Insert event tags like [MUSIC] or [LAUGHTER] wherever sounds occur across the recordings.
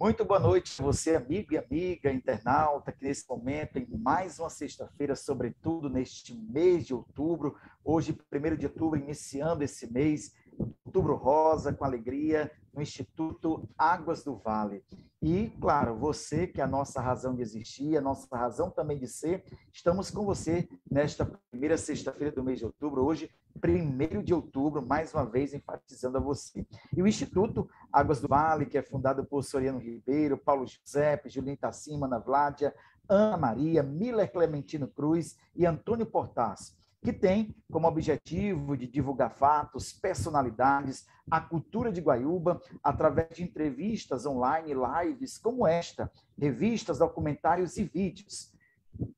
Muito boa noite você, amigo e amiga, internauta, que nesse momento, em mais uma sexta-feira, sobretudo neste mês de outubro, hoje, primeiro de outubro, iniciando esse mês, outubro rosa, com alegria, no Instituto Águas do Vale. E, claro, você, que é a nossa razão de existir, a nossa razão também de ser, estamos com você nesta primeira sexta-feira do mês de outubro, hoje, primeiro de outubro, mais uma vez enfatizando a você. E o Instituto Águas do Vale, que é fundado por Soriano Ribeiro, Paulo Giuseppe, Julinho Tacima, Ana Vládia, Ana Maria, Miller Clementino Cruz e Antônio Portas que tem como objetivo de divulgar fatos, personalidades, a cultura de Guaiúba, através de entrevistas online, lives como esta, revistas, documentários e vídeos.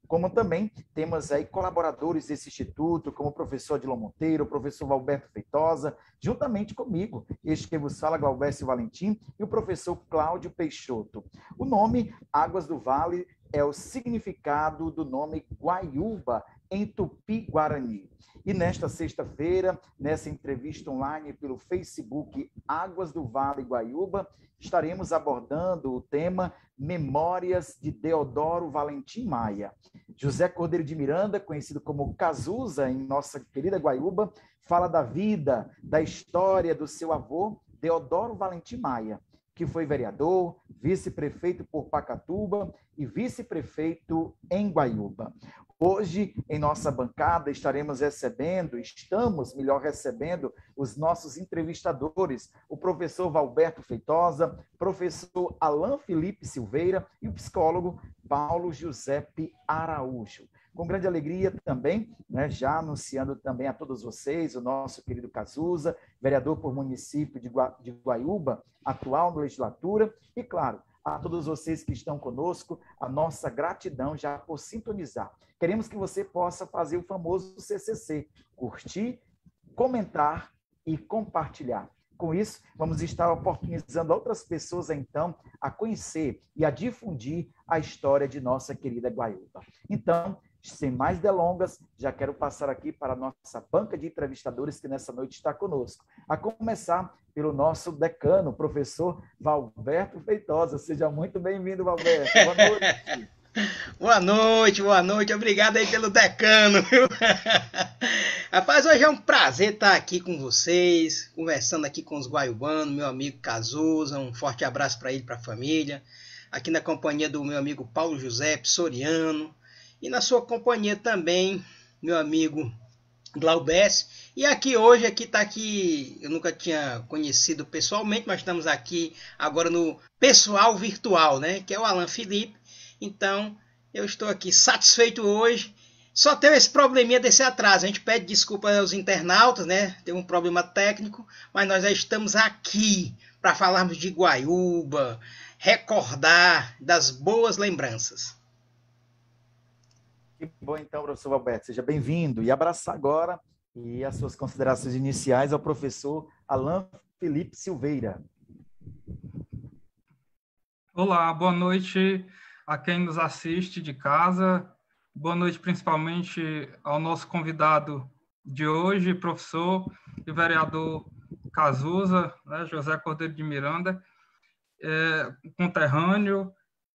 Como também temos aí colaboradores desse instituto, como o professor Adilon Monteiro, o professor Valberto Feitosa, juntamente comigo, este que vos fala, Glauberto Valentim, e o professor Cláudio Peixoto. O nome Águas do Vale é o significado do nome Guaiúba, em Tupi-Guarani. E nesta sexta-feira, nessa entrevista online pelo Facebook Águas do Vale Guaiúba, estaremos abordando o tema Memórias de Deodoro Valentim Maia. José Cordeiro de Miranda, conhecido como Cazuza em nossa querida Guaiúba, fala da vida, da história do seu avô, Deodoro Valentim Maia, que foi vereador, vice-prefeito por Pacatuba e vice-prefeito em Guaiúba. Hoje, em nossa bancada, estaremos recebendo, estamos, melhor, recebendo os nossos entrevistadores, o professor Valberto Feitosa, professor Alain Felipe Silveira e o psicólogo Paulo Giuseppe Araújo. Com grande alegria também, né, já anunciando também a todos vocês, o nosso querido Cazuza, vereador por município de, Gua, de Guaiúba, atual legislatura, e, claro, a todos vocês que estão conosco, a nossa gratidão já por sintonizar. Queremos que você possa fazer o famoso CCC, curtir, comentar e compartilhar. Com isso, vamos estar oportunizando outras pessoas, então, a conhecer e a difundir a história de nossa querida Guaiúba. Então, sem mais delongas, já quero passar aqui para a nossa banca de entrevistadores que nessa noite está conosco. A começar pelo nosso decano, professor Valberto Feitosa. Seja muito bem-vindo, Valberto. Boa noite. boa noite, boa noite. Obrigado aí pelo decano. [LAUGHS] Rapaz, hoje é um prazer estar aqui com vocês, conversando aqui com os guaiubanos, meu amigo Cazuza. Um forte abraço para ele e para a família. Aqui na companhia do meu amigo Paulo José Soriano e na sua companhia também, meu amigo Glaubes. E aqui hoje, aqui está aqui, eu nunca tinha conhecido pessoalmente, mas estamos aqui agora no pessoal virtual, né? Que é o Alan Felipe. Então, eu estou aqui satisfeito hoje. Só tem esse probleminha desse atraso. A gente pede desculpa aos internautas, né? Tem um problema técnico, mas nós já estamos aqui para falarmos de Guaiúba, recordar das boas lembranças. Que bom, então, professor Alberto. Seja bem-vindo. E abraçar agora e as suas considerações iniciais ao professor Alain Felipe Silveira. Olá, boa noite a quem nos assiste de casa. Boa noite, principalmente, ao nosso convidado de hoje, professor e vereador Cazuza, né, José Cordeiro de Miranda, é, conterrâneo,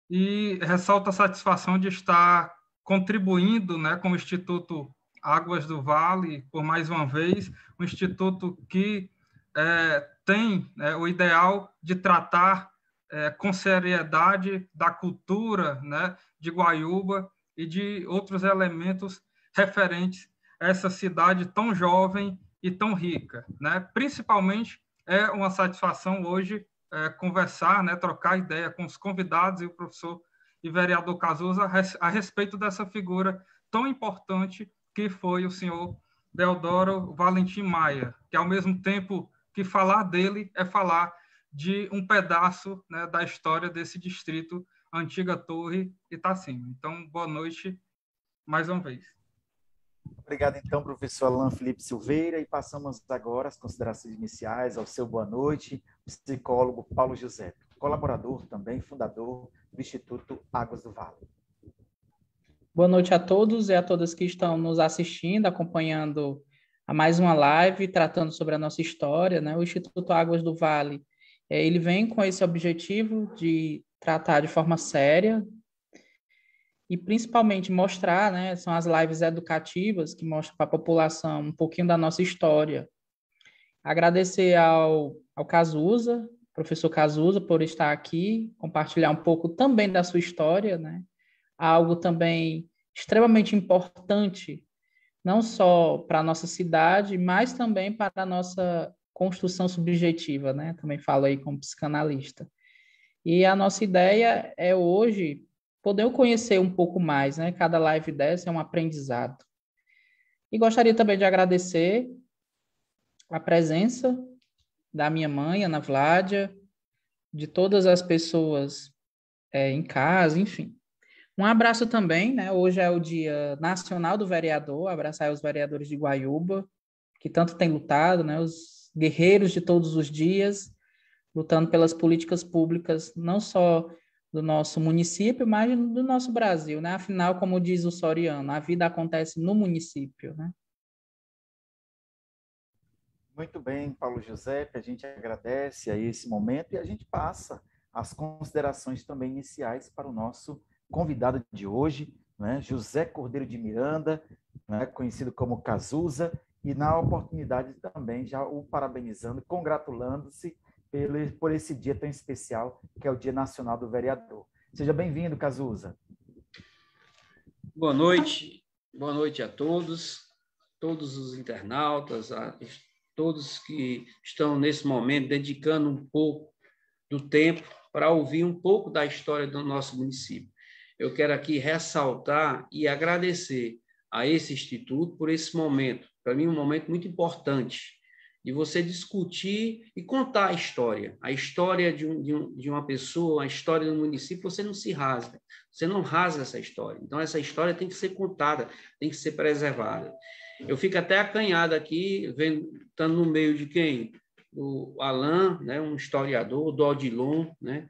e ressalta a satisfação de estar contribuindo né, com o Instituto Águas do Vale, por mais uma vez, um instituto que é, tem é, o ideal de tratar é, com seriedade da cultura né, de Guaiúba e de outros elementos referentes a essa cidade tão jovem e tão rica. Né? Principalmente, é uma satisfação hoje é, conversar, né, trocar ideia com os convidados e o professor e vereador Cazuza a respeito dessa figura tão importante que foi o senhor Deodoro Valentim Maia, que ao mesmo tempo que falar dele é falar de um pedaço né, da história desse distrito, Antiga Torre Itacima. Então, boa noite mais uma vez. Obrigado, então, professor Alain Felipe Silveira, e passamos agora as considerações iniciais ao seu boa noite, psicólogo Paulo José, colaborador também, fundador do Instituto Águas do Vale. Boa noite a todos e a todas que estão nos assistindo, acompanhando a mais uma live tratando sobre a nossa história. Né? O Instituto Águas do Vale É, ele vem com esse objetivo de tratar de forma séria e principalmente mostrar, né, são as lives educativas que mostram para a população um pouquinho da nossa história. Agradecer ao, ao Cazuza, professor Cazuza, por estar aqui, compartilhar um pouco também da sua história, né? Algo também extremamente importante, não só para a nossa cidade, mas também para a nossa construção subjetiva, né? Também falo aí como psicanalista. E a nossa ideia é hoje poder conhecer um pouco mais, né? Cada live dessa é um aprendizado. E gostaria também de agradecer a presença da minha mãe, Ana Vládia, de todas as pessoas é, em casa, enfim. Um abraço também, né? Hoje é o Dia Nacional do Vereador, abraçar os vereadores de Guaiúba, que tanto têm lutado, né? Os guerreiros de todos os dias, lutando pelas políticas públicas, não só do nosso município, mas do nosso Brasil, né? Afinal, como diz o Soriano, a vida acontece no município, né? Muito bem, Paulo José, a gente agradece a esse momento e a gente passa as considerações também iniciais para o nosso convidado de hoje, né? José Cordeiro de Miranda, né? conhecido como Cazuza, e na oportunidade também já o parabenizando, congratulando-se por esse dia tão especial, que é o Dia Nacional do Vereador. Seja bem-vindo, Cazuza. Boa noite, boa noite a todos, todos os internautas, a todos que estão nesse momento dedicando um pouco do tempo para ouvir um pouco da história do nosso município. Eu quero aqui ressaltar e agradecer a esse instituto por esse momento, para mim um momento muito importante de você discutir e contar a história, a história de, um, de, um, de uma pessoa, a história do município, você não se rasga, você não rasga essa história. Então, essa história tem que ser contada, tem que ser preservada. Eu fico até acanhado aqui, vendo, estando no meio de quem? O Alain, né, um historiador, do Odilon, né,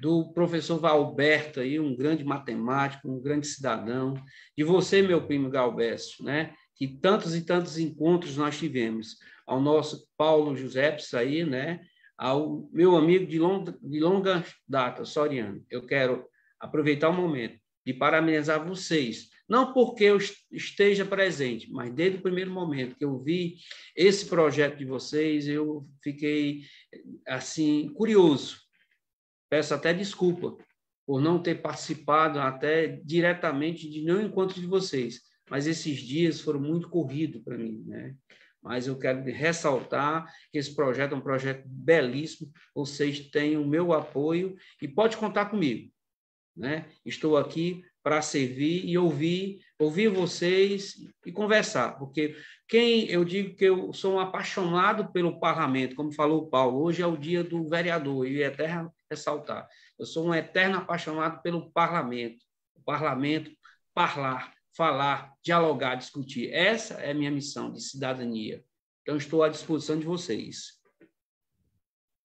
do professor Valberto, aí, um grande matemático, um grande cidadão, de você, meu primo Galberto, né, que tantos e tantos encontros nós tivemos, ao nosso Paulo José aí, né, ao meu amigo de longa, de longa data, Soriano. Eu quero aproveitar o momento de parabenizar vocês não porque eu esteja presente, mas desde o primeiro momento que eu vi esse projeto de vocês, eu fiquei assim curioso. Peço até desculpa por não ter participado até diretamente de nenhum encontro de vocês, mas esses dias foram muito corridos para mim, né? Mas eu quero ressaltar que esse projeto é um projeto belíssimo. Vocês têm o meu apoio e pode contar comigo, né? Estou aqui para servir e ouvir, ouvir vocês e conversar, porque quem eu digo que eu sou um apaixonado pelo parlamento, como falou o Paulo, hoje é o dia do vereador e é eterno ressaltar. Eu sou um eterno apaixonado pelo parlamento. O parlamento, falar, falar, dialogar, discutir. Essa é a minha missão de cidadania. Então estou à disposição de vocês.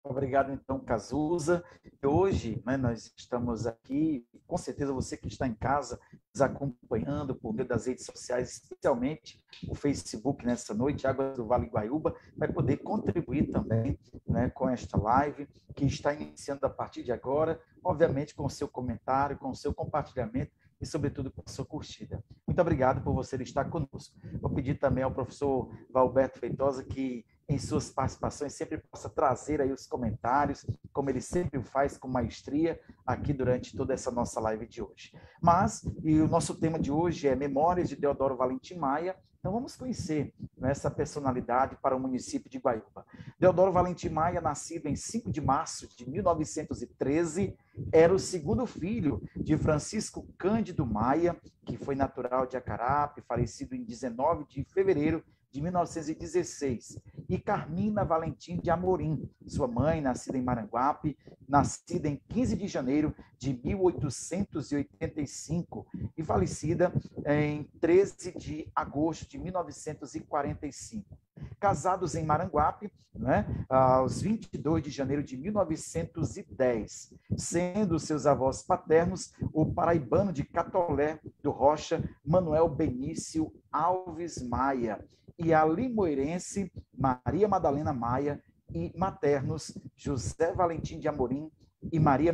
Obrigado, então, Cazuza. Hoje, né, nós estamos aqui, com certeza você que está em casa, nos acompanhando por meio das redes sociais, especialmente o Facebook nessa noite, Águas do Vale Guaiúba, vai poder contribuir também né, com esta live, que está iniciando a partir de agora, obviamente com o seu comentário, com o seu compartilhamento e, sobretudo, com a sua curtida. Muito obrigado por você estar conosco. Vou pedir também ao professor Valberto Feitosa que em suas participações sempre possa trazer aí os comentários, como ele sempre faz com maestria aqui durante toda essa nossa live de hoje. Mas, e o nosso tema de hoje é Memórias de Deodoro Valentim Maia, então vamos conhecer né, essa personalidade para o município de Guaiúba. Deodoro Valentim Maia, nascido em 5 de março de 1913, era o segundo filho de Francisco Cândido Maia, que foi natural de Acarape, falecido em 19 de fevereiro de 1916, e Carmina Valentim de Amorim, sua mãe, nascida em Maranguape, nascida em 15 de janeiro de 1885 e falecida em 13 de agosto de 1945. Casados em Maranguape, né, aos 22 de janeiro de 1910, sendo seus avós paternos o paraibano de Catolé do Rocha, Manuel Benício Alves Maia, e a limoeirense Maria Madalena Maia e maternos José Valentim de Amorim e Maria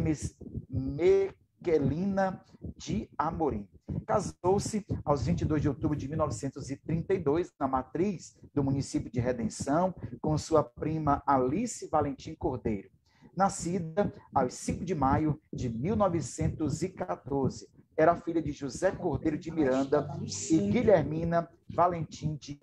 Mequelina de Amorim. Casou-se aos 22 de outubro de 1932 na matriz do município de Redenção com sua prima Alice Valentim Cordeiro, nascida aos 5 de maio de 1914. Era filha de José Cordeiro de Miranda e Guilhermina Valentim de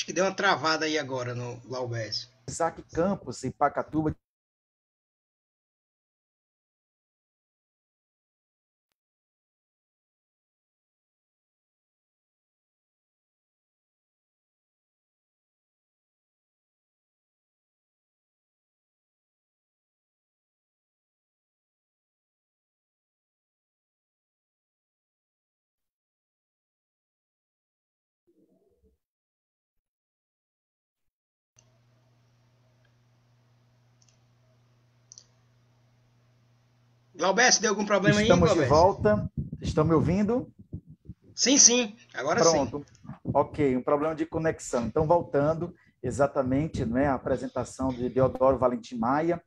Acho que deu uma travada aí agora no Laubés. Isaac Campos, em Pacatuba, Glaubés, deu algum problema Estamos aí, de volta. Estão me ouvindo? Sim, sim. Agora Pronto. sim. Ok, um problema de conexão. Então, voltando exatamente né, a apresentação de Deodoro Valentim Maia,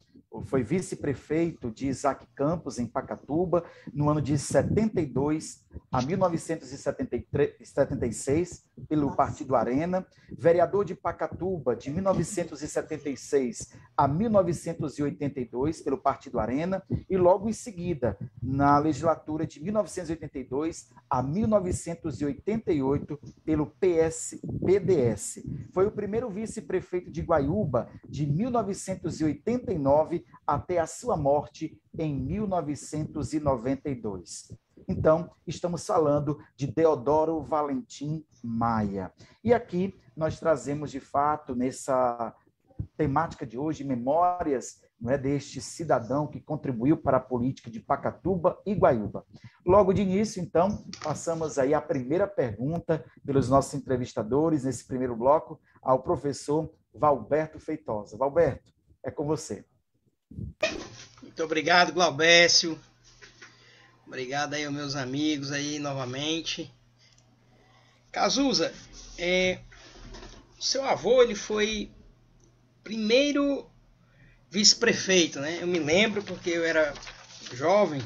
foi vice-prefeito de Isaac Campos, em Pacatuba, no ano de 72 a 1976, pelo Partido Arena, vereador de Pacatuba, de 1976 a 1982, pelo Partido Arena, e logo em seguida, na legislatura de 1982 a 1988, pelo PS-PDS. Foi o primeiro vice-prefeito de Guaiúba, de 1989 até a sua morte em 1992. Então, estamos falando de Deodoro Valentim Maia. E aqui nós trazemos, de fato, nessa temática de hoje, memórias não é, deste cidadão que contribuiu para a política de Pacatuba e Guaiúba. Logo de início, então, passamos aí a primeira pergunta pelos nossos entrevistadores, nesse primeiro bloco, ao professor Valberto Feitosa. Valberto, é com você. Muito obrigado, Glaubécio. Obrigado aí aos meus amigos aí novamente. Cazuza, é, seu avô ele foi primeiro vice-prefeito, né? Eu me lembro porque eu era jovem,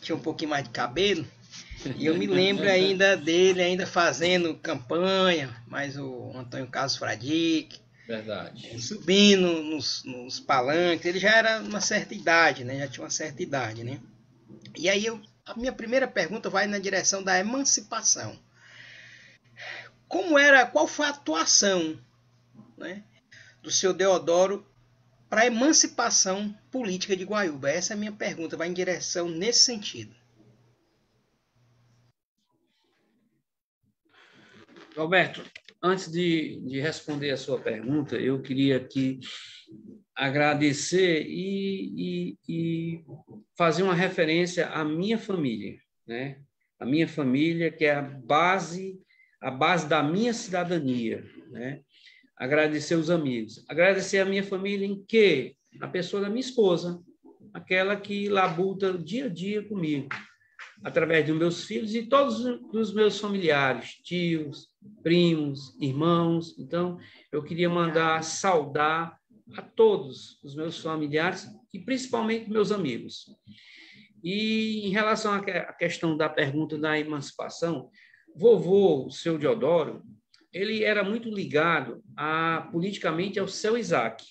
tinha um pouquinho mais de cabelo, e eu me lembro [LAUGHS] ainda dele ainda fazendo campanha, mais o Antônio Carlos Fradique, Verdade. subindo nos, nos palanques, ele já era uma certa idade, né? Já tinha uma certa idade, né? E aí eu, a minha primeira pergunta vai na direção da emancipação. Como era, qual foi a atuação né, do seu Deodoro para a emancipação política de Guaiúba? Essa é a minha pergunta, vai em direção nesse sentido. Roberto, antes de, de responder a sua pergunta, eu queria aqui agradecer e, e, e, fazer uma referência à minha família, né? A minha família que é a base, a base da minha cidadania, né? Agradecer os amigos, agradecer a minha família em que a pessoa da minha esposa, aquela que labuta dia a dia comigo, através dos meus filhos e todos os meus familiares, tios, primos, irmãos. Então, eu queria mandar saudar a todos os meus familiares e principalmente meus amigos. E em relação à questão da pergunta da emancipação, vovô, o seu Diodoro, ele era muito ligado a, politicamente ao seu Isaac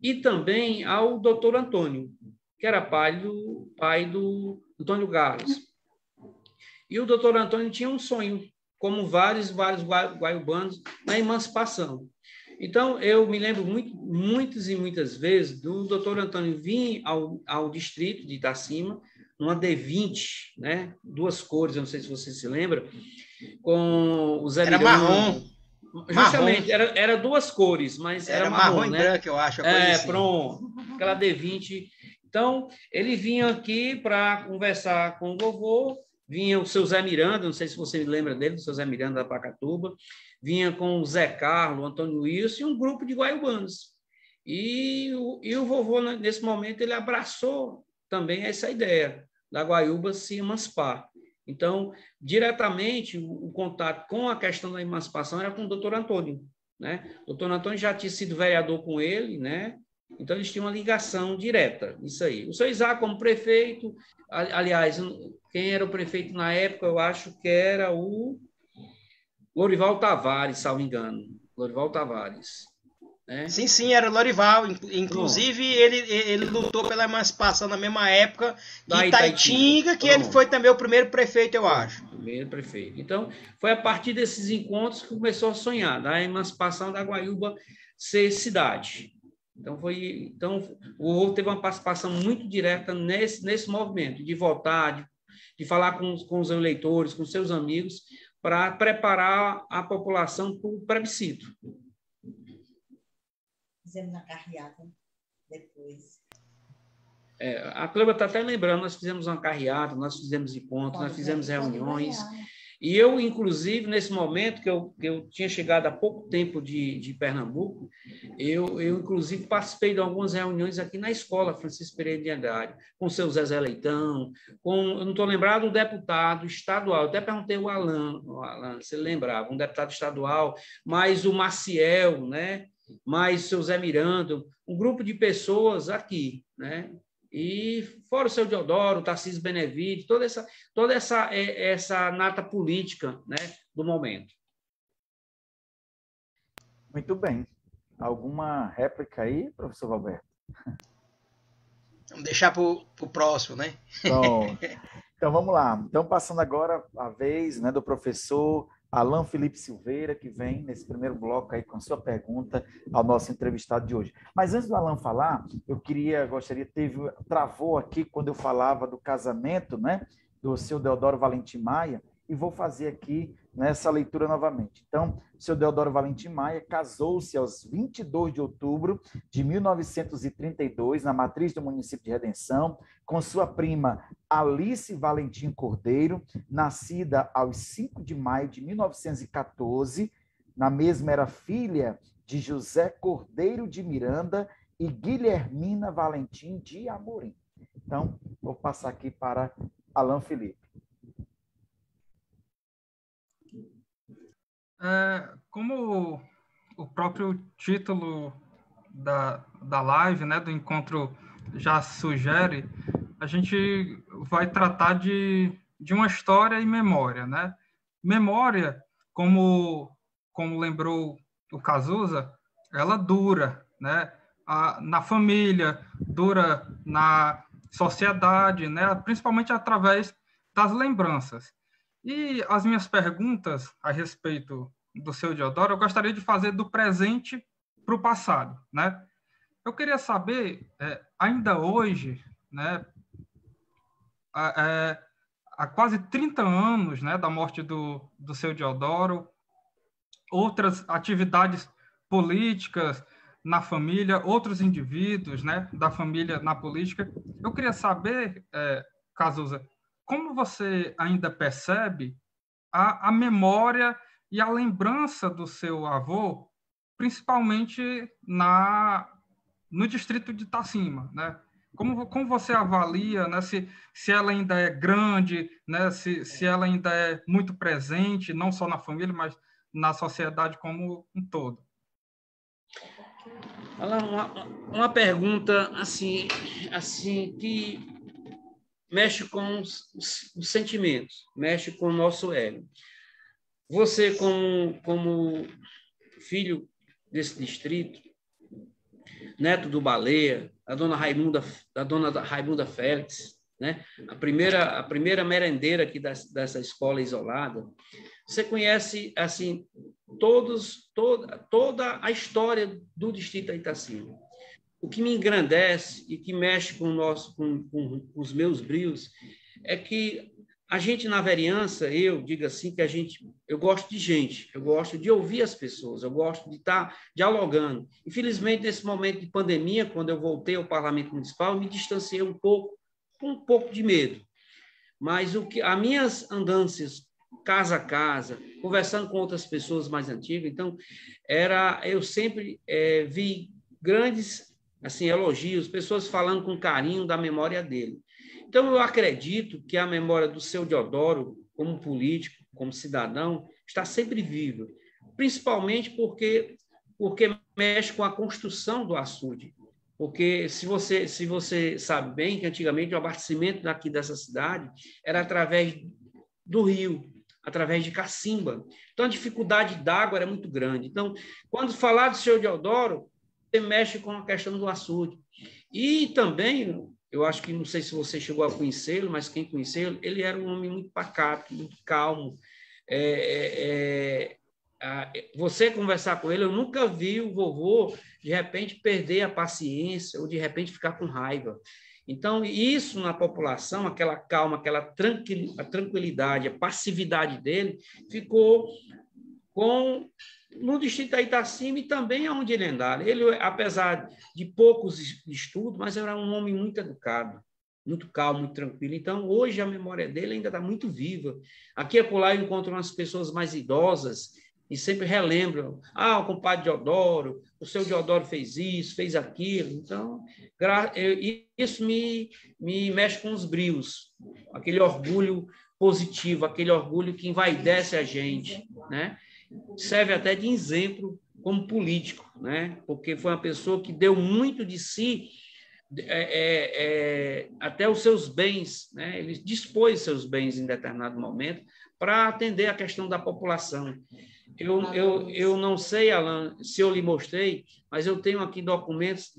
e também ao doutor Antônio, que era pai do, pai do Antônio Carlos. E o doutor Antônio tinha um sonho, como vários, vários guaiubanos, na emancipação. Então, eu me lembro muito, muitas e muitas vezes do doutor Antônio vir ao, ao distrito de Itacima, numa D20, né? duas cores, eu não sei se você se lembra, com o Zé Era marrom. Justamente, Era, era duas cores, mas Era, era, marrom, marrom, né? branco, eu acho. É, assim. pronto. Aquela D20. Então, ele vinha aqui para conversar com o vovô, vinha o seu Zé Miranda, não sei se você lembra dele, o seu Zé Miranda da Pacatuba, vinha com o Zé Carlos, Antônio Wilson e um grupo de guaiubanos. E o, e o vovô, nesse momento, ele abraçou também essa ideia da Guaiúba se emancipar. Então, diretamente, o, o, contato com a questão da emancipação era com o doutor Antônio. Né? O doutor Antônio já tinha sido vereador com ele, né? então eles tinham uma ligação direta, isso aí. O seu Isaac, como prefeito, aliás, quem era o prefeito na época, eu acho que era o Lorival Tavares, salvo engano. Lorival Tavares. Né? Sim, sim, era o Lorival. Inclusive, ele, ele lutou pela emancipação na mesma época de Itaitinga, que ele foi também o primeiro prefeito, eu acho. Primeiro prefeito. Então, foi a partir desses encontros que começou a sonhar da emancipação da Guaiúba ser cidade. Então, foi, então o Ovo teve uma participação muito direta nesse, nesse movimento, de votar, de, de falar com, com os eleitores, com seus amigos, para preparar a população para o plebiscito fizemos a carreata depois. É, a Cleba está até lembrando, nós fizemos uma carreata, nós fizemos encontros, nós fizemos reuniões. E eu, inclusive, nesse momento que eu, que eu tinha chegado há pouco tempo de, de Pernambuco, eu, eu, inclusive, participei de algumas reuniões aqui na escola Francisco Pereira de Andrade, com o seu Zezé Leitão, com, eu não estou lembrado, um deputado estadual, até perguntei o Alan, o Alan, se ele lembrava, um deputado estadual, mas o Maciel, né? mais seu Zé Miranda, um grupo de pessoas aqui, né? E fora o seu Deodoro, o Tarcísio Benevides, toda essa, toda essa, é, essa nata política né, do momento. Muito bem. Alguma réplica aí, professor Roberto? Vamos deixar para o próximo, né? Então, [LAUGHS] então, vamos lá. Então, passando agora a vez né, do professor Alan Felipe Silveira, que vem nesse primeiro bloco aí com sua pergunta ao nosso entrevistado de hoje. Mas antes do Alan falar, eu queria, gostaria, teve, travou aqui quando eu falava do casamento, né, do seu Deodoro Valentim Maia, e vou fazer aqui nessa leitura novamente. Então, seu Deodoro Valentim Maia casou-se aos 22 de outubro de 1932, na matriz do município de Redenção, com sua prima Alice Valentim Cordeiro, nascida aos 5 de maio de 1914. Na mesma era filha de José Cordeiro de Miranda e Guilhermina Valentim de Amorim. Então, vou passar aqui para Alain Felipe. É, como o próprio título da, da live, né, do encontro já sugere, a gente vai tratar de, de uma história e memória, né? Memória, como, como lembrou o Cazuza, ela dura, né? A, na família, dura na sociedade, né? Principalmente através das lembranças. E as minhas perguntas a respeito do seu Diodoro, eu gostaria de fazer do presente para o passado, né? Eu queria saber, é, ainda hoje, né, é, há quase 30 anos né, da morte do, do seu Diodoro, outras atividades políticas na família, outros indivíduos né, da família na política. Eu queria saber, é, Cazuza, como você ainda percebe a, a memória e a lembrança do seu avô, principalmente na no distrito de Itacima, né? Como, como você avalia, né, se, se ela ainda é grande, né, se, se ela ainda é muito presente, não só na família, mas na sociedade como um todo? Uma, uma pergunta assim, assim que mexe com os, os, sentimentos, mexe com o nosso ego. Você, como, como filho desse distrito, neto do Baleia, a dona Raimunda, a dona Raimunda Félix, né? a, primeira, a primeira merendeira aqui dessa, escola isolada, você conhece assim todos toda toda a história do distrito de Itacima o que me engrandece e que mexe com, nosso, com, com, os meus brios é que a gente na vereança, eu digo assim, que a gente eu gosto de gente, eu gosto de ouvir as pessoas, eu gosto de estar dialogando. Infelizmente, nesse momento de pandemia, quando eu voltei ao Parlamento Municipal, me distanciei um pouco, com um pouco de medo. Mas o que as minhas andanças casa a casa, conversando com outras pessoas mais antigas, então era eu sempre é, vi grandes assim elogios, pessoas falando com carinho da memória dele. Então eu acredito que a memória do seu Deodoro, como político, como cidadão, está sempre viva, principalmente porque porque mexe com a construção do açude. Porque se você se você sabe bem que antigamente o abastecimento daqui dessa cidade era através do rio, através de cacimba. Então a dificuldade d'água era muito grande. Então, quando falar do senhor Deodoro, mexe com a questão do açude. E também, eu acho que não sei se você chegou a conhecê-lo, mas quem conheceu, ele era um homem muito pacato, muito calmo, é, é, é, você conversar com ele, eu nunca vi o vovô de repente perder a paciência ou de repente ficar com raiva. Então, isso na população, aquela calma, aquela tranquilidade, a passividade dele, ficou com no distrito da Itacima e também aonde ele andava. Ele, apesar de poucos estudos, mas era um homem muito educado muito calmo, muito tranquilo. Então, hoje a memória dele ainda está muito viva. Aqui e acolá eu encontro umas pessoas mais idosas e sempre relembram. Ah, o compadre Deodoro, o seu Deodoro fez isso, fez aquilo. Então, isso me, me mexe com os brios, aquele orgulho positivo, aquele orgulho que envaidece a gente, né? Serve até de exemplo como político, né? Porque foi uma pessoa que deu muito de si é, é, é, até os seus bens, né? ele dispôs seus bens em determinado momento para atender a questão da população. Eu, eu, eu não sei, Alan, se eu lhe mostrei, mas eu tenho aqui documentos,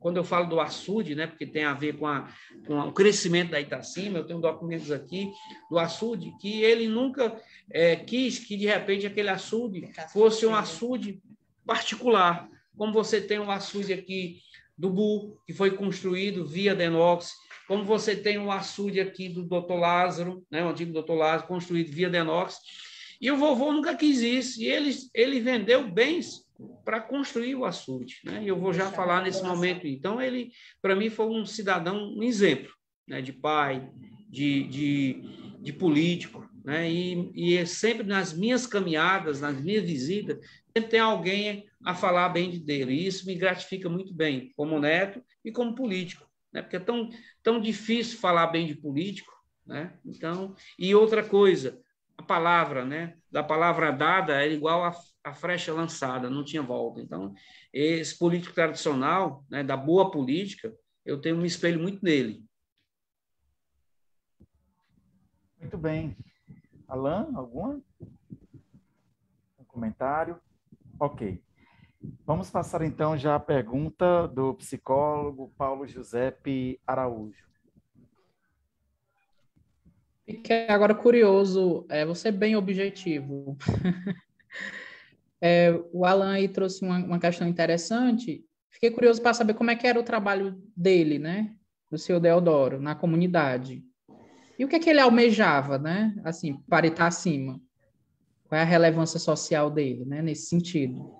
quando eu falo do açude, né, porque tem a ver com, a, com o crescimento da Itacima, eu tenho documentos aqui do açude, que ele nunca é, quis que, de repente, aquele açude fosse um açude particular, como você tem um açude aqui do Bu, que foi construído via Denox, como você tem o açude aqui do Dr. Lázaro, né, o antigo Dr. Lázaro, construído via Denox, e o vovô nunca quis isso, e ele, ele vendeu bens para construir o açude, né? E eu vou já falar nesse momento. Então, ele, para mim, foi um cidadão, um exemplo, né? De pai, de, de, de político, né? E, e é sempre nas minhas caminhadas, nas minhas visitas, sempre tem alguém a falar bem dele. E isso me gratifica muito bem, como neto e como político, né? porque é tão, tão difícil falar bem de político. Né? Então, e outra coisa, a palavra, né? da palavra dada é igual a, a frecha lançada, não tinha volta. Então, esse político tradicional, né? da boa política, eu tenho um espelho muito nele. Muito bem. Alan, alguma? Um comentário? Ok. Vamos passar então já a pergunta do psicólogo Paulo Giuseppe Araújo. Fiquei agora curioso, é, você é bem objetivo. [LAUGHS] é, o Alan aí trouxe uma, uma questão interessante. Fiquei curioso para saber como é que era o trabalho dele, né? Do seu Deodoro, na comunidade. E o que é que ele almejava, né? Assim, para estar acima. Qual é a relevância social dele, né, nesse sentido?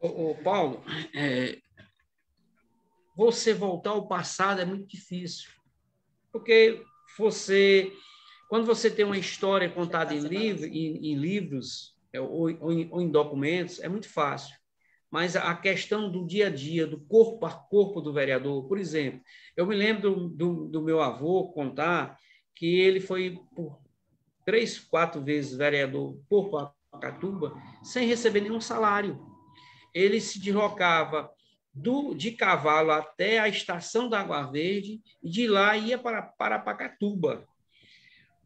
Ô, ô Paulo, é, você voltar ao passado é muito difícil, porque você, quando você tem uma história contada em, livro, em, em livros é, ou, ou, em, ou em documentos, é muito fácil mas a questão do dia a dia, do corpo a corpo do vereador, por exemplo, eu me lembro do, do, do, meu avô contar que ele foi por três, quatro vezes vereador por Pacatuba sem receber nenhum salário. Ele se deslocava do, de cavalo até a estação da Água Verde e de lá ia para, Pacatuba.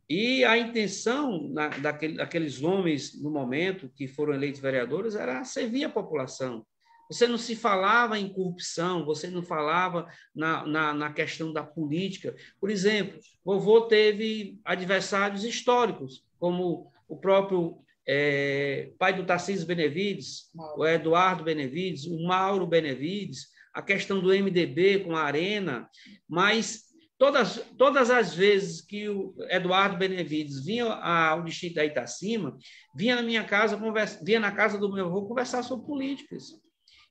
E a intenção na, daquele, daqueles homens, no momento que foram eleitos vereadores, era servir a população. Você não se falava em corrupção, você não falava na, na, na questão da política. Por exemplo, vovô teve adversários históricos, como o próprio é, pai do Tarcísio Benevides, Mauro. o Eduardo Benevides, o Mauro Benevides, a questão do MDB com a Arena, mas Todas, todas as vezes que o Eduardo Benevides vinha ao distrito da Itacima, vinha na minha casa, conversa, vinha na casa do meu avô conversar sobre políticas.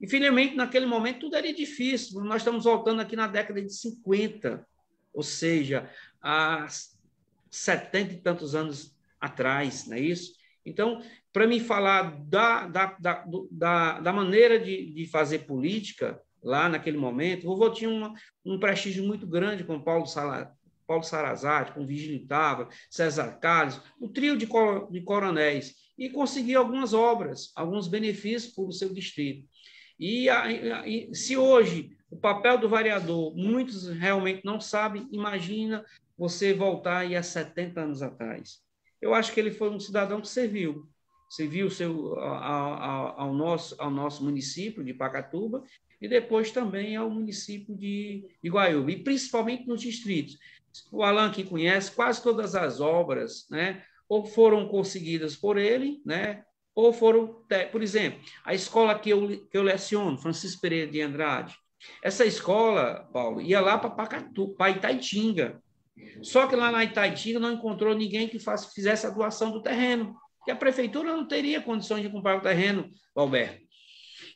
Infelizmente, naquele momento, tudo era difícil. Nós estamos voltando aqui na década de 50, ou seja, há setenta e tantos anos atrás, não é isso? Então, para me falar da, da, da, da, da maneira de, de fazer política, lá naquele momento, vovô tinha uma, um prestígio muito grande com Paulo, Sala, Paulo Sarazate, com Virgílio Tava, César Carlos, o trio de, cor, de coronéis, e conseguiu algumas obras, alguns benefícios para o seu distrito. E, a, se hoje o papel do vereador, muitos realmente não sabem, imagina você voltar aí há 70 anos atrás. Eu acho que ele foi um cidadão que serviu, serviu seu, ao, ao, nosso, ao nosso município de Pacatuba e depois também ao município de Iguaiúba, e principalmente nos distritos. O Alan que conhece, quase todas as obras, né, ou foram conseguidas por ele, né, ou foram, por exemplo, a escola que eu, que eu leciono, Francisco Pereira de Andrade, essa escola, Paulo, ia lá para Pacatu, para Itaitinga. Só que lá na Itaitinga não encontrou ninguém que fizesse a doação do terreno, que a prefeitura não teria condições de comprar o terreno, Alberto.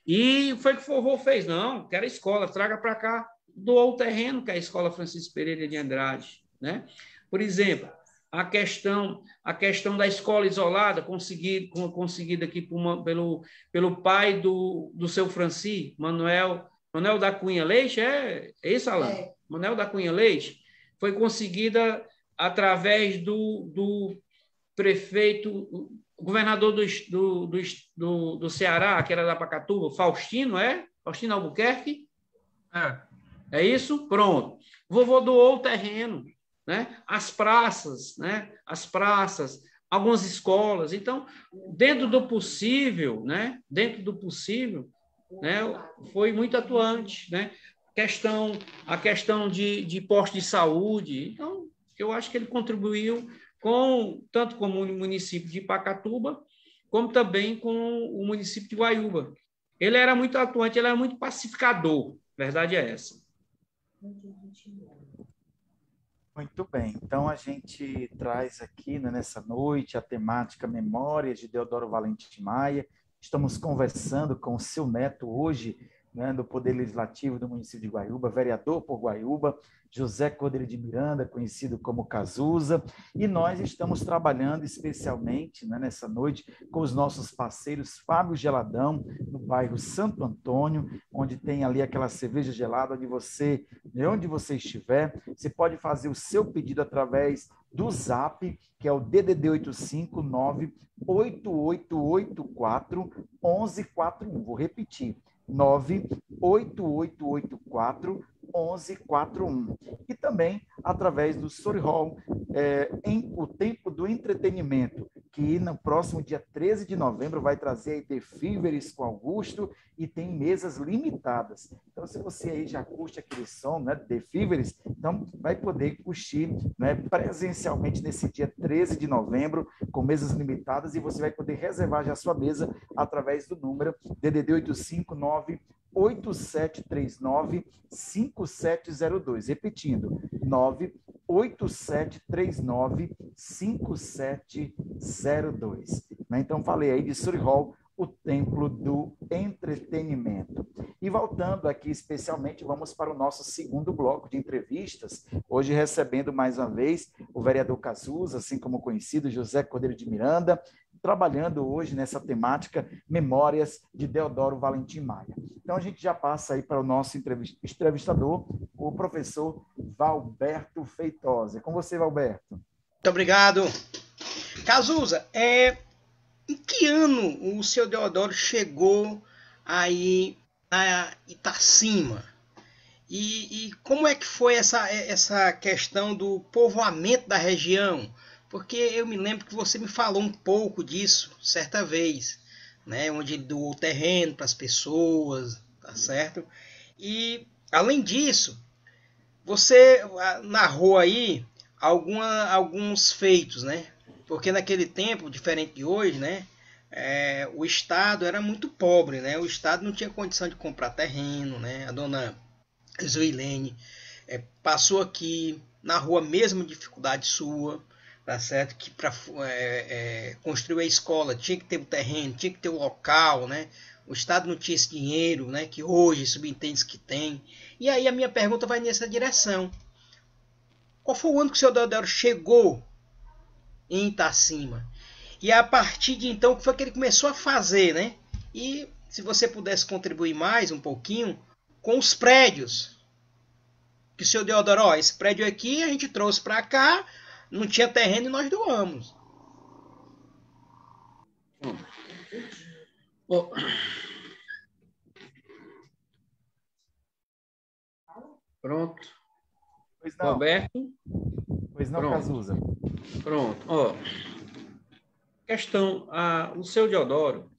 E foi o que o vovô fez. Não, quero a escola, traga para cá. Doou o terreno que é a Escola Francisco Pereira de Andrade. Né? Por exemplo, a questão, a questão da escola isolada, conseguir, conseguida aqui uma, pelo, pelo pai do, do seu Franci, Manuel, Manuel da Cunha Leite, é, é isso, Alain? É. Manuel da Cunha Leite, foi conseguida através do, do prefeito o governador do, do, do, do, Ceará, que era da Pacatuba, Faustino, é? Faustino Albuquerque? É. É isso? Pronto. Vovô doou o terreno, né? As praças, né? As praças, algumas escolas. Então, dentro do possível, né? Dentro do possível, né? Foi muito atuante, né? Questão, a questão de, de posto de saúde. Então, eu acho que ele contribuiu com tanto com o município de Pacatuba, como também com o município de Guaiúba. Ele era muito atuante, ele era muito pacificador, verdade é essa. Muito bem, então a gente traz aqui né, nessa noite a temática Memórias de Deodoro Valentim Maia. Estamos conversando com o seu neto hoje, né, do Poder Legislativo do município de Guaiúba, vereador por Guaiúba, José Cordeiro de Miranda, conhecido como Cazuza, e nós estamos trabalhando especialmente né, nessa noite com os nossos parceiros Fábio Geladão, no bairro Santo Antônio, onde tem ali aquela cerveja gelada, onde você, de onde você estiver, você pode fazer o seu pedido através do Zap, que é o DDD 859 8884 1141. Vou repetir, 98884 1141. E também através do Story Hall, é, em O Tempo do Entretenimento, que no próximo dia 13 de novembro vai trazer aí The com Augusto e tem mesas limitadas. Então, se você aí já curte aquele som, né, The então vai poder curtir né, presencialmente nesse dia 13 de novembro, com mesas limitadas, e você vai poder reservar já sua mesa através do número DDD 859 8739 5702. Repetindo, 98739 5702. Né? Então, falei aí de Surrey Hall, o templo do entretenimento. E voltando aqui especialmente, vamos para o nosso segundo bloco de entrevistas, hoje recebendo mais uma vez o vereador Cazuza, assim como conhecido José Cordeiro de Miranda, trabalhando hoje nessa temática Memórias de Deodoro Valentim Maia. Então a gente já passa aí para o nosso entrevistador, o professor Valberto Feitosa. É com você, Valberto. Muito obrigado. Cazuza, é, em que ano o seu Deodoro chegou aí na Itacima? E, e como é que foi essa, essa questão do povoamento da região? Porque eu me lembro que você me falou um pouco disso certa vez, né? Onde doou terreno para as pessoas, tá certo? E além disso, você narrou aí alguma, alguns feitos, né? Porque naquele tempo, diferente de hoje, né? É, o Estado era muito pobre, né? O Estado não tinha condição de comprar terreno, né? A dona Zuilene é, passou aqui na rua mesmo dificuldade sua, tá certo? Que para é, é, construir a escola tinha que ter o terreno, tinha que ter o local, né? O Estado não tinha esse dinheiro, né? Que hoje subentende que tem. E aí a minha pergunta vai nessa direção. Qual foi o ano que o senhor Deodoro chegou em Itacima? E a partir de então, o que foi que ele começou a fazer, né? E se você pudesse contribuir mais um pouquinho com os prédios. Que o senhor Deodoro, ó, esse prédio aqui a gente trouxe para cá, não tinha terreno e nós doamos. Bom, Pronto. Pois não. Roberto? Pois não, Pronto. Cazuza. Pronto. Ó, questão, a, o seu Deodoro,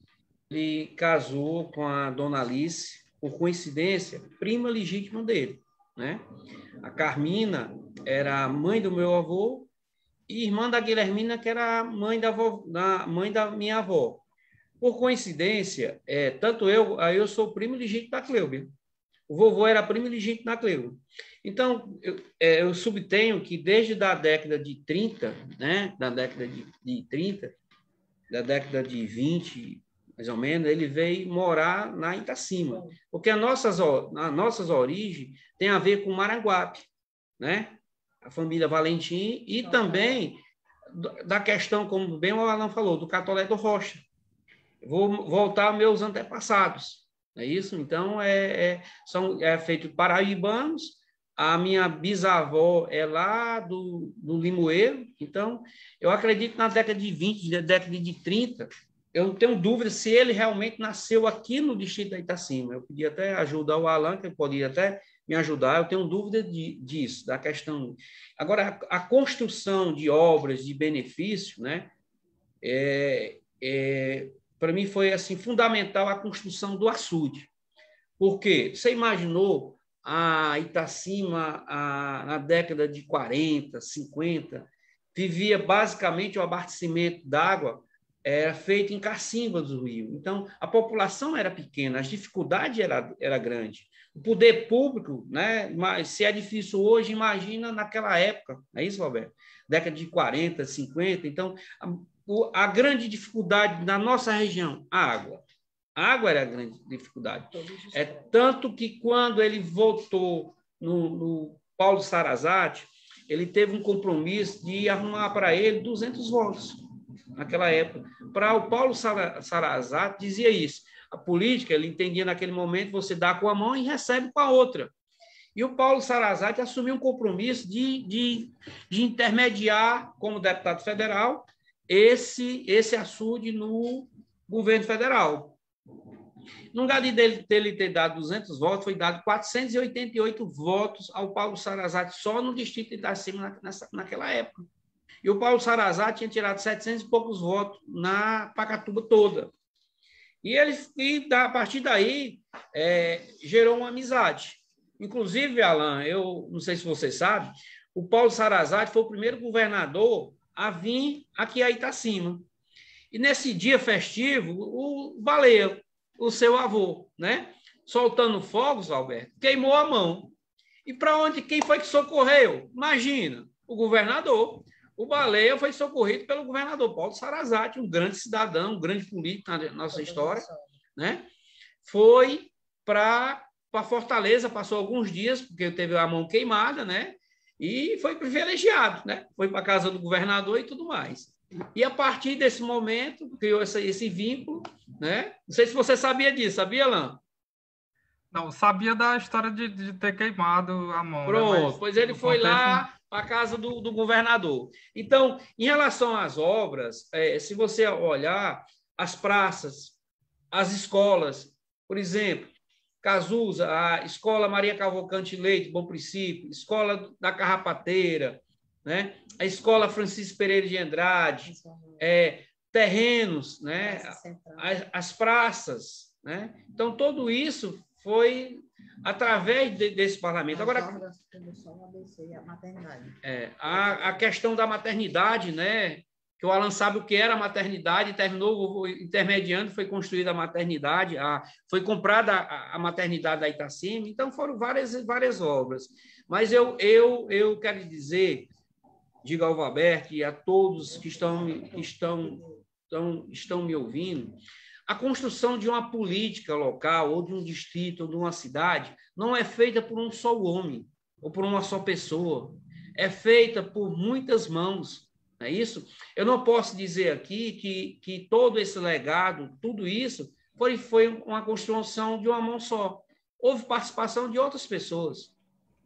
ele casou com a dona Alice, por coincidência, prima legítima dele, né? A Carmina era a mãe do meu avô e irmã da Guilhermina, que era a mãe da, avó, da, mãe da minha avó. Por coincidência, é, tanto eu, aí eu sou primo legítimo da Cleubia. O vovô era primo legítimo da Cleubia. Então, eu, é, eu subtenho que desde da década de 30, né, da década de, de 30, da década de 20, mais ou menos, ele veio morar na Itacima. Porque as nossas, as nossas origens têm a ver com Maranguape, né? A família Valentim e também da questão, como bem o Alan falou, do Catolé do Rocha. Vou voltar aos meus antepassados, não é isso? Então, é, é, são, é feito paraibanos, a minha bisavó é lá do, do Limoeiro, então eu acredito que na década de 20, na década de 30, eu não tenho dúvida se ele realmente nasceu aqui no distrito da Itacima. Eu podia até ajudar o Alan, que ele poderia até me ajudar, eu tenho dúvida de, disso, da questão. Agora, a, a construção de obras de benefício, né, é, é, para mim foi assim fundamental a construção do açude. Porque você imaginou a Itacima, a, na década de 40, 50, vivia basicamente o abastecimento d'água era feito em cacimbas do rio. Então, a população era pequena, as dificuldades era, era grande. O poder público, né, mas se é difícil hoje, imagina naquela época, é isso, Roberto? Década de 40, 50. Então, a, a grande dificuldade na nossa região, a água. A água era a grande dificuldade. É tanto que quando ele votou no, no Paulo Sarazate, ele teve um compromisso de arrumar para ele 200 votos naquela época. Para o Paulo Sarazate dizia isso. A política, ele entendia naquele momento, você dá com a mão e recebe com a outra. E o Paulo Sarazate assumiu um compromisso de, de, de intermediar, como deputado federal, esse, esse açude no governo federal. No lugar de dele ter dado 200 votos, foi dado 488 votos ao Paulo Sarazate só no distrito de Itacima nessa, naquela época. E o Paulo Sarazate tinha tirado 700 e poucos votos na Pacatuba toda. E ele, e a partir daí, é, gerou uma amizade. Inclusive, Alan, eu não sei se você sabe, o Paulo Sarazate foi o primeiro governador a vir aqui a Itacima. E nesse dia festivo, o Baleia, o seu avô, né? Soltando fogos, Alberto, queimou a mão. E para onde? Quem foi que socorreu? Imagina, o governador. O Baleia foi socorrido pelo governador Paulo Sarazate, um grande cidadão, um grande político na nossa história, né? Foi para Fortaleza, passou alguns dias, porque teve a mão queimada, né? E foi privilegiado, né? Foi para a casa do governador e tudo mais. E a partir desse momento, criou esse, esse vínculo, né? Não sei se você sabia disso, sabia, Alain? Não, sabia da história de, de ter queimado a mão. Pronto, né? Mas pois ele foi contexto... lá para a casa do, do, governador. Então, em relação às obras, é, se você olhar as praças, as escolas, por exemplo, Cazuza, a Escola Maria Cavalcante Leite, Bom Princípio, Escola da Carrapateira, né? a Escola Francisco Pereira de Andrade, é, terrenos, né? as, as praças. Né? Então, tudo isso foi através de, desse parlamento. Agora, é, a, a questão da maternidade, né? que o Alan sabe o que era a maternidade, terminou intermediando, foi construída a maternidade, a, foi comprada a, a, maternidade da Itacima, então foram várias, várias obras. Mas eu, eu, eu quero dizer, diga ao Valberto e a todos que estão, que estão, estão, estão me ouvindo, a construção de uma política local, ou de um distrito, ou de uma cidade, não é feita por um só homem, ou por uma só pessoa. É feita por muitas mãos não é isso? Eu não posso dizer aqui que, que todo esse legado, tudo isso, foi, foi uma construção de uma mão só. Houve participação de outras pessoas,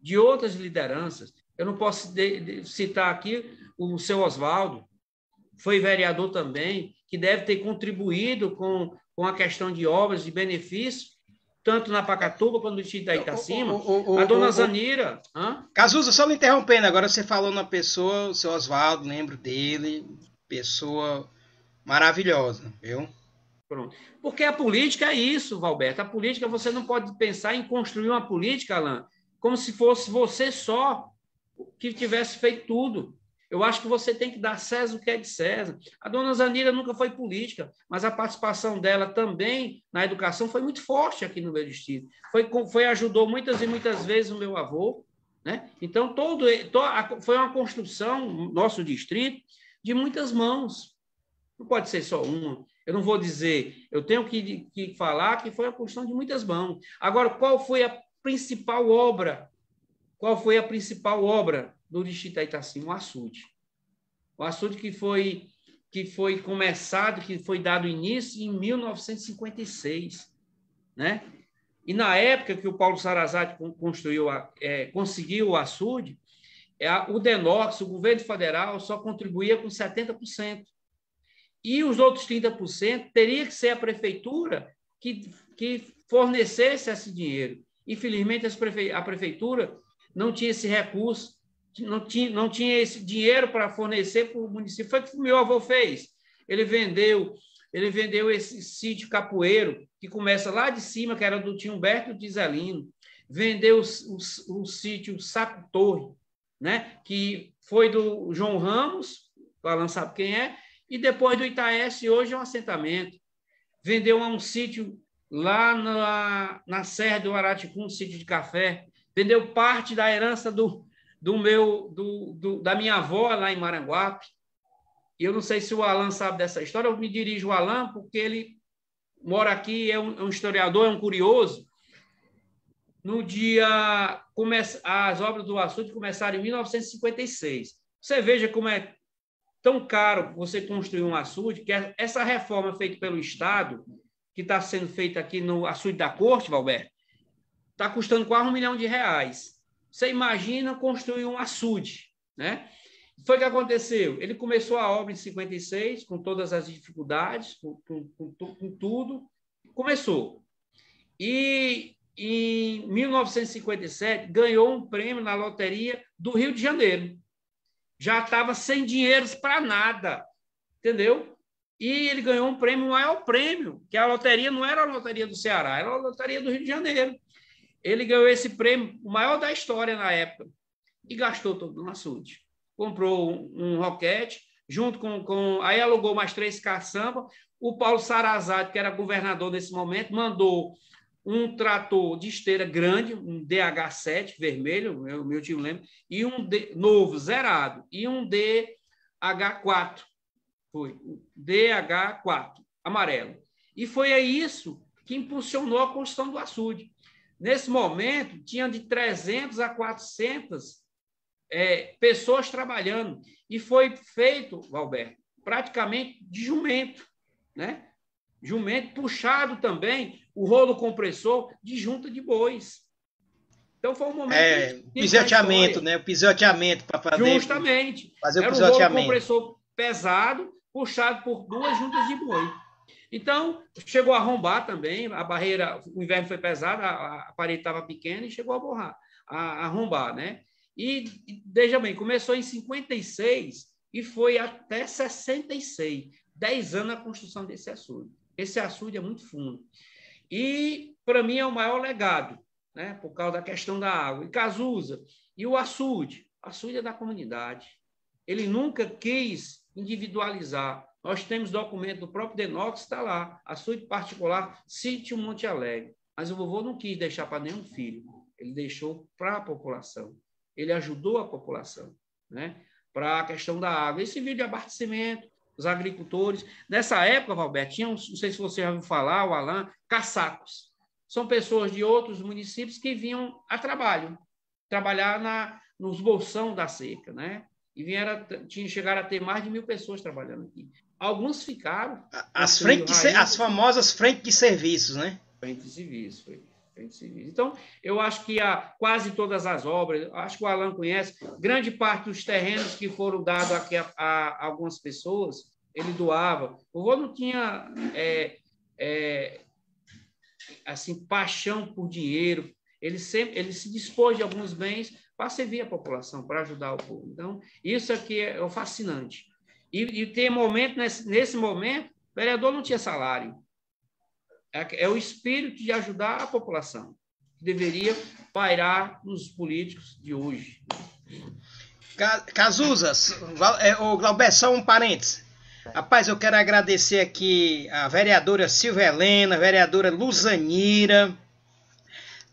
de outras lideranças. Eu não posso de, de, citar aqui o seu Oswaldo, foi vereador também, que deve ter contribuído com, com a questão de obras de benefício tanto na Pacatuba quanto no distrito da Itacima. O, o, a dona Zanira. Hã? Cazuza, só me interrompendo, agora você falou na pessoa, o seu Oswaldo, lembro dele, pessoa maravilhosa, viu? Pronto. Porque a política é isso, Valberto. A política, você não pode pensar em construir uma política, Alain, como se fosse você só que tivesse feito tudo. Eu acho que você tem que dar César o que é de César. A dona Zanira nunca foi política, mas a participação dela também na educação foi muito forte aqui no meu distrito. Foi, foi ajudou muitas e muitas vezes o meu avô. Né? Então, todo, to, foi uma construção, nosso distrito, de muitas mãos. Não pode ser só uma. Eu não vou dizer, eu tenho que, que falar que foi a construção de muitas mãos. Agora, qual foi a principal obra? Qual foi a principal obra do distrito Itacima, o açude. O açude que foi, que foi começado, que foi dado início em 1956. Né? E na época que o Paulo Sarazate construiu, é, conseguiu o açude, é, o DENOX, o governo federal, só contribuía com 70%. E os outros 30% teria que ser a prefeitura que, que fornecesse esse dinheiro. Infelizmente, a prefeitura não tinha esse recurso não tinha, não tinha esse dinheiro para fornecer para o município. Foi o que meu avô fez. Ele vendeu, ele vendeu esse sítio capoeiro, que começa lá de cima, que era do tio Humberto Dizelino. Vendeu o, o, o sítio Saco Torre, né? que foi do João Ramos, o Alan sabe quem é, e depois do Itaés, hoje é um assentamento. Vendeu um sítio lá na, na Serra do Araticum, um sítio de café. Vendeu parte da herança do, do meu, do, do, da minha avó lá em Maranguape. Eu não sei se o Alan sabe dessa história, eu me dirijo ao Alan porque ele mora aqui, é um, é um historiador, é um curioso. No dia. Começa, as obras do açude começaram em 1956. Você veja como é tão caro você construir um açude, que essa reforma feita pelo Estado, que está sendo feita aqui no açude da Corte, Valberto, está custando quase um milhão de reais. Você imagina construir um açude, né? Foi o que aconteceu. Ele começou a obra em 56, com todas as dificuldades, com, com, com, com tudo. Começou. E em 1957 ganhou um prêmio na loteria do Rio de Janeiro. Já estava sem dinheiro para nada, entendeu? E ele ganhou um prêmio, o maior prêmio, que a loteria não era a loteria do Ceará, era a loteria do Rio de Janeiro. Ele ganhou esse prêmio, o maior da história na época, e gastou todo no açude. Comprou um, um roquete, junto com, com. Aí alugou mais três caçamba. O Paulo Sarazade, que era governador nesse momento, mandou um trator de esteira grande, um DH7 vermelho, meu, meu tio lembra, e um D, novo, zerado, e um DH4, foi, DH4, amarelo. E foi isso que impulsionou a construção do açude. Nesse momento, tinha de 300 a 400 é, pessoas trabalhando. E foi feito, Valberto, praticamente de jumento, né? Jumento puxado também, o rolo compressor de junta de bois. Então foi um momento. É, pisoteamento, né? O pisoteamento para fazer. Justamente. Fazer o Era um rolo compressor pesado, puxado por duas juntas de boi. Então, chegou a arrombar também, a barreira, o inverno foi pesado, a, a parede estava pequena e chegou a borrar, a, arrombar, né? E, veja bem, começou em 56 e foi até 66, 10 anos a construção desse açude. Esse açude é muito fundo. E, para mim, é o maior legado, né? por causa da questão da água. E Cazuza, e o açude? O açude é da comunidade. Ele nunca quis individualizar. Nós temos documento do próprio Denox, está lá, açude particular, sítio Monte Alegre. Mas o vovô não quis deixar para nenhum filho, ele deixou para a população. Ele ajudou a população, né? Para a questão da água. Esse vídeo de abastecimento, os agricultores. Nessa época, Valberto, tinha, não sei se você já ouviu falar, o Alain, caçacos. São pessoas de outros municípios que vinham a trabalho, trabalhar na, nos bolsão da seca, né? E vieram, tinha, chegaram a ter mais de mil pessoas trabalhando aqui. Alguns ficaram. As, frente as famosas frentes de serviços, né? Frente de serviços, frente serviços. Então, eu acho que a, quase todas as obras, acho que o Alan conhece, grande parte dos terrenos que foram dados aqui a, a algumas pessoas, ele doava. O vô não tinha é, é, assim paixão por dinheiro. Ele sempre ele se dispôs de alguns bens para servir a população, para ajudar o povo. Então, isso aqui é, o fascinante. E, e tem momento, nesse, nesse momento, o vereador não tinha salário. É, é o espírito de ajudar a população, que deveria pairar nos políticos de hoje. Casuzas, o Glauber, só um parênteses. Rapaz, eu quero agradecer aqui a vereadora Silvia Helena, a vereadora Luzanira,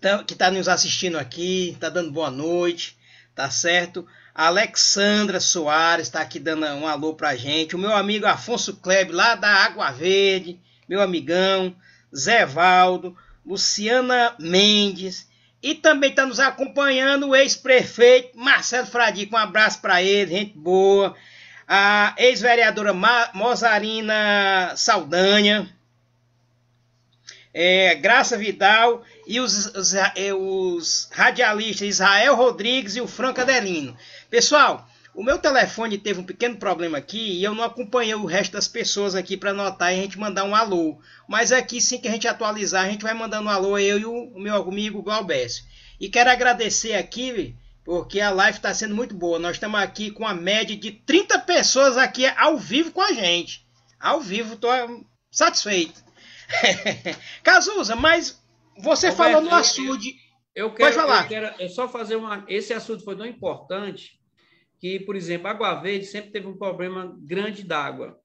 tá, que está nos assistindo aqui, está dando boa noite, tá certo? Alexandra Soares está aqui dando um alô pra gente. O meu amigo Afonso Kleb, lá da Água Verde, meu amigão. Zé Valdo, Luciana Mendes. E também está nos acompanhando o ex-prefeito Marcelo Fradico. Um abraço para ele, gente boa a ex-vereadora Mozarina Saldanha, é, Graça Vidal e os, os, os, radialistas Israel Rodrigues e o Franco Adelino. Pessoal, o meu telefone teve um pequeno problema aqui e eu não acompanhei o resto das pessoas aqui para anotar e a gente mandar um alô. Mas aqui, sim que a gente atualizar, a gente vai mandando um alô, eu e o, meu amigo Galbécio. E quero agradecer aqui porque a live está sendo muito boa. Nós estamos aqui com a média de 30 pessoas aqui ao vivo com a gente. Ao vivo, estou satisfeito. [LAUGHS] Cazuza, mas você Roberto, falou no açude. Eu, eu quero, Pode falar. Eu quero é só fazer uma. Esse assunto foi tão importante que, por exemplo, Água Verde sempre teve um problema grande d'água.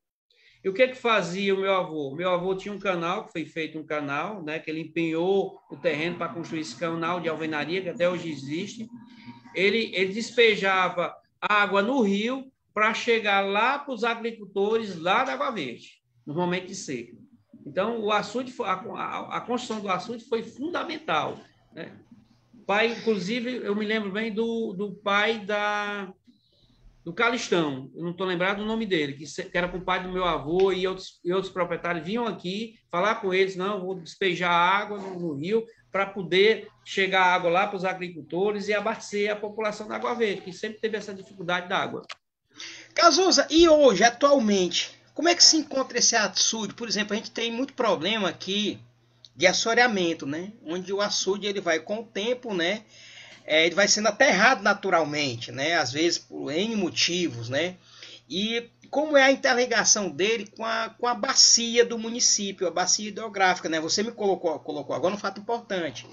E o que que fazia o meu avô? Meu avô tinha um canal, que foi feito um canal, né, que ele empenhou o terreno para construir esse canal de alvenaria, que até hoje existe ele, ele despejava água no rio para chegar lá para os agricultores lá da Água Verde, no momento de seca. Então, o açude, a, a, a construção do açude foi fundamental. Né? Pai, inclusive, eu me lembro bem do, do pai da, do Calistão, eu não estou lembrado do nome dele, que, que era compadre do meu avô e outros, e outros proprietários vinham aqui falar com eles, não, vou despejar água no, no rio para poder chegar água lá para os agricultores e abastecer a população da Água Verde, que sempre teve essa dificuldade da água. Cazuza, e hoje, atualmente, como é que se encontra esse açude? Por exemplo, a gente tem muito problema aqui de assoreamento, né? Onde o açude ele vai com o tempo, né? É, ele vai sendo aterrado naturalmente, né? Às vezes por N motivos, né? E como é a interligação dele com a, com a bacia do município, a bacia hidrográfica, né? Você me colocou, colocou agora um fato importante.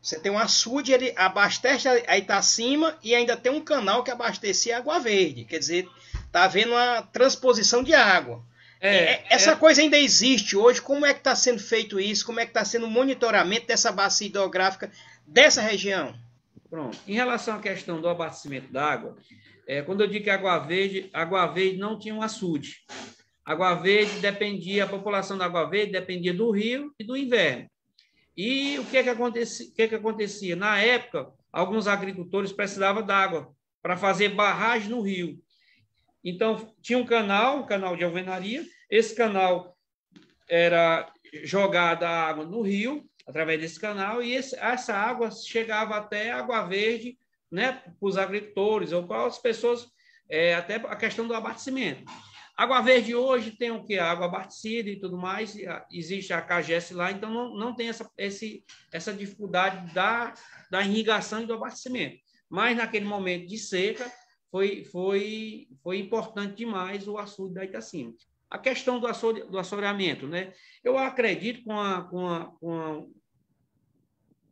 Você tem um açude, ele abastece a Itacima e ainda tem um canal que abastece a Água Verde. Quer dizer, tá havendo uma transposição de água. É, é, essa é... coisa ainda existe hoje. Como é que está sendo feito isso? Como é que está sendo o monitoramento dessa bacia hidrográfica dessa região? Pronto. Em relação à questão do abastecimento da água, é, quando eu digo que Água Verde, Água Verde não tinha um açude. Água Verde dependia, a população da Água Verde dependia do rio e do inverno. E o que, é que, acontecia, que, é que acontecia? Na época, alguns agricultores precisavam d'água para fazer barragem no rio. Então, tinha um canal, um canal de alvenaria. Esse canal era jogada a água no rio, através desse canal, e esse, essa água chegava até Água Verde, né, para os agricultores ou para as pessoas, é, até a questão do abastecimento. Água Verde hoje tem o que? Água abastecida e tudo mais, existe a CAGES lá, então não, não tem essa, esse, essa dificuldade da, da irrigação e do abastecimento. Mas naquele momento de seca, foi, foi, foi importante demais o açude da Itacima. A questão do, do assoreamento, né? Eu acredito com a, com a, com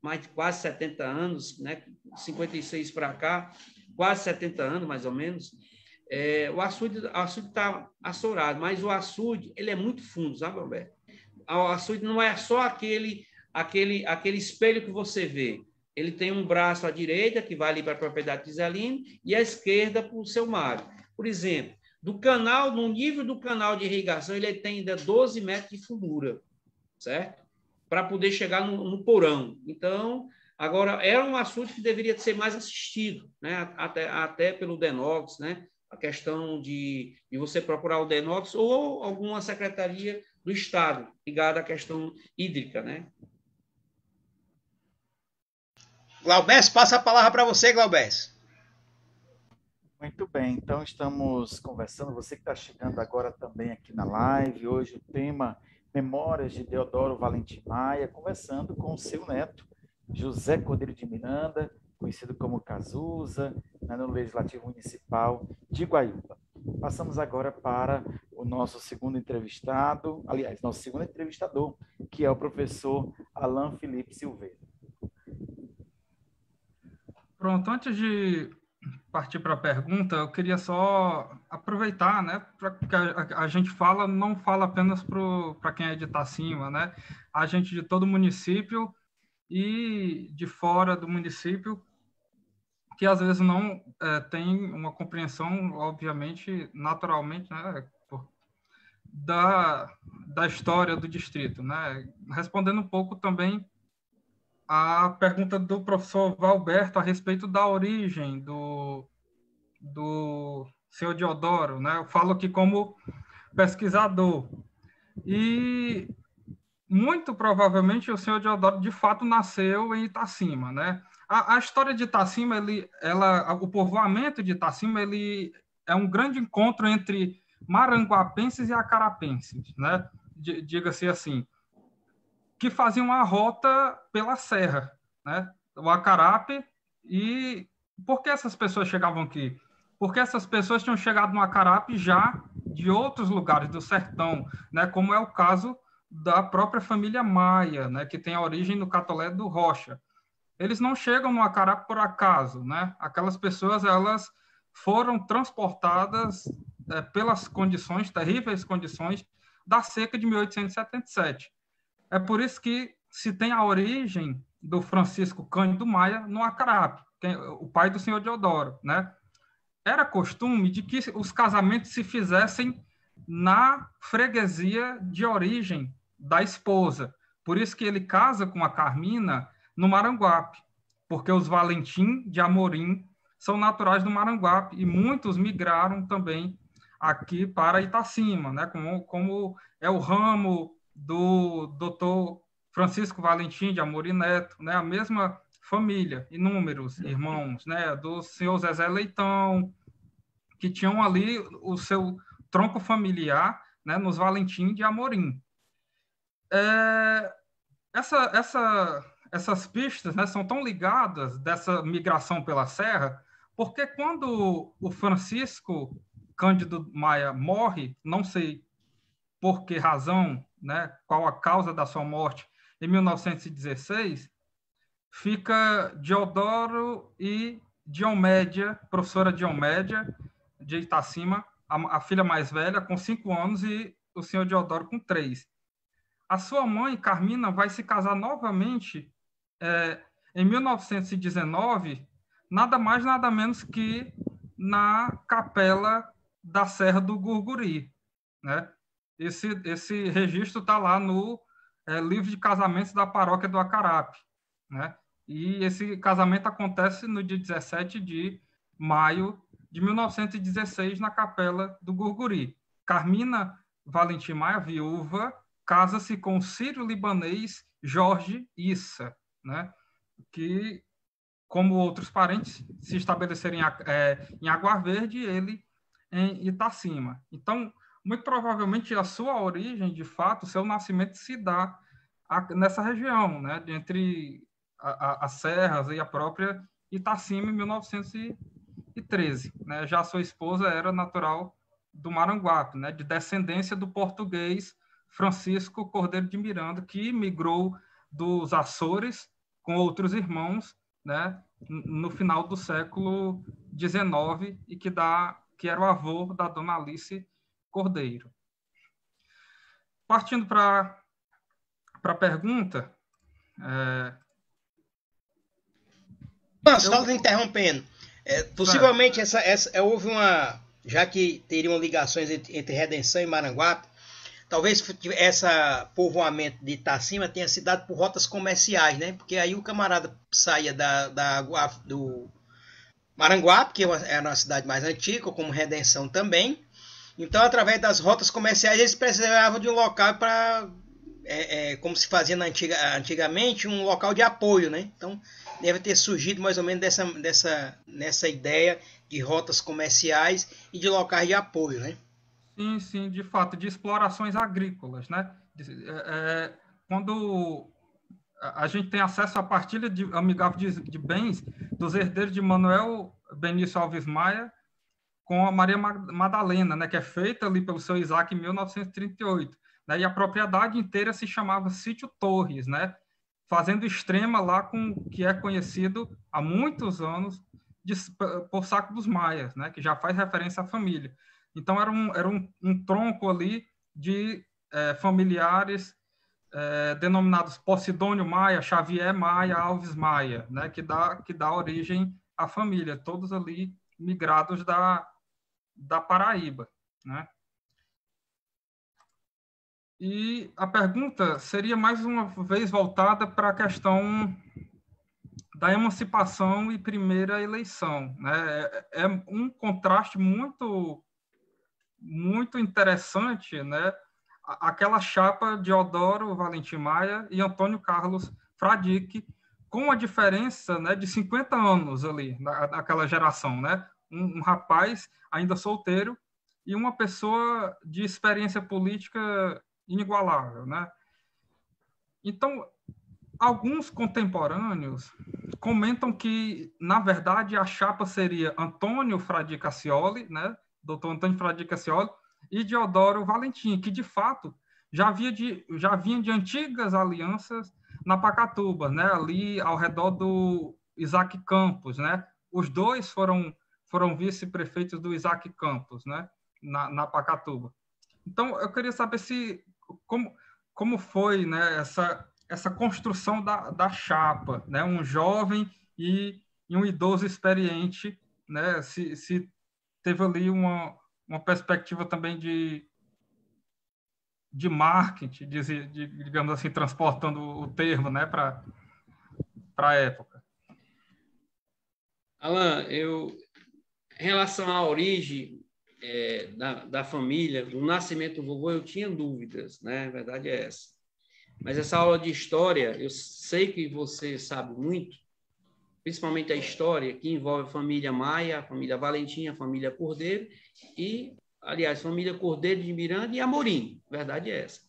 mais de quase 70 anos, né? 56 para cá, quase 70 anos mais ou menos, É, o açude está assorado, mas o açude ele é muito fundo, sabe, Alberto? O açude não é só aquele, aquele, aquele espelho que você vê. Ele tem um braço à direita, que vai ali para a propriedade de Zeline, e à esquerda para o seu mar. Por exemplo, do canal, no nível do canal de irrigação, ele tem ainda 12 metros de fundura, certo? Para poder chegar no, no, porão. Então, agora, era um assunto que deveria ser mais assistido, né? até, até pelo Denox, né? a questão de, de você procurar o Denox ou alguma secretaria do Estado ligada à questão hídrica, né? Glaubés, passa a palavra para você, Glaubés. Muito bem, então estamos conversando. Você que está chegando agora também aqui na live, hoje o tema Memórias de Deodoro Valentim Maia, conversando com seu neto, José Cordeiro de Miranda, conhecido como Cazuza, né, no Legislativo Municipal de Guaíba. Passamos agora para o nosso segundo entrevistado, aliás, nosso segundo entrevistador, que é o professor Alain Felipe Silveira. Pronto, antes de partir para a pergunta, eu queria só aproveitar, né, para que a, a, gente fala, não fala apenas para quem é de Itacima, né, a gente de todo município e de fora do município, que às vezes não é, tem uma compreensão, obviamente, naturalmente, né, da, da história do distrito, né, respondendo um pouco também a pergunta do professor Valberto a respeito da origem do, do senhor Diodoro, né? Eu falo aqui como pesquisador. E muito provavelmente o senhor Diodoro de fato nasceu em Itacima, né? A, a história de Itacima, ele, ela, o povoamento de Itacima, ele é um grande encontro entre maranguapenses e acarapenses, né? Diga-se assim que faziam a rota pela serra, né? O Acarape e por que essas pessoas chegavam aqui? Porque essas pessoas tinham chegado no Acarape já de outros lugares do sertão, né? Como é o caso da própria família Maia, né? Que tem a origem no Catolé do Rocha. Eles não chegam no Acarape por acaso, né? Aquelas pessoas elas foram transportadas é, pelas condições terríveis condições da seca de 1877. É por isso que se tem a origem do Francisco Cândido Maia no Acarape, o pai do senhor Deodoro, né? Era costume de que os casamentos se fizessem na freguesia de origem da esposa. Por isso que ele casa com a Carmina no Maranguape, porque os Valentim de Amorim são naturais do Maranguape e muitos migraram também aqui para Itacima, né? Como, como é o ramo do doutor Francisco Valentim de Amorim Neto, né, a mesma família, inúmeros irmãos, né, do senhor Zezé Leitão, que tinham ali o seu tronco familiar, né, nos Valentim de Amorim. É, essa, essa, essas pistas né, são tão ligadas dessa migração pela serra, porque quando o Francisco Cândido Maia morre, não sei por que razão né, qual a causa da sua morte, em 1916, fica Diodoro e Diomédia, professora Diomédia, de Itacima, a, a, filha mais velha, com cinco anos, e o senhor Diodoro com três. A sua mãe, Carmina, vai se casar novamente é, em 1919, nada mais, nada menos que na capela da Serra do Gurguri, né? Esse, esse registro está lá no é, livro de casamentos da paróquia do Acarape. Né? E esse casamento acontece no dia 17 de maio de 1916, na capela do Gurguri. Carmina Valentim Maia, viúva, casa-se com o sírio-libanês Jorge Issa, né? que, como outros parentes, se estabelecerem é, em Água Verde, ele em Itacima. Então, muito provavelmente a sua origem, de fato, seu nascimento se dá nessa região, né, entre as serras e a própria Itacima, em 1913. Né? Já sua esposa era natural do Maranguape, né, de descendência do português Francisco Cordeiro de Miranda, que migrou dos Açores com outros irmãos, né, no final do século XIX e que dá que era o avô da dona Alice Cordeiro. Partindo para a pergunta. É... Não, só eu... interrompendo. É, possivelmente essa, essa, é, houve uma. Já que teriam ligações entre, entre Redenção e Maranguape, talvez esse povoamento de Itacima tenha se dado por rotas comerciais, né? Porque aí o camarada saía da, da do Maranguape, que era uma cidade mais antiga, como Redenção também, então, através das rotas comerciais, eles precisavam de um local para, é, é, como se fazia antiga, antigamente, um local de apoio, né? Então, deve ter surgido mais ou menos dessa, dessa, nessa ideia de rotas comerciais e de locais de apoio, né? Sim, sim, de fato, de explorações agrícolas, né? É, é, quando a gente tem acesso à partilha de, amigável de, de bens dos herdeiros de Manuel Benício Alves Maia com a Maria Madalena, né, que é feita ali pelo seu Isaac em 1938. Né, e a propriedade inteira se chamava Sítio Torres, né, fazendo extrema lá com o que é conhecido há muitos anos de, por Saco dos Maias, né, que já faz referência à família. Então, era um, era um, um tronco ali de é, familiares é, denominados Posidônio Maia, Xavier Maia, Alves Maia, né, que, dá, que dá origem à família, todos ali migrados da, da Paraíba. Né? E a pergunta seria mais uma vez voltada para a questão da emancipação e primeira eleição. Né? É, é um contraste muito, muito interessante, né? aquela chapa de Odoro Valentim Maia e Antônio Carlos Fradique, com a diferença né, de 50 anos ali, naquela geração. Né? Um, um rapaz ainda solteiro e uma pessoa de experiência política inigualável, né? Então, alguns contemporâneos comentam que, na verdade, a chapa seria Antônio Fradicacioli, né? Doutor Antônio Fradicacioli e Diodoro Valentim, que de fato já havia de já vinha de antigas alianças na Pacatuba, né? Ali ao redor do Isaac Campos, né? Os dois foram foram vice-prefeitos do Isaac Campos, né, na, na Pacatuba. Então, eu queria saber se como, como foi né, essa, essa construção da, da chapa, né, um jovem e, e um idoso experiente, né, se, se teve ali uma, uma perspectiva também de, de marketing, de, de, digamos assim, transportando o termo né, para a época. Alan, eu, em relação à origem é, da, da família, do nascimento do vovô, eu tinha dúvidas, né? A verdade é essa. Mas essa aula de história, eu sei que você sabe muito, principalmente a história que envolve a família Maia, a família Valentim, a família Cordeiro e, aliás, família Cordeiro de Miranda e Amorim. A verdade é essa.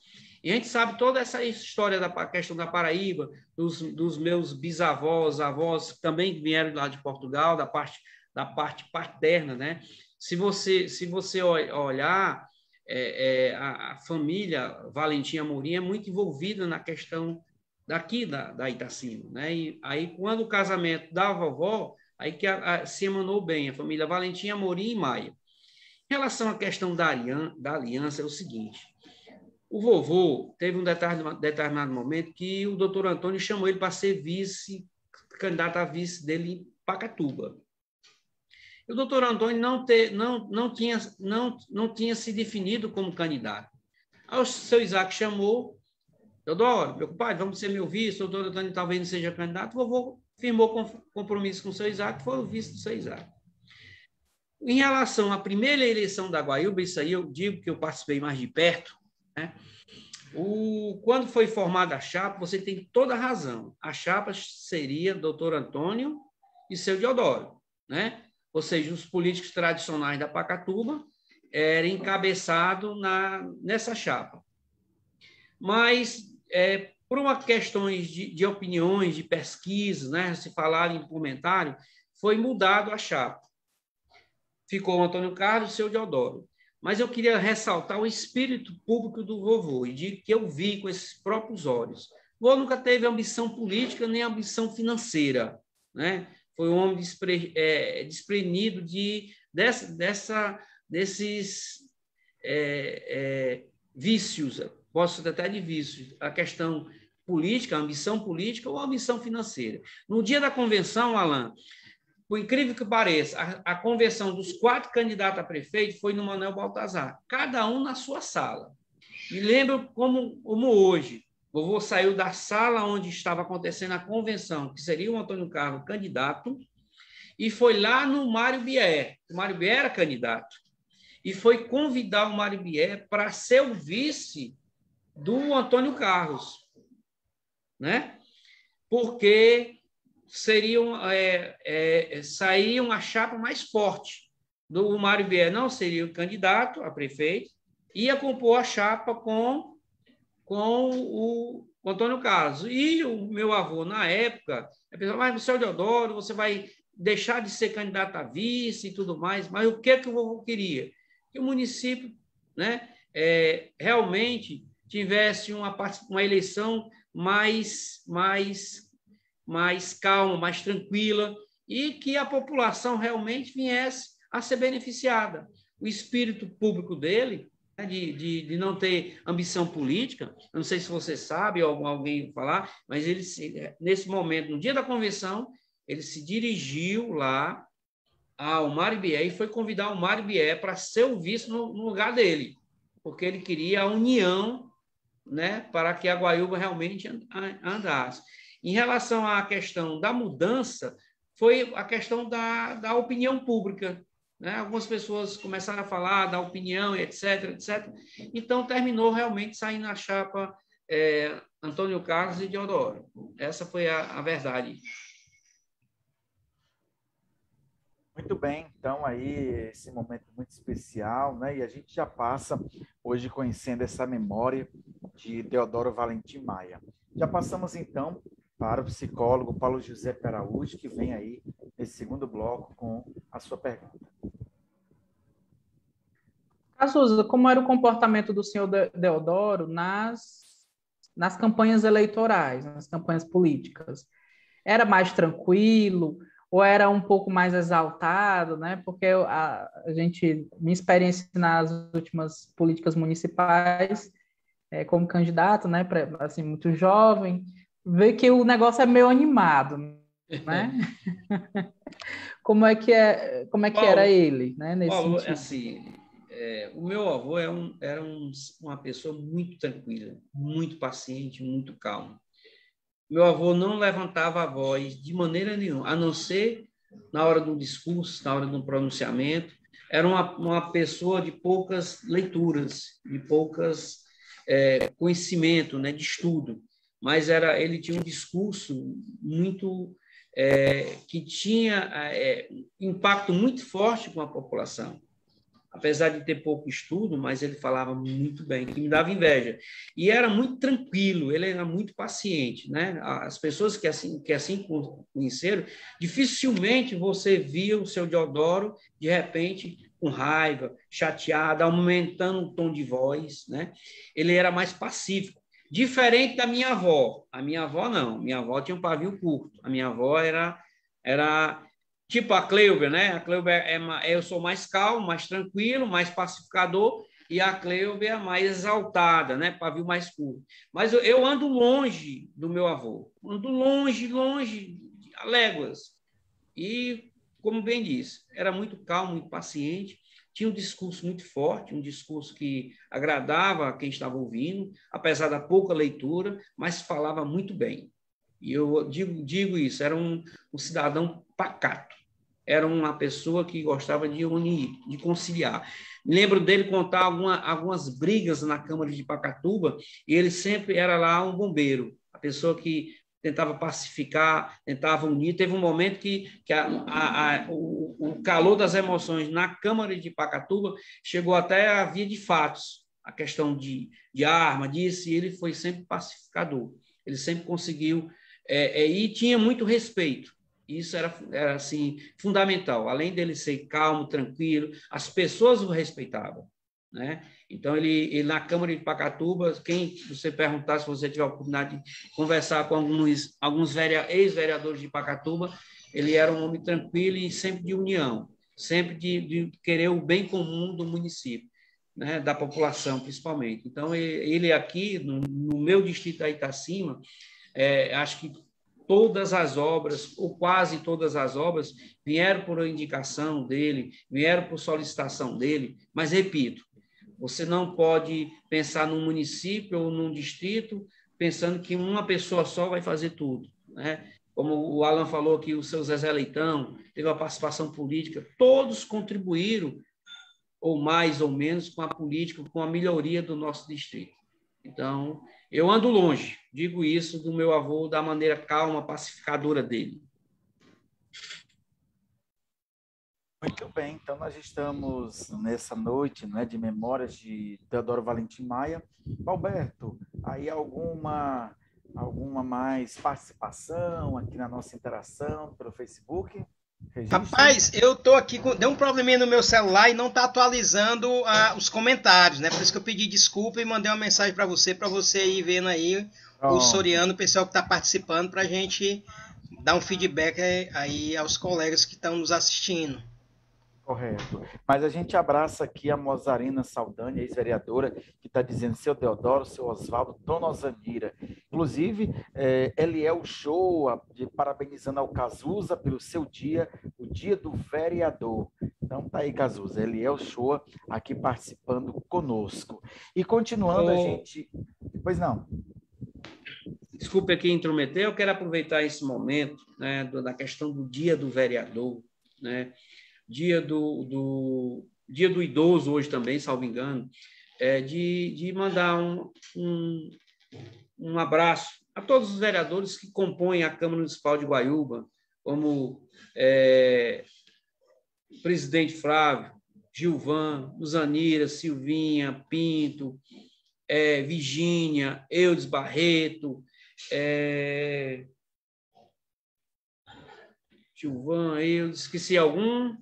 E a gente sabe toda essa história da questão da Paraíba, dos, dos meus bisavós, avós, também vieram lá de Portugal, da parte da parte paterna, né? Se você, se você olhar, é, é, a, a, família Valentim Amorim é muito envolvida na questão daqui da, da Itacima, né? E aí, quando o casamento da vovó, aí que a, a, se emanou bem, a família Valentim Amorim e Maia. Em relação à questão da, aliança, da aliança, é o seguinte, o vovô teve um determinado, determinado momento que o doutor Antônio chamou ele para ser vice, candidato a vice dele em Pacatuba. O doutor Antônio não, ter, não, não, tinha, não, não tinha se definido como candidato. Aí o seu Isaac chamou, Teodoro, meu compadre, vamos ser meu vice, o doutor Antônio talvez não seja candidato, o vovô firmou compromisso com o seu Isaac, foi o vice do seu Isaac. Em relação à primeira eleição da Guaíba, isso aí eu digo que eu participei mais de perto, né? O, quando foi formada a chapa, você tem toda a razão. A chapa seria doutor Antônio e seu Diodoro, né? Ou seja, os políticos tradicionais da Pacatuba, era encabeçado na, nessa chapa. Mas, é, por uma questões de, de opiniões, de pesquisa, né, se falar em comentário, foi mudado a chapa. Ficou o Antônio Carlos e o seu Deodoro. Mas eu queria ressaltar o espírito público do vovô e de que eu vi com esses próprios olhos. O vovô nunca teve ambição política nem ambição financeira, né? Foi um homem despre, é, desprendido de, dessa, dessa, desses é, é, vícios, posso até de vícios, a questão política, a ambição política ou a ambição financeira. No dia da convenção, Alain, por incrível que pareça, a, a convenção dos quatro candidatos a prefeito foi no Manuel Baltazar, cada um na sua sala. Me lembro como, como hoje. Vovô saiu da sala onde estava acontecendo a convenção, que seria o Antônio Carlos candidato, e foi lá no Mário Bier. O Mário Bier era candidato. E foi convidar o Mário Bier para ser o vice do Antônio Carlos. Né? Porque seriam, é, é, sairiam a chapa mais forte. Do Mário Bier não seria o candidato a prefeito, ia compor a chapa com, com o, Antônio Carlos. E o meu avô, na época, pensou, mas, seu Deodoro, você vai deixar de ser candidato a vice e tudo mais, mas o que, é que o vovô queria? Que o município né, é, realmente tivesse uma, uma eleição mais, mais, mais calma, mais tranquila, e que a população realmente viesse a ser beneficiada. O espírito público dele de, de, de, não ter ambição política. Eu não sei se você sabe ou alguém falar, mas ele, nesse momento, no dia da convenção, ele se dirigiu lá ao Mário Bier e foi convidar o Mário Bier para ser o vice no, no, lugar dele, porque ele queria a união né, para que a Guaiúba realmente andasse. Em relação à questão da mudança, foi a questão da, da opinião pública. Né? Algumas pessoas começaram a falar da opinião, etc, etc. Então, terminou realmente saindo na chapa é, Antônio Carlos e Deodoro. Essa foi a, a verdade. Muito bem, então aí esse momento muito especial, né? E a gente já passa hoje conhecendo essa memória de Deodoro Valentim Maia. Já passamos então para o psicólogo Paulo José Peraújo, que vem aí nesse segundo bloco com a sua pergunta. Cazuza, como era o comportamento do senhor Deodoro nas, nas campanhas eleitorais, nas campanhas políticas? Era mais tranquilo ou era um pouco mais exaltado, né? Porque a, a gente, minha experiência nas últimas políticas municipais, é, como candidato, né, pra, assim, muito jovem, vê que o negócio é meio animado, [LAUGHS] né? como é que é, como é que Paulo, era ele, né, nesse Paulo, sentido? assim, é, o meu avô é um, era um, uma pessoa muito tranquila, muito paciente, muito calma. Meu avô não levantava a voz de maneira nenhuma, a não ser na hora do discurso, na hora do pronunciamento. Era uma, uma pessoa de poucas leituras, de poucas é, conhecimento, né, de estudo, mas era ele tinha um discurso muito é, que tinha é, impacto muito forte com a população apesar de ter pouco estudo, mas ele falava muito bem, que me dava inveja. E era muito tranquilo, ele era muito paciente, né? As pessoas que assim que assim conheceram, dificilmente você via o seu Deodoro de repente com raiva, chateado, aumentando o tom de voz, né? Ele era mais pacífico, diferente da minha avó. A minha avó não, minha avó tinha um pavio curto. A minha avó era era tipo a Cleuber, né? A Cleuber é, é eu sou mais calmo, mais tranquilo, mais pacificador, e a Cleuber é mais exaltada, né? Pavio mais curto. Mas eu, eu, ando longe do meu avô, ando longe, longe, a léguas. E, como bem disse, era muito calmo, muito paciente, tinha um discurso muito forte, um discurso que agradava a quem estava ouvindo, apesar da pouca leitura, mas falava muito bem. E eu digo, digo isso, era um, um cidadão pacato. Era uma pessoa que gostava de unir, de conciliar. Lembro dele contar alguma, algumas brigas na Câmara de Pacatuba, e ele sempre era lá um bombeiro, a pessoa que tentava pacificar, tentava unir. Teve um momento que, que a, a, a, o, o, calor das emoções na Câmara de Pacatuba chegou até a via de fatos, a questão de, de arma, disso, e ele foi sempre pacificador. Ele sempre conseguiu, é, é, e tinha muito respeito. Isso era, era assim fundamental. Além dele ser calmo, tranquilo, as pessoas o respeitavam, né? Então ele, ele na Câmara de Pacatuba, quem você perguntar se você tiver a oportunidade de conversar com alguns alguns ex-vereadores de Pacatuba, ele era um homem tranquilo e sempre de união, sempre de, de querer o bem comum do município, né, da população principalmente. Então, ele aqui, no, no meu distrito da Itacima, é, acho que todas as obras, ou quase todas as obras, vieram por indicação dele, vieram por solicitação dele, mas repito, você não pode pensar num município ou num distrito pensando que uma pessoa só vai fazer tudo. Né? Como o Alan falou que o seu Zezé Leitão teve a participação política, todos contribuíram, ou mais ou menos, com a política, com a melhoria do nosso distrito. Então, eu ando longe, digo isso do meu avô da maneira calma, pacificadora dele. Muito bem, então nós estamos nessa noite né, de memórias de Teodoro Valentim Maia. Alberto, aí alguma, alguma mais participação aqui na nossa interação pelo Facebook? Registro. Rapaz, eu tô aqui com. Deu um probleminha no meu celular e não tá atualizando uh, os comentários, né? Por isso que eu pedi desculpa e mandei uma mensagem para você, para você ir vendo aí Pronto. o Soriano, o pessoal que tá participando, pra gente dar um feedback aí aos colegas que estão nos assistindo. Correto. Mas a gente abraça aqui a Mozarina Saldanha, ex-vereadora, que está dizendo seu Deodoro, seu Oswaldo, Dona Osanira. Inclusive, é, Eliel Show, de, parabenizando ao Cazuza pelo seu dia, o dia do vereador. Então tá aí, Cazuza. Eliel Show aqui participando conosco. E continuando, a gente. Pois não. Desculpe aqui intrometer, eu quero aproveitar esse momento né, da questão do dia do vereador, né? Dia do, do, dia do idoso hoje também, salvo engano, é, de, de mandar um, um, um abraço a todos os vereadores que compõem a Câmara Municipal de Guaiúba, como é, presidente Flávio, Gilvan, Luzanira, Silvinha, Pinto, é, Virgínia, Eudes Barreto, é, Gilvan, eu esqueci algum,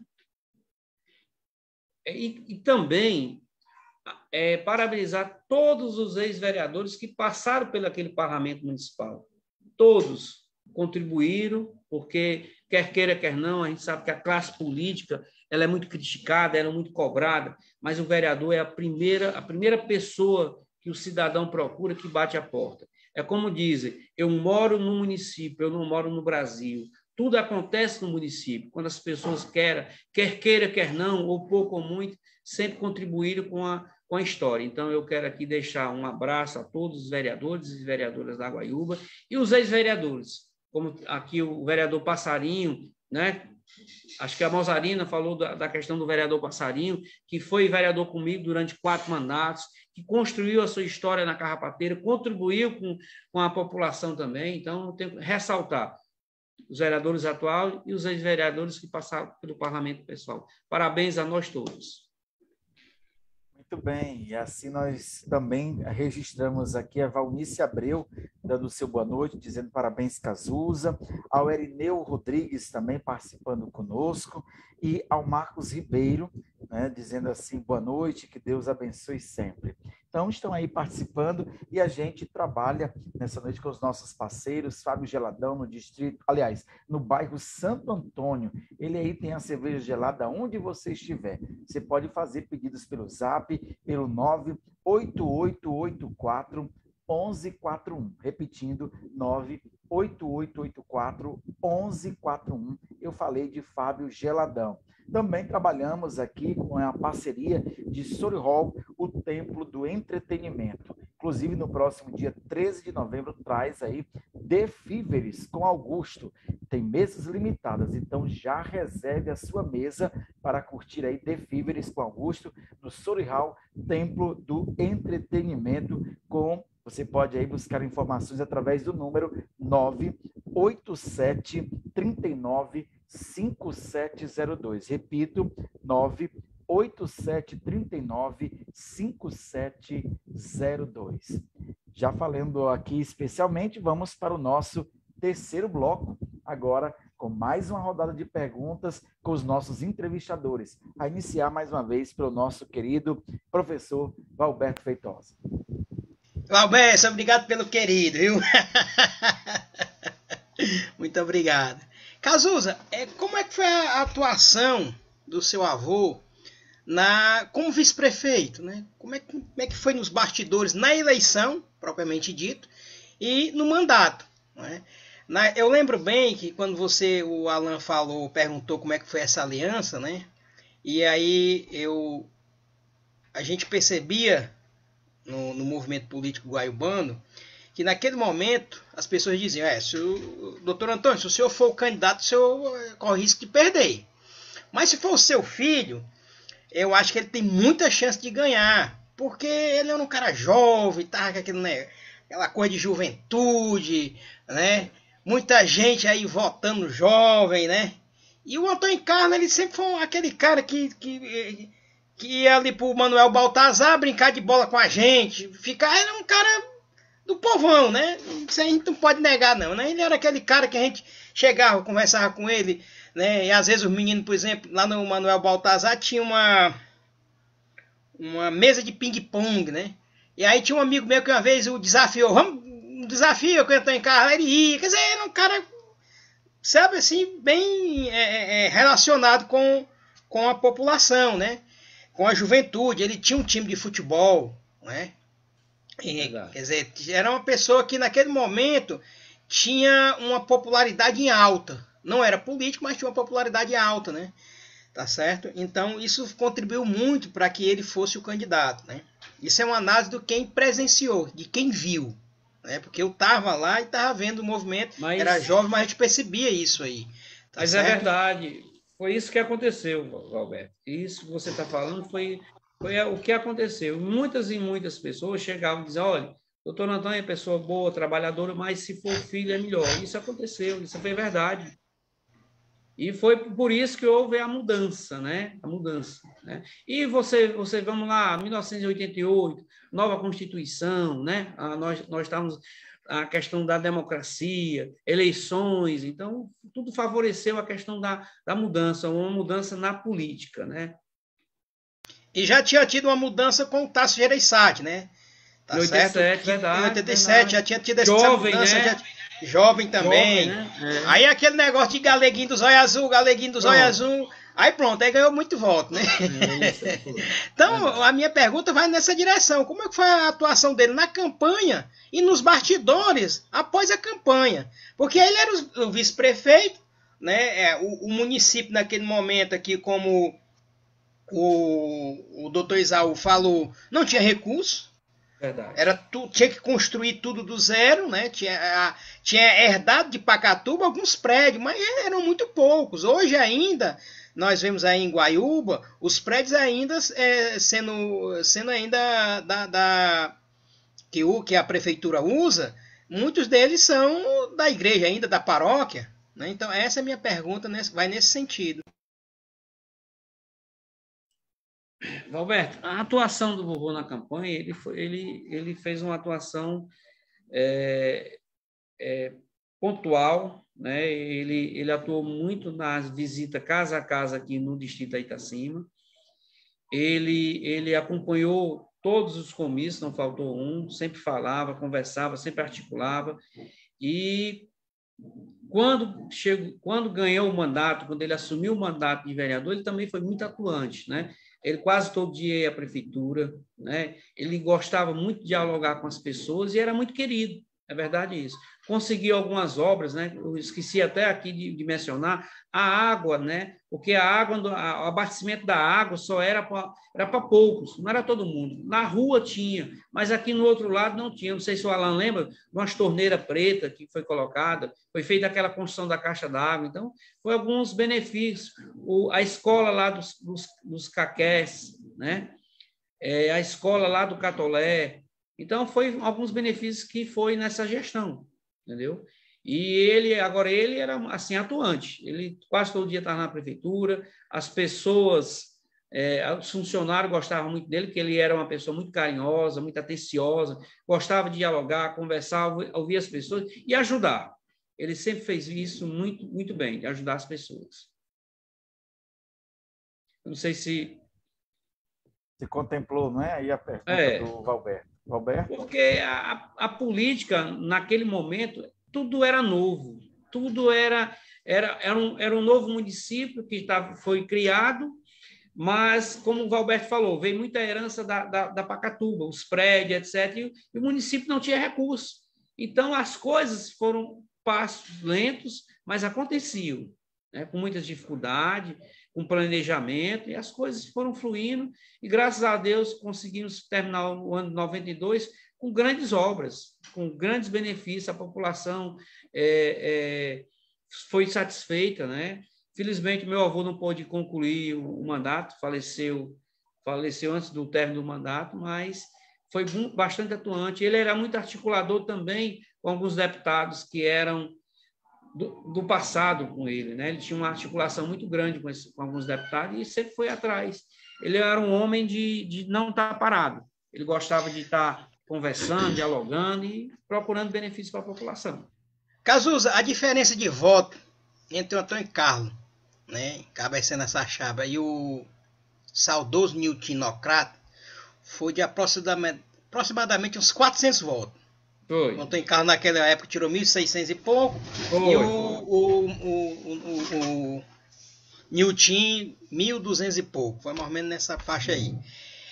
e, e também é, parabenizar todos os ex-vereadores que passaram pelo aquele parlamento municipal. Todos contribuíram, porque quer queira, quer não, a gente sabe que a classe política ela é muito criticada, ela é muito cobrada, mas o vereador é a primeira, a primeira pessoa que o cidadão procura que bate a porta. É como dizem, eu moro no município, eu não moro no Brasil. Tudo acontece no município, quando as pessoas querem, quer queira, quer não, ou pouco ou muito, sempre contribuíram com a, com a história. Então, eu quero aqui deixar um abraço a todos os vereadores e vereadoras da Guaiúba e os ex-vereadores, como aqui o vereador Passarinho, né? Acho que a Mozarina falou da, da, questão do vereador Passarinho, que foi vereador comigo durante quatro mandatos, que construiu a sua história na Carrapateira, contribuiu com, com a população também. Então, eu tenho que ressaltar os vereadores atuais e os ex-vereadores que passaram pelo parlamento pessoal. Parabéns a nós todos. Muito bem, e assim nós também registramos aqui a Valnice Abreu, dando seu boa noite, dizendo parabéns, Cazuza, ao Erineu Rodrigues também participando conosco, e ao Marcos Ribeiro, né, dizendo assim, boa noite, que Deus abençoe sempre. Então, estão aí participando e a gente trabalha nessa noite com os nossos parceiros, Fábio Geladão, no distrito, aliás, no bairro Santo Antônio. Ele aí tem a cerveja gelada onde você estiver. Você pode fazer pedidos pelo zap, pelo 98884 1141. Repetindo, 98884 1141. Eu falei de Fábio Geladão. Também trabalhamos aqui com a parceria de Story Hall, o Templo do Entretenimento. Inclusive, no próximo dia 13 de novembro, traz aí The com Augusto. Tem mesas limitadas, então já reserve a sua mesa para curtir aí The com Augusto no Story Hall, Templo do Entretenimento com você pode aí buscar informações através do número 987 39 5702. Repito, 98739 5702. Já falando aqui especialmente, vamos para o nosso terceiro bloco, agora com mais uma rodada de perguntas com os nossos entrevistadores. A iniciar mais uma vez pelo nosso querido professor Valberto Feitosa. Valberto, obrigado pelo querido, viu? [LAUGHS] Muito obrigado. Cazuza, é, como é que foi a atuação do seu avô na como vice-prefeito, né? Como é, como é que foi nos bastidores na eleição, propriamente dito, e no mandato, né? Na, eu lembro bem que quando você, o Alan falou, perguntou como é que foi essa aliança, né? E aí eu a gente percebia no, no movimento político guaiubano que naquele momento as pessoas diziam, é, se o doutor Antônio, se o senhor for o candidato, o senhor eh, corre risco de perder. Mas se for o seu filho, eu acho que ele tem muita chance de ganhar. Porque ele é um cara jovem, tá? Aquele, né, aquela coisa de juventude, né? Muita gente aí votando jovem, né? E o Antônio Carlos, ele sempre foi aquele cara que, que, que ia ali pro Manuel Baltazar brincar de bola com a gente. Ficar, era um cara do povão, né? Isso a gente não pode negar, não, né? Ele era aquele cara que a gente chegava, conversava com ele, né? E às vezes os meninos, por exemplo, lá no Manuel Baltazar tinha uma uma mesa de ping-pong, né? E aí tinha um amigo meu que uma vez o desafiou, vamos, um desafio que eu estou em casa, ele ia, quer dizer, era um cara, sabe assim, bem é, é, é, relacionado com, com a população, né? Com a juventude, ele tinha um time de futebol, né? E, quer dizer, era uma pessoa que naquele momento tinha uma popularidade em alta. Não era político, mas tinha uma popularidade alta, né? Tá certo? Então isso contribuiu muito para que ele fosse o candidato, né? Isso é uma análise do quem presenciou, de quem viu, né? Porque eu estava lá e estava vendo o movimento, mas... era jovem, mas a gente percebia isso aí. Tá mas é certo? é verdade, foi isso que aconteceu, Alberto. Isso que você está falando foi foi o que aconteceu. Muitas e muitas pessoas chegavam e diziam: olha, doutor Antônio é pessoa boa, trabalhadora, mas se for filho é melhor. Isso aconteceu, isso foi verdade. E foi por isso que houve a mudança, né? A mudança. Né? E você, você, vamos lá, 1988, nova Constituição, né? Ah, nós, nós estávamos a questão da democracia, eleições, então tudo favoreceu a questão da, da mudança, uma mudança na política, né? E já tinha tido uma mudança com o Tasso Gereissati, né? Tá em 87, certo? verdade. Em 87 verdade. já tinha tido essa jovem, mudança. Né? Já, jovem também. Jovem, né? é. Aí aquele negócio de galeguinho dos olhos azul, galeguinho dos olhos azul. Aí pronto, aí ganhou muito voto, né? É, então, a minha pergunta vai nessa direção. Como é que foi a atuação dele na campanha e nos bastidores após a campanha? Porque ele era o, vice-prefeito, né? É, o, o município naquele momento aqui como o, o doutor Isaú falou, não tinha recurso. Verdade. Era tu, tinha que construir tudo do zero, né? Tinha, tinha herdado de Pacatuba alguns prédios, mas eram muito poucos. Hoje ainda, nós vemos aí em Guaiúba, os prédios ainda é, sendo, sendo ainda da, da, que, o, que a prefeitura usa, muitos deles são da igreja ainda, da paróquia. Né? Então essa é a minha pergunta, vai nesse sentido. Roberto, a atuação do vovô na campanha, ele, foi, ele, ele fez uma atuação é, é, pontual, né? ele, ele atuou muito nas visitas casa a casa aqui no distrito da Itacima, ele, ele acompanhou todos os comícios, não faltou um, sempre falava, conversava, sempre articulava, e quando, chegou, quando ganhou o mandato, quando ele assumiu o mandato de vereador, ele também foi muito atuante, né? ele quase todo dia ia à prefeitura, né? ele gostava muito de dialogar com as pessoas e era muito querido, é verdade isso. Conseguiu algumas obras, né? eu esqueci até aqui de, de mencionar, a água, né? porque a água, o abastecimento da água só era para poucos, não era todo mundo. Na rua tinha, mas aqui no outro lado não tinha. Não sei se o Alan lembra de uma torneira preta que foi colocada, foi feita aquela construção da caixa d'água. Então, foi alguns benefícios. O, a escola lá dos, dos, dos caqués, né? É, a escola lá do Catolé. Então, foi alguns benefícios que foi nessa gestão, entendeu? E ele, agora, ele era assim, atuante. Ele quase todo dia estava na prefeitura, as pessoas é, os funcionários gostavam muito dele, porque ele era uma pessoa muito carinhosa, muito atenciosa, gostava de dialogar, conversar, ouvir as pessoas e ajudar. Ele sempre fez isso muito, muito bem, de ajudar as pessoas. Não sei se. Se contemplou, não é? Aí a pergunta é, do Valberto. Valberto? Porque a, a política, naquele momento, tudo era novo, tudo era era, era, um, era um novo município que estava, foi criado, mas, como o Valberto falou, veio muita herança da, da, da Pacatuba, os prédios, etc., e, e o município não tinha recurso. Então, as coisas foram passos lentos, mas aconteciam, né? com muitas dificuldades, com planejamento, e as coisas foram fluindo, e graças a Deus conseguimos terminar o ano de 92 com grandes obras, com grandes benefícios, a população é, é, foi satisfeita, né? Felizmente, meu avô não pôde concluir o mandato, faleceu, faleceu antes do término do mandato, mas foi bastante atuante. Ele era muito articulador também com alguns deputados que eram do, do passado com ele, né? Ele tinha uma articulação muito grande com, esse, com alguns deputados e sempre foi atrás. Ele era um homem de, de não estar parado. Ele gostava de estar conversando, dialogando e procurando benefícios para a população. Cazuza, a diferença de voto entre o Antônio Carlos, né, cabeçando essa chave, e o saudoso Niltinocrata foi de aproximadamente, aproximadamente uns 400 votos. Foi. O Antônio Carlos naquela época tirou 1.600 e pouco. Foi, e o, o, o, o, Nilton, 1.200 e pouco. Foi mais ou menos nessa faixa aí.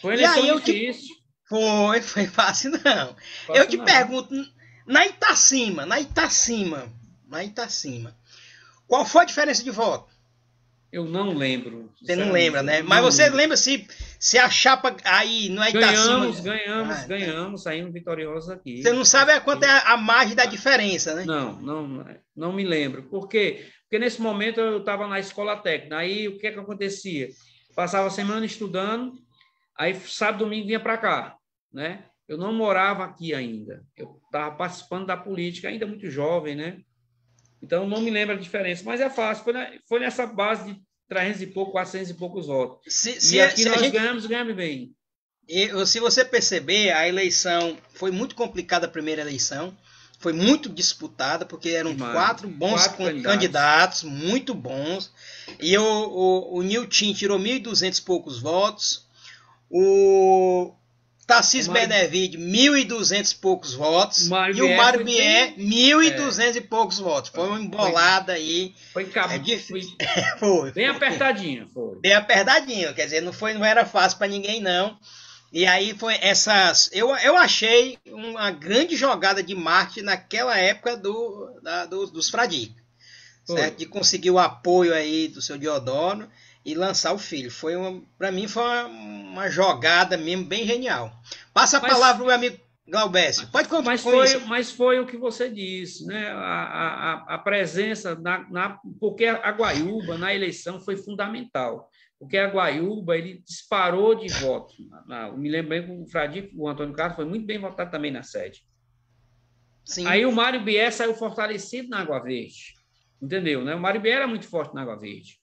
Foi e aí eu te... Foi, foi fácil não. Fácil eu te não. pergunto, na Itacima, na Itacima, na Itacima, qual foi a diferença de voto? Eu não lembro. Você não lembra, né? Mas você lembra se, se a chapa aí no Itacima... Ganhamos, ganhamos, ah, ganhamos, saímos vitoriosos aqui. Você não sabe quanto é a, a margem da diferença, né? Não, não, não me lembro. Por quê? Porque nesse momento eu estava na escola técnica. Aí o que é que acontecia? Passava a semana estudando, aí sábado domingo vinha para cá, né? Eu não morava aqui ainda. Eu estava participando da política, ainda muito jovem, né? Então, não me lembro a diferença, mas é fácil. Foi, na, foi nessa base de 300 e pouco, 400 e poucos votos. Se, se, e aqui nós gente... ganhamos, ganhamos bem. E, se você perceber, a eleição foi muito complicada, a primeira eleição. Foi muito disputada, porque eram Mano, quatro bons quatro candidatos. candidatos. muito bons. E o, o, o Nilton tirou 1.200 poucos votos. O Tarcísio Mário... Benevides, 1.200 e poucos votos. Mário e o Mário Bier, 1.200 é. e poucos votos. Foi uma embolada foi, aí. Foi, cab... é difícil. [LAUGHS] foi, Bem apertadinho. Foi. Bem apertadinho. Quer dizer, não, foi, não era fácil para ninguém, não. E aí foi essas. Eu, eu achei uma grande jogada de marketing naquela época do, da, do, dos Fradique. Certo? De conseguir o apoio aí do seu Diodoro e lançar o filho. Foi uma, para mim foi uma, uma, jogada mesmo bem genial. Passa a mas, palavra meu amigo Glaubécio. Pode contar mas foi, mas foi o que você disse, né? A, a, a presença na, na, porque a Guaiúba na eleição foi fundamental. Porque a Guaiúba ele disparou de votos. me lembro bem que o Fradique, o Antônio Carlos foi muito bem votado também na sede. Sim. Aí o Mário Bier saiu fortalecido na Água Verde. Entendeu? Né? O Mário Bier era muito forte na Água Verde.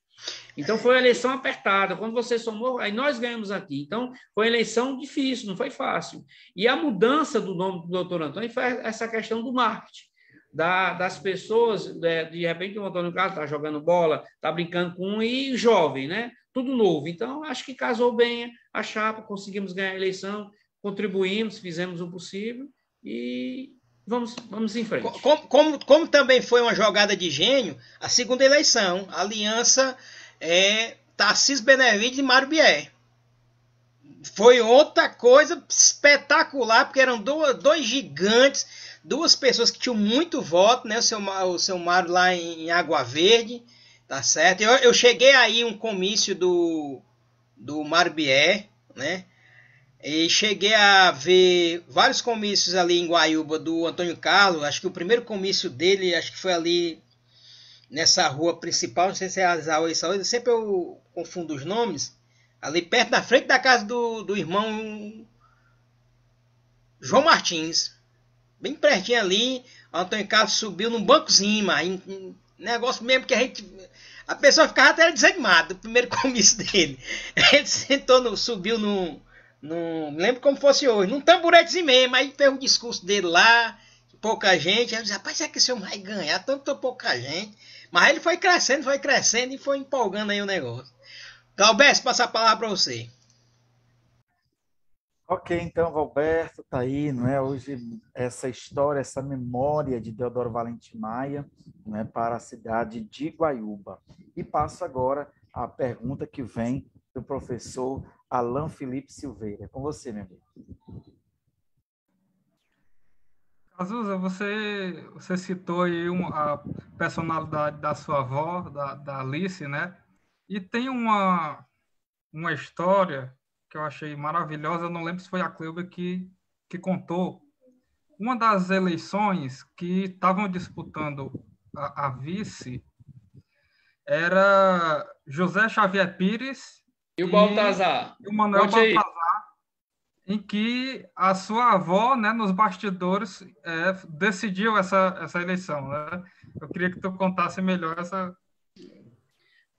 Então foi uma eleição apertada. Quando você somou, aí nós ganhamos aqui. Então foi uma eleição difícil, não foi fácil. E a mudança do nome do doutor Antônio foi essa questão do marketing. Da, das pessoas, de, de repente o Antônio Carlos está jogando bola, está brincando com um e jovem, né? Tudo novo. Então, acho que casou bem a chapa, conseguimos ganhar a eleição, contribuímos, fizemos o possível e vamos, vamos em frente. Como, como, como também foi uma jogada de gênio, a segunda eleição, a aliança é Tarcísio Benevides e Mário Bier. Foi outra coisa espetacular, porque eram dois, gigantes, duas pessoas que tinham muito voto, né? O seu, o seu Mário lá em Água Verde, tá certo? Eu, eu cheguei aí um comício do, do Mário Bier, né? E cheguei a ver vários comícios ali em Guaiúba do Antônio Carlos. Acho que o primeiro comício dele, acho que foi ali nessa rua principal, não sei se é Azal ou Isaúde, sempre eu confundo os nomes, ali perto da frente da casa do, do irmão João Martins. Bem pertinho ali, o Antônio Carlos subiu num bancozinho, um negócio mesmo que a gente. A pessoa ficava até desanimada do primeiro [LAUGHS] comício dele. Ele sentou, no, subiu no, no. Lembro como fosse hoje, num tamburetezinho mesmo, aí fez um discurso dele lá, pouca gente. Aí eu disse, rapaz, será que esse homem vai ganhar? Tanto pouca gente. Mas ele foi crescendo, foi crescendo e foi empolgando aí o negócio. Galbés, passa a palavra para você. Ok, então, Valberto, tá aí, não é? Hoje, essa história, essa memória de Deodoro Valente Maia, né, para a cidade de Guaiúba. E passo agora a pergunta que vem do professor Alain Felipe Silveira. É com você, meu amigo. Azusa, você, você citou aí a personalidade da sua avó, da, da Alice, né? E tem uma, uma história que eu achei maravilhosa, eu não lembro se foi a Cleuba que, que contou. Uma das eleições que estavam disputando a, a vice era José Xavier Pires e o Baltazar. E o Manuel Conte Baltazar, aí. Em que a sua avó, né, nos bastidores, é, decidiu essa, essa eleição. Né? Eu queria que tu contasse melhor essa,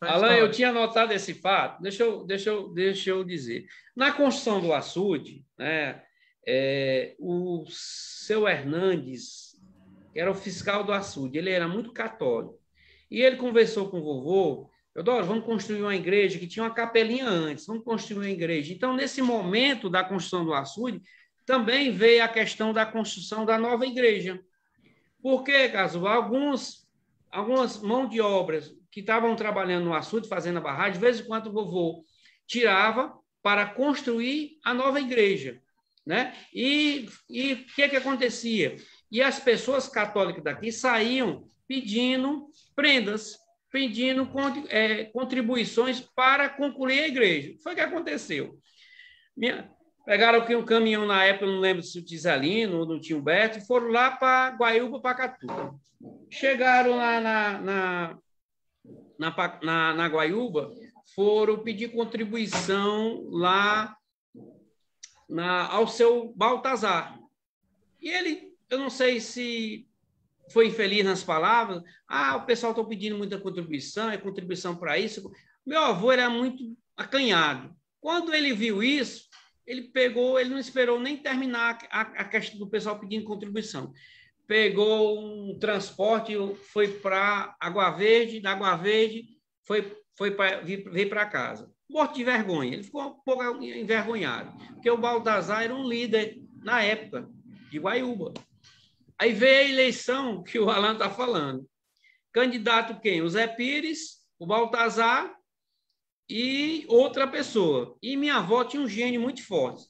Alan, eu tinha notado esse fato, deixa eu, deixa eu, deixa eu dizer. Na construção do açude, né, é, o seu Hernandes, que era o fiscal do açude, ele era muito católico. E ele conversou com o vovô, Vamos construir uma igreja que tinha uma capelinha antes, vamos construir uma igreja. Então, nesse momento da construção do açude, também veio a questão da construção da nova igreja. Porque, caso alguns, algumas mãos de obras que estavam trabalhando no açude, fazendo a barragem, de vez em quando o vovô tirava para construir a nova igreja. Né? E o que, que acontecia? E as pessoas católicas daqui saíam pedindo prendas, pedindo é, contribuições para concluir a igreja. Foi o que aconteceu. Minha, pegaram um caminhão na época, não lembro se o Tizalino ou no Tio Humberto, e foram lá para Guaíba, Pacatu. Chegaram lá na, na na, na, na Guaiúba foram pedir contribuição lá na, ao seu Baltazar. E ele, eu não sei se foi infeliz nas palavras, ah, o pessoal está pedindo muita contribuição, é contribuição para isso. Meu avô era muito acanhado. Quando ele viu isso, ele pegou, ele não esperou nem terminar a, a questão do pessoal pedindo contribuição pegou um transporte, foi para Água Verde, da Água Verde foi, foi veio para casa. Morto de vergonha. Ele ficou um pouco envergonhado, porque o Baltazar era um líder na época de Guaiúba. Aí veio a eleição que o Alan está falando. Candidato quem? O Zé Pires, o Baltazar e outra pessoa. E minha avó tinha um gênio muito forte.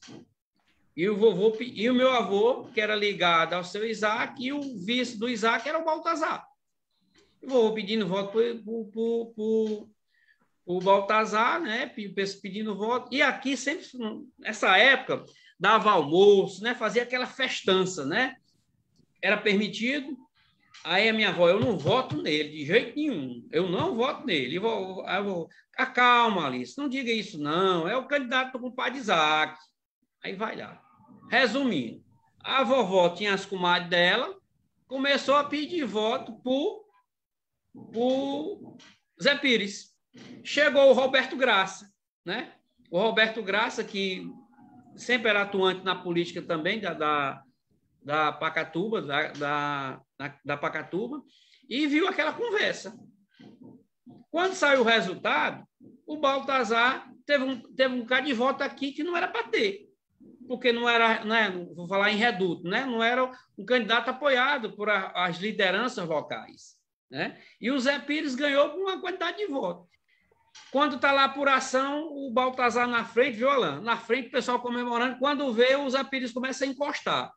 E o vovô e o meu avô, que era ligado ao seu Isaac, e o vice do Isaac era o Baltazar. O vovô pedindo voto para o Baltazar, né? Pedindo voto. E aqui sempre, nessa época, dava almoço, né? Fazia aquela festança, né? Era permitido. Aí a minha avó, eu não voto nele de jeito nenhum. Eu não voto nele. Eu vou, eu vou, acalma, Alice, não diga isso, não. É o candidato com o pai de Isaac. Aí vai lá. Resumindo, a vovó tinha as comadres dela, começou a pedir voto por, por Zé Pires. Chegou o Roberto Graça, né? O Roberto Graça, que sempre era atuante na política também da, da, da Pacatuba, da, da, da Pacatuba, e viu aquela conversa. Quando saiu o resultado, o Baltazar teve um, teve um cara de voto aqui que não era para ter porque não era, né, vou falar em reduto, né, não era um candidato apoiado por a, as lideranças locais. Né? E o Zé Pires ganhou com uma quantidade de votos. Quando está lá a apuração, o Baltazar na frente, Alain? Na frente, o pessoal comemorando. Quando vê, o Zé Pires começa a encostar.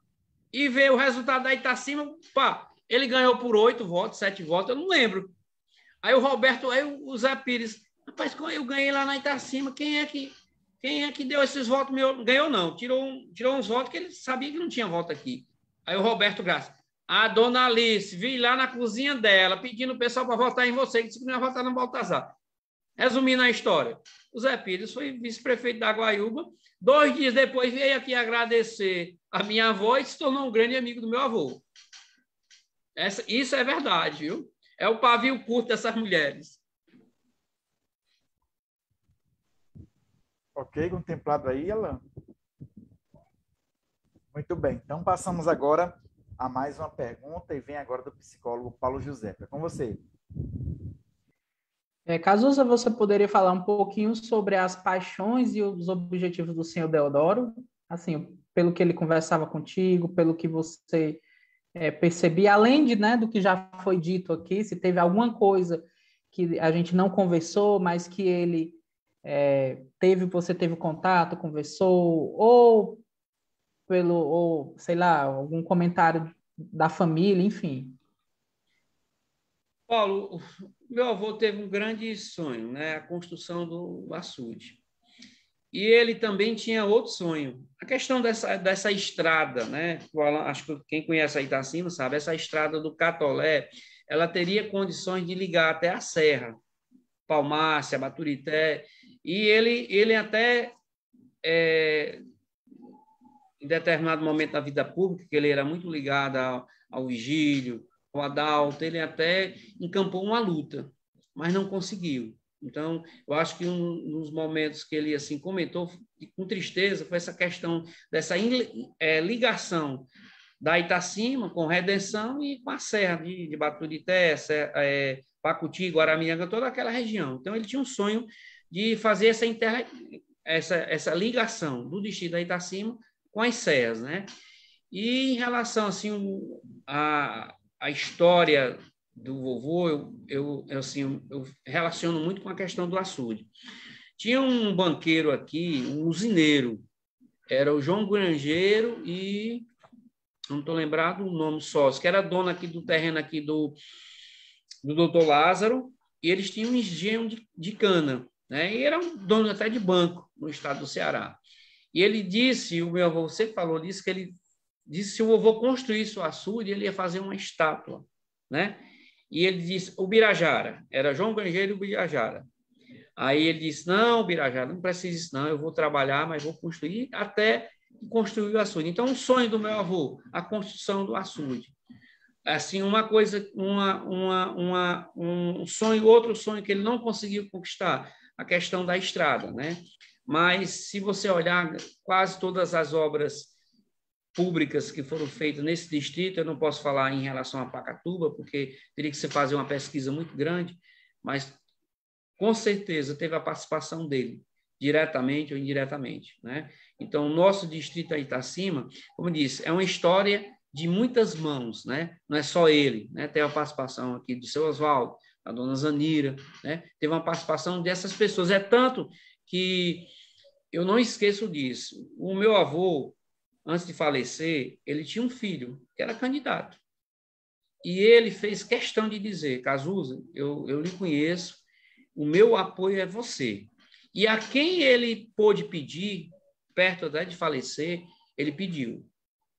E vê o resultado aí tá acima, pá, ele ganhou por oito votos, sete votos, eu não lembro. Aí o Roberto, aí o Zé Pires, rapaz, eu ganhei lá na Itacima, quem é que quem é que deu esses votos? Meu, ganhou não, tirou, tirou uns votos que ele sabia que não tinha voto aqui. Aí o Roberto Graça. A dona Alice, vi lá na cozinha dela, pedindo o pessoal para votar em você, que disse que não ia votar no Baltazar. Resumindo a história, o Zé Pires foi vice-prefeito da Guaiúba. Dois dias depois veio aqui agradecer a minha avó e se tornou um grande amigo do meu avô. Essa, isso é verdade, viu? É o pavio curto dessas mulheres. Ok, contemplado aí, Alan? Muito bem. Então, passamos agora a mais uma pergunta e vem agora do psicólogo Paulo José. É com você. É, Cazuza, você poderia falar um pouquinho sobre as paixões e os objetivos do senhor Deodoro assim, pelo que ele conversava contigo, pelo que você é, percebia, além de, né, do que já foi dito aqui, se teve alguma coisa que a gente não conversou, mas que ele é, teve, você teve contato, conversou, ou pelo, ou sei lá, algum comentário da família, enfim. Paulo, meu avô teve um grande sonho, né? A construção do açude. E ele também tinha outro sonho. A questão dessa, dessa estrada, né? Acho que quem conhece a Itacima sabe, essa estrada do Catolé, ela teria condições de ligar até a Serra, Palmácia, Baturité, e ele, ele até, é, em determinado momento da vida pública, que ele era muito ligado ao, ao Vigílio, ao Adalto, ele até encampou uma luta, mas não conseguiu. Então, eu acho que um dos momentos que ele assim comentou com tristeza foi essa questão dessa é, ligação da Itacima com Redenção e com a Serra de, de Baturité, é, Pacuti, Guaraminhanga, toda aquela região. Então, ele tinha um sonho de fazer essa, inter... essa, essa ligação do distrito da Itacima com as serras, né? E em relação assim a, a história do vovô, eu, eu, eu, assim, eu relaciono muito com a questão do açude. Tinha um banqueiro aqui, um usineiro, era o João Grangeiro e não estou lembrado o nome sócio, que era dono aqui do terreno aqui do, do doutor Lázaro, e eles tinham um engenho de, de cana né? E era um dono até de banco no estado do Ceará. E ele disse, o meu avô, você falou disso, que ele disse se o avô construísse o açude, ele ia fazer uma estátua, né? E ele disse, o Birajara, era João Grangeiro e o Birajara. Aí ele disse, não, Birajara, não precisa disso não, eu vou trabalhar, mas vou construir até construir o açude. Então, o sonho do meu avô, a construção do açude. Assim, uma coisa, uma, uma, uma, um sonho, outro sonho que ele não conseguiu conquistar, a questão da estrada, né? Mas se você olhar quase todas as obras públicas que foram feitas nesse distrito, eu não posso falar em relação a Pacatuba, porque teria que se fazer uma pesquisa muito grande, mas com certeza teve a participação dele, diretamente ou indiretamente, né? Então, o nosso distrito aí Itacima, como disse, é uma história de muitas mãos, né? Não é só ele, né? Tem a participação aqui do seu Oswaldo, a dona Zanira, né? teve uma participação dessas pessoas. É tanto que eu não esqueço disso. O meu avô, antes de falecer, ele tinha um filho que era candidato. E ele fez questão de dizer, Cazuza, eu, eu lhe conheço, o meu apoio é você. E a quem ele pôde pedir, perto até de falecer, ele pediu.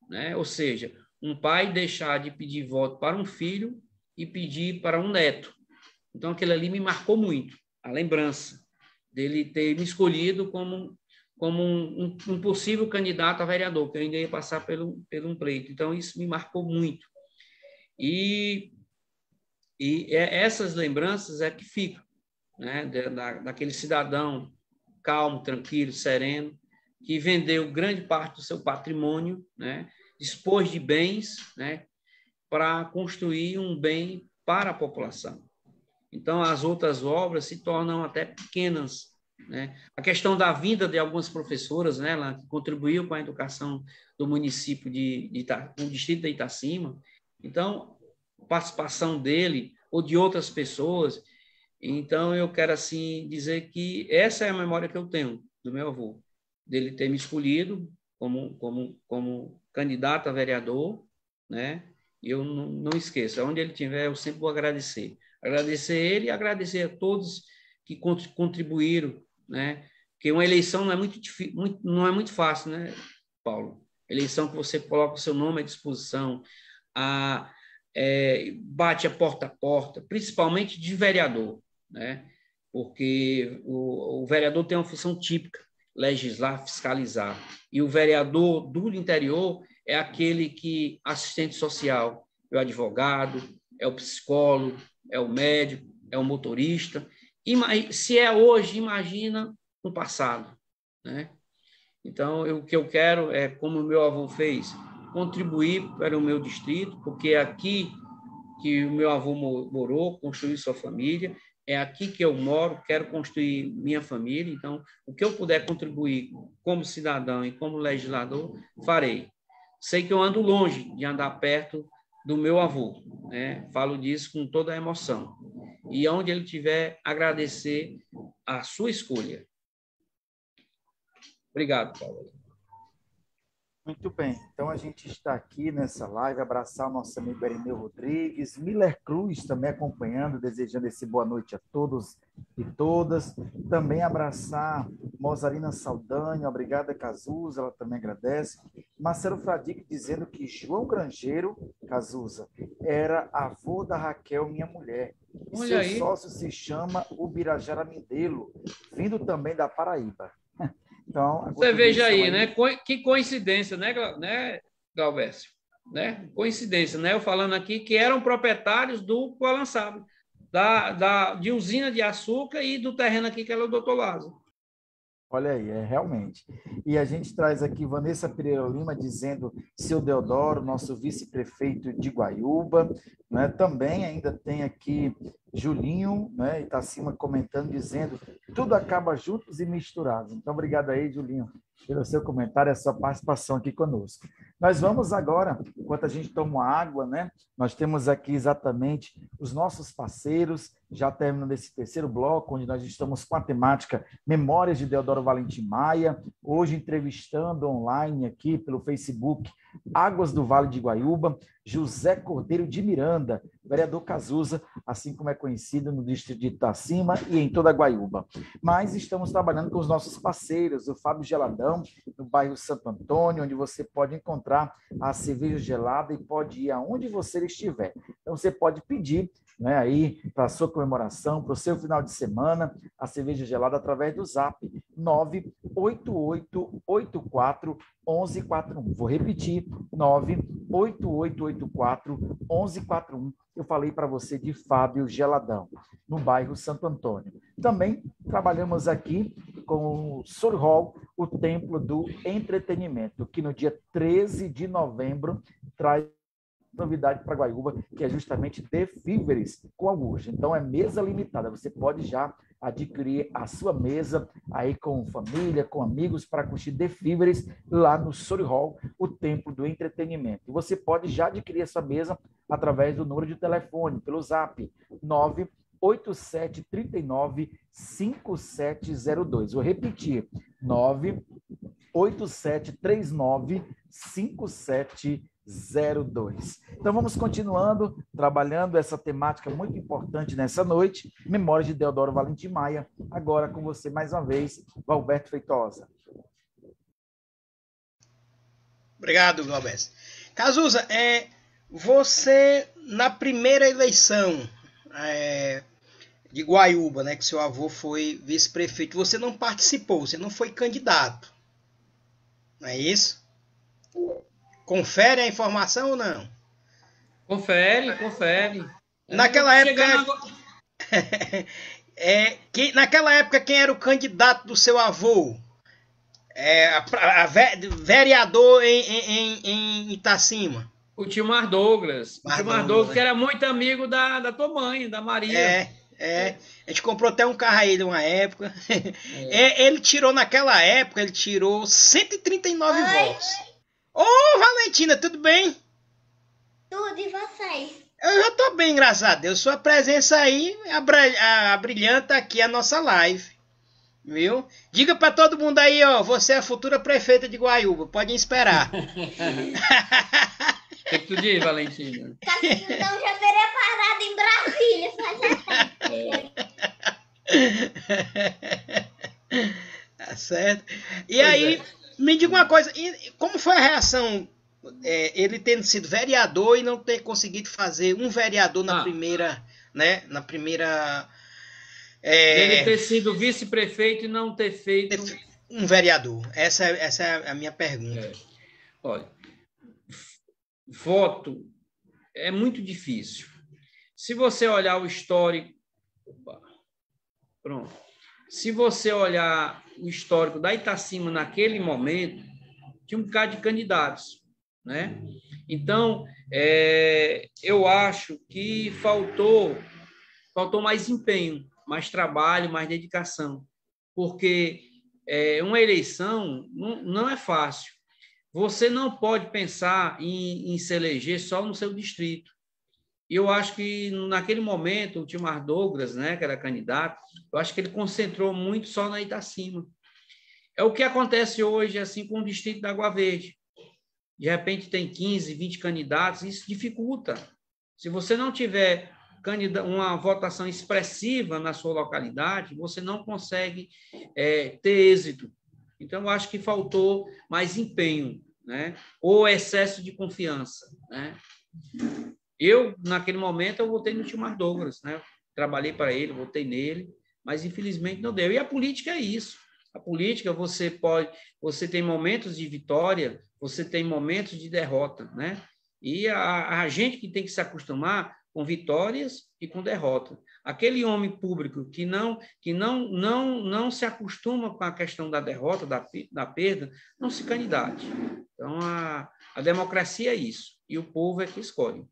Né? Ou seja, um pai deixar de pedir voto para um filho e pedir para um neto. Então, aquilo ali me marcou muito, a lembrança dele ter me escolhido como, como um, um, um possível candidato a vereador, que eu ainda ia passar pelo, pelo um pleito. Então, isso me marcou muito. E, e é, essas lembranças é que ficam, né? Da, daquele cidadão calmo, tranquilo, sereno, que vendeu grande parte do seu patrimônio, né? dispôs de bens né? para construir um bem para a população. Então, as outras obras se tornam até pequenas. Né? A questão da vinda de algumas professoras, né, ela contribuiu com a educação do município de, de do distrito de Itacima. Então, participação dele ou de outras pessoas. Então, eu quero assim dizer que essa é a memória que eu tenho do meu avô, dele ter me escolhido como como como candidato a vereador, né? Eu não, não esqueço, onde ele estiver, eu sempre vou agradecer agradecer ele e agradecer a todos que contribuíram, né? Porque uma eleição não é muito, muito, não é muito fácil, né, Paulo? Eleição que você coloca o seu nome à disposição, a, é, bate a porta a porta, principalmente de vereador, né? Porque o, o vereador tem uma função típica, legislar, fiscalizar. E o vereador do interior é aquele que assistente social, é o advogado, é o psicólogo, é o médico, é o motorista. Se é hoje, imagina no passado. Né? Então, eu, o que eu quero é, como o meu avô fez, contribuir para o meu distrito, porque é aqui que o meu avô morou, construiu sua família, é aqui que eu moro, quero construir minha família, então o que eu puder contribuir como cidadão e como legislador, farei. Sei que eu ando longe de andar perto do meu avô, né? Falo disso com toda a emoção. E onde ele tiver, agradecer a sua escolha. Obrigado, Paulo. Muito bem, então a gente está aqui nessa live, abraçar o nosso amigo Erineu Rodrigues, Miller Cruz também acompanhando, desejando esse boa noite a todos e todas. Também abraçar Mozarina Saldanha, obrigada Cazuza, ela também agradece. Marcelo Fradique dizendo que João Grangeiro, Cazuza, era avô da Raquel, minha mulher. E Olha seu aí. sócio se chama Ubirajara Mindelo, vindo também da Paraíba. [LAUGHS] Então, Você veja aí, contribuição né? Que coincidência, né, né Galvésio? Né? Coincidência, né? Eu falando aqui que eram proprietários do Coalançado, da, da, de usina de açúcar e do terreno aqui que era o doutor Lázaro. Olha aí, é realmente. E a gente traz aqui Vanessa Pereira Lima dizendo seu Deodoro, nosso vice-prefeito de Guaiúba, né? Também ainda tem aqui Julinho, né, Itacima comentando dizendo tudo acaba juntos e misturados. Então obrigado aí, Julinho, pelo seu comentário, a sua participação aqui conosco. Nós vamos agora, enquanto a gente toma água, né? Nós temos aqui exatamente os nossos parceiros, já terminando esse terceiro bloco, onde nós estamos com a temática Memórias de Deodoro Valentim Maia, hoje entrevistando online aqui pelo Facebook Águas do Vale de Guaiúba, José Cordeiro de Miranda, vereador Cazuza, assim como é conhecido no distrito de Itacima e em toda Guaiúba. Mas estamos trabalhando com os nossos parceiros, o Fábio Geladão, no bairro Santo Antônio, onde você pode encontrar a cerveja gelada e pode ir aonde você estiver. Então você pode pedir né, aí para a sua comemoração, para o seu final de semana, a cerveja gelada através do zap 98884 1141. Vou repetir, 98884 1141. Eu falei para você de Fábio Geladão, no bairro Santo Antônio. Também trabalhamos aqui com o Sur Hall, o Templo do Entretenimento, que no dia 13 de novembro traz novidade para Guaiúba, que é justamente The Feveres com Augusto. Então é mesa limitada, você pode já adquirir a sua mesa aí com família, com amigos para curtir The lá no Sori Hall, o templo do entretenimento. Você pode já adquirir a sua mesa através do número de telefone, pelo Zap 98739 5702. Vou repetir, 98739 5702. Então vamos continuando trabalhando essa temática muito importante nessa noite, Memórias de Deodoro Valentim Maia, agora com você mais uma vez, Valberto Feitosa. Obrigado, Galvez. Cazuza, é, você, na primeira eleição é, de Guaiúba, né, que seu avô foi vice-prefeito, você não participou, você não foi candidato. Não é isso? Confere a informação ou não? Confere, confere. Naquela época. Chegando agora- é, [LAUGHS] quem- naquela época, quem era o candidato do seu avô? É, a, a ve- vereador em, em, em- Itacima. O Tilmar Douglas. O Mar Tilmar Douglas, Douglas, né? que era muito amigo da, da tua mãe, da Maria. É, é. A gente comprou até um carro aí de uma época. É, [LAUGHS] ele tirou naquela época, ele tirou 139 votos. Ô, Valentina, tudo bem? Tudo e vocês? Eu já tô bem, graças a Deus. Sua presença aí a- abrilhanta aqui a nossa live. Viu? Diga pra todo mundo aí, ó. Você é a futura prefeita de Guaiúba. Podem esperar. O que, que tu diz, Valentina? Então já teria parado em Brasília faz [LAUGHS] tá certo? E Pois aí, é. Me diga uma coisa. como foi a reação? é, ele tendo sido vereador e não ter conseguido fazer um vereador na Ah. primeira, né? Na primeira. é, Ele ter sido vice-prefeito e não ter feito. um vereador. Essa, é- essa é a minha pergunta. É. Olha, voto é muito difícil. Se você olhar o histórico. Opa, pronto. Se você olhar o histórico da Itacima naquele momento, tinha um bocado de candidatos. Né? Então, é, eu acho que faltou, faltou mais empenho mais trabalho, mais dedicação, porque é, uma eleição não, não é fácil. Você não pode pensar em, em se eleger só no seu distrito. E eu acho que naquele momento o Timar Douglas, né, que era candidato, eu acho que ele concentrou muito só na Itacima. É o que acontece hoje assim com o distrito da Água Verde. De repente tem 15, 20 candidatos, isso dificulta. Se você não tiver uma votação expressiva na sua localidade, você não consegue é, ter êxito. Então, eu acho que faltou mais empenho, né? ou excesso de confiança. Né? Eu, naquele momento, eu votei no Timar Douglas, né? trabalhei para ele, votei nele, mas infelizmente não deu. E a política é isso. A política, você pode, você tem momentos de vitória, você tem momentos de derrota, né? E a, a gente que tem que se acostumar com vitórias e com derrota. Aquele homem público que não que não não não se acostuma com a questão da derrota, da, da perda, não se candidate. Então a, a democracia é isso e o povo é que escolhe.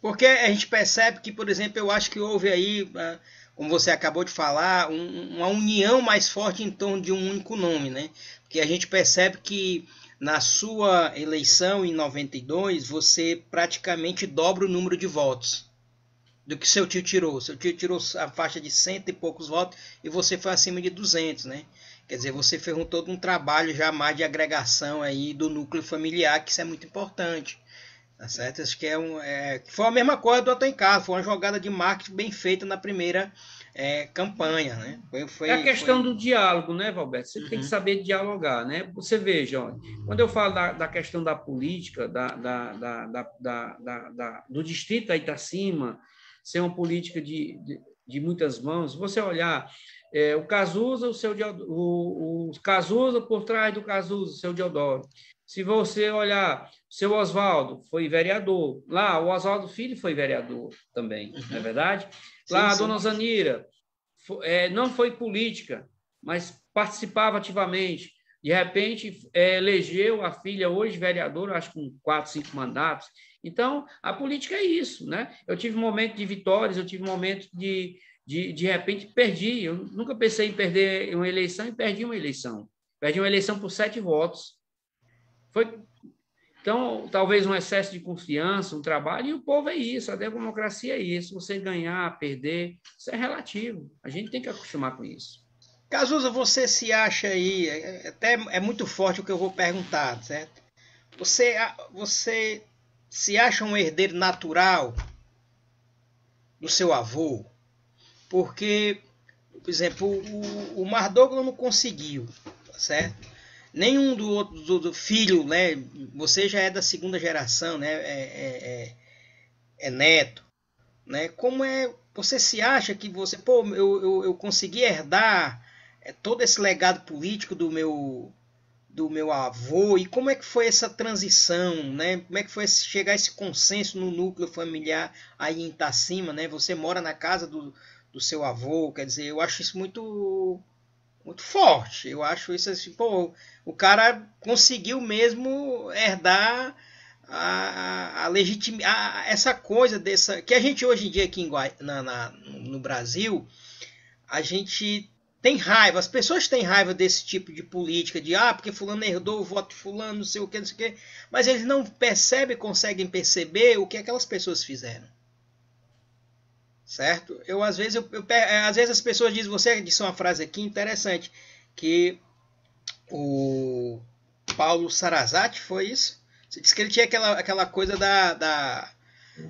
Porque a gente percebe que, por exemplo, eu acho que houve aí, ah, como você acabou de falar, um, uma união mais forte em torno de um único nome, né? Porque a gente percebe que na sua eleição em 92, você praticamente dobra o número de votos do que seu tio tirou. Seu tio tirou a faixa de cento e poucos votos e você foi acima de 200, né? Quer dizer, você fez um, todo um trabalho já mais de agregação aí do núcleo familiar, que isso é muito importante. Tá certo? Acho que é um, é, foi a mesma coisa do Otto foi uma jogada de marketing bem feita na primeira é, campanha, né? Foi, foi, é a questão foi... do diálogo, né, Valberto? Você uhum. tem que uhum. saber dialogar, né? Você veja, ó, quando eu falo da, da questão da política, da, da, da, do distrito da Itacima, ser uma política de, de, de muitas mãos, você olhar é, o Cazuza, o seu o, o Cazuza por trás do Cazuza, o seu Diodoro. Se você olhar, seu Oswaldo foi vereador. Lá, o Oswaldo Filho foi vereador também, uhum. não é verdade? Lá, sim, a dona Zanira foi, é, não foi política, mas participava ativamente. De repente, é, elegeu a filha, hoje vereadora, acho com quatro, cinco mandatos. Então, a política é isso, né? Eu tive um momento de vitórias, eu tive um momento de, de, de repente, perdi. Eu nunca pensei em perder uma eleição e perdi uma eleição. Perdi uma eleição por sete votos. Foi então, talvez um excesso de confiança, um trabalho, e o povo é isso, a democracia é isso. Você ganhar, perder, isso é relativo. A gente tem que acostumar com isso. Cazuza, você se acha aí, é, até é muito forte o que eu vou perguntar, certo? Você, você se acha um herdeiro natural do seu avô? Porque, por exemplo, o, o Mardoglo não conseguiu, certo? Nenhum do outro do, do, filho, né? Você já é da segunda geração, né? É, é, é, é, neto, né? Como é? Você se acha que você, pô, eu, eu, eu consegui herdar é, todo esse legado político do meu do meu avô e como é que foi essa transição, né? Como é que foi chegar a esse consenso no núcleo familiar aí em Itacima, né? Você mora na casa do, do seu avô, quer dizer, eu acho isso muito muito forte. Eu acho isso assim, pô, o cara conseguiu mesmo herdar a, a, a essa coisa dessa que a gente hoje em dia aqui em, na, na, no Brasil a gente tem raiva, as pessoas têm raiva desse tipo de política, de ah, porque fulano herdou o voto fulano, não sei o que, não sei o que, mas eles não percebem, conseguem perceber o que aquelas pessoas fizeram certo? Eu às vezes eu, eu, às vezes as pessoas dizem, você disse uma frase aqui interessante que o Paulo Sarazati foi isso. Você disse que ele tinha aquela, aquela coisa da, da,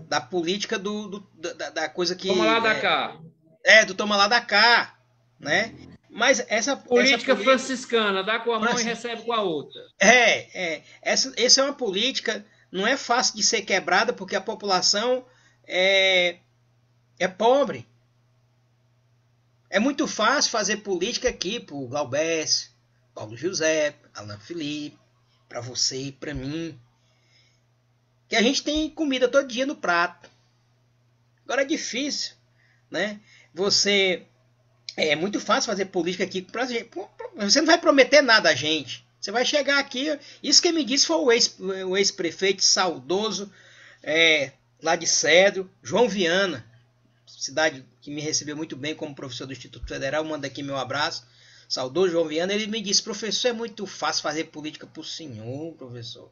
da política do, do da, da, coisa que toma lá é, da cá. É, do toma lá da cá, né? Mas essa política, essa franciscana, dá com a mão e recebe com a outra. É, é. Essa, essa é uma política não é fácil de ser quebrada porque a população é, é pobre. É muito fácil fazer política aqui para o Galbés, Paulo José, Alan Felipe, para você e para mim. Que a gente tem comida todo dia no prato. Agora é difícil, né? Você é muito fácil fazer política aqui pra gente. Você não vai prometer nada a gente. Você vai chegar aqui. Isso que me disse foi o ex-prefeito ex saudoso é, lá de Cedro, João Viana cidade que me recebeu muito bem como professor do Instituto Federal, manda aqui meu abraço. Saudoso João Viana, ele me disse, professor, é muito fácil fazer política para o senhor, professor.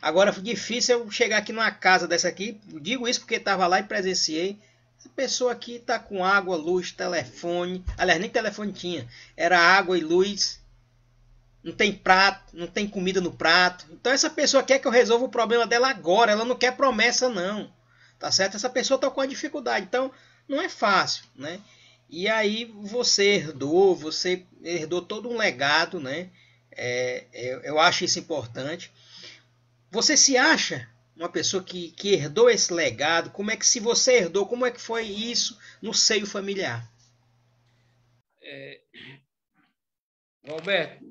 Agora, foi difícil eu chegar aqui numa casa dessa aqui, digo isso porque estava lá e presenciei. A pessoa aqui está com água, luz, telefone, aliás, nem telefone tinha, era água e luz, não tem prato, não tem comida no prato. Então essa pessoa quer que eu resolva o problema dela agora, ela não quer promessa não. Tá certo? Essa pessoa está com uma dificuldade. Então não é fácil, né? E aí você herdou, você herdou todo um legado, né? É, eu, eu acho isso importante. Você se acha uma pessoa que, que herdou esse legado? Como é que se você herdou, como é que foi isso no seio familiar? É, Roberto,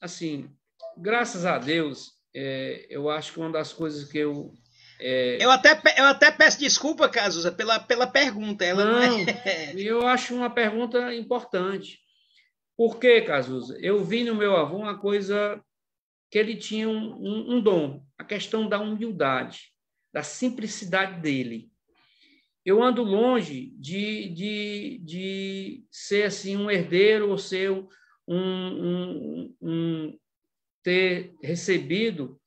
assim, graças a Deus, é, eu acho que uma das coisas que eu é... Eu, até, eu até peço desculpa, Cazuza, pela, pela pergunta. Ela não, não é... [LAUGHS] eu acho uma pergunta importante. Por que, Cazuza? Eu vi no meu avô uma coisa que ele tinha um, um, um dom, a questão da humildade, da simplicidade dele. Eu ando longe de, de, de ser assim um herdeiro ou ser um, um, um ter recebido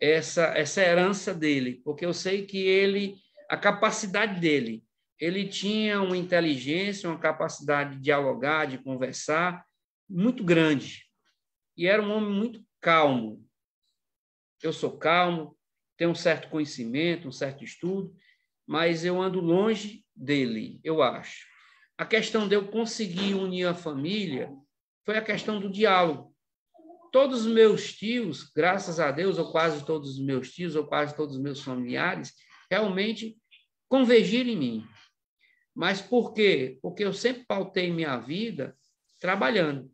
essa, essa herança dele, porque eu sei que ele, a capacidade dele, ele tinha uma inteligência, uma capacidade de dialogar, de conversar muito grande. E era um homem muito calmo. Eu sou calmo, tenho um certo conhecimento, um certo estudo, mas eu ando longe dele, eu acho. A questão de eu conseguir unir a família foi a questão do diálogo todos os meus tios, graças a Deus, ou quase todos os meus tios, ou quase todos os meus familiares, realmente convergiram em mim. Mas por quê? Porque eu sempre pautei minha vida trabalhando.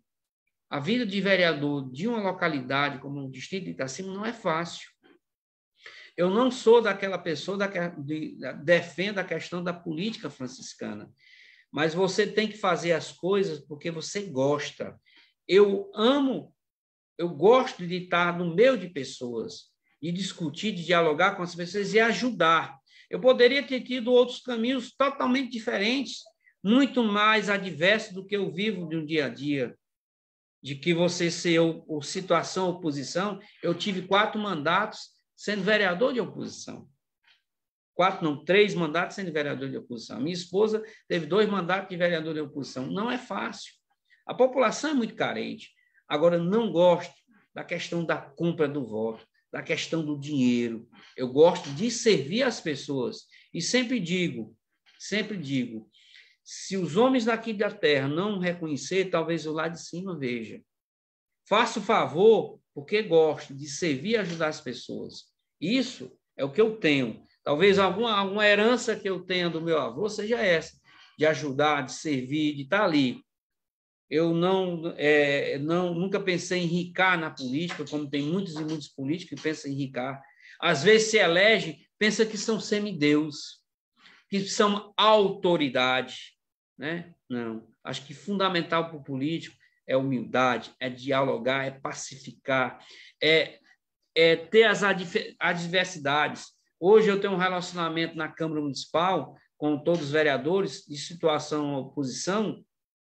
A vida de vereador de uma localidade como o Distrito de Itacima não é fácil. Eu não sou daquela pessoa que de, defende a questão da política franciscana, mas você tem que fazer as coisas porque você gosta. Eu amo eu gosto de estar no meio de pessoas, de discutir, de dialogar com as pessoas e ajudar. Eu poderia ter tido outros caminhos totalmente diferentes, muito mais adversos do que eu vivo de um dia a dia. De que você ser o situação oposição, eu tive quatro mandatos sendo vereador de oposição. Quatro, não, três mandatos sendo vereador de oposição. Minha esposa teve dois mandatos de vereador de oposição. Não é fácil. A população é muito carente. Agora, não gosto da questão da compra do voto, da questão do dinheiro. Eu gosto de servir as pessoas. E sempre digo, sempre digo, se os homens daqui da terra não reconhecer, talvez o lá de cima veja. Faço favor porque gosto de servir e ajudar as pessoas. Isso é o que eu tenho. Talvez alguma, alguma herança que eu tenha do meu avô seja essa, de ajudar, de servir, de estar ali eu não, é, não nunca pensei em ricar na política, como tem muitos e muitos políticos que pensam em ricar. Às vezes se elege, pensa que são semideus, que são autoridade. Né? Não. Acho que fundamental para o político é humildade, é dialogar, é pacificar, é, é ter as adversidades. Hoje eu tenho um relacionamento na Câmara Municipal com todos os vereadores de situação oposição,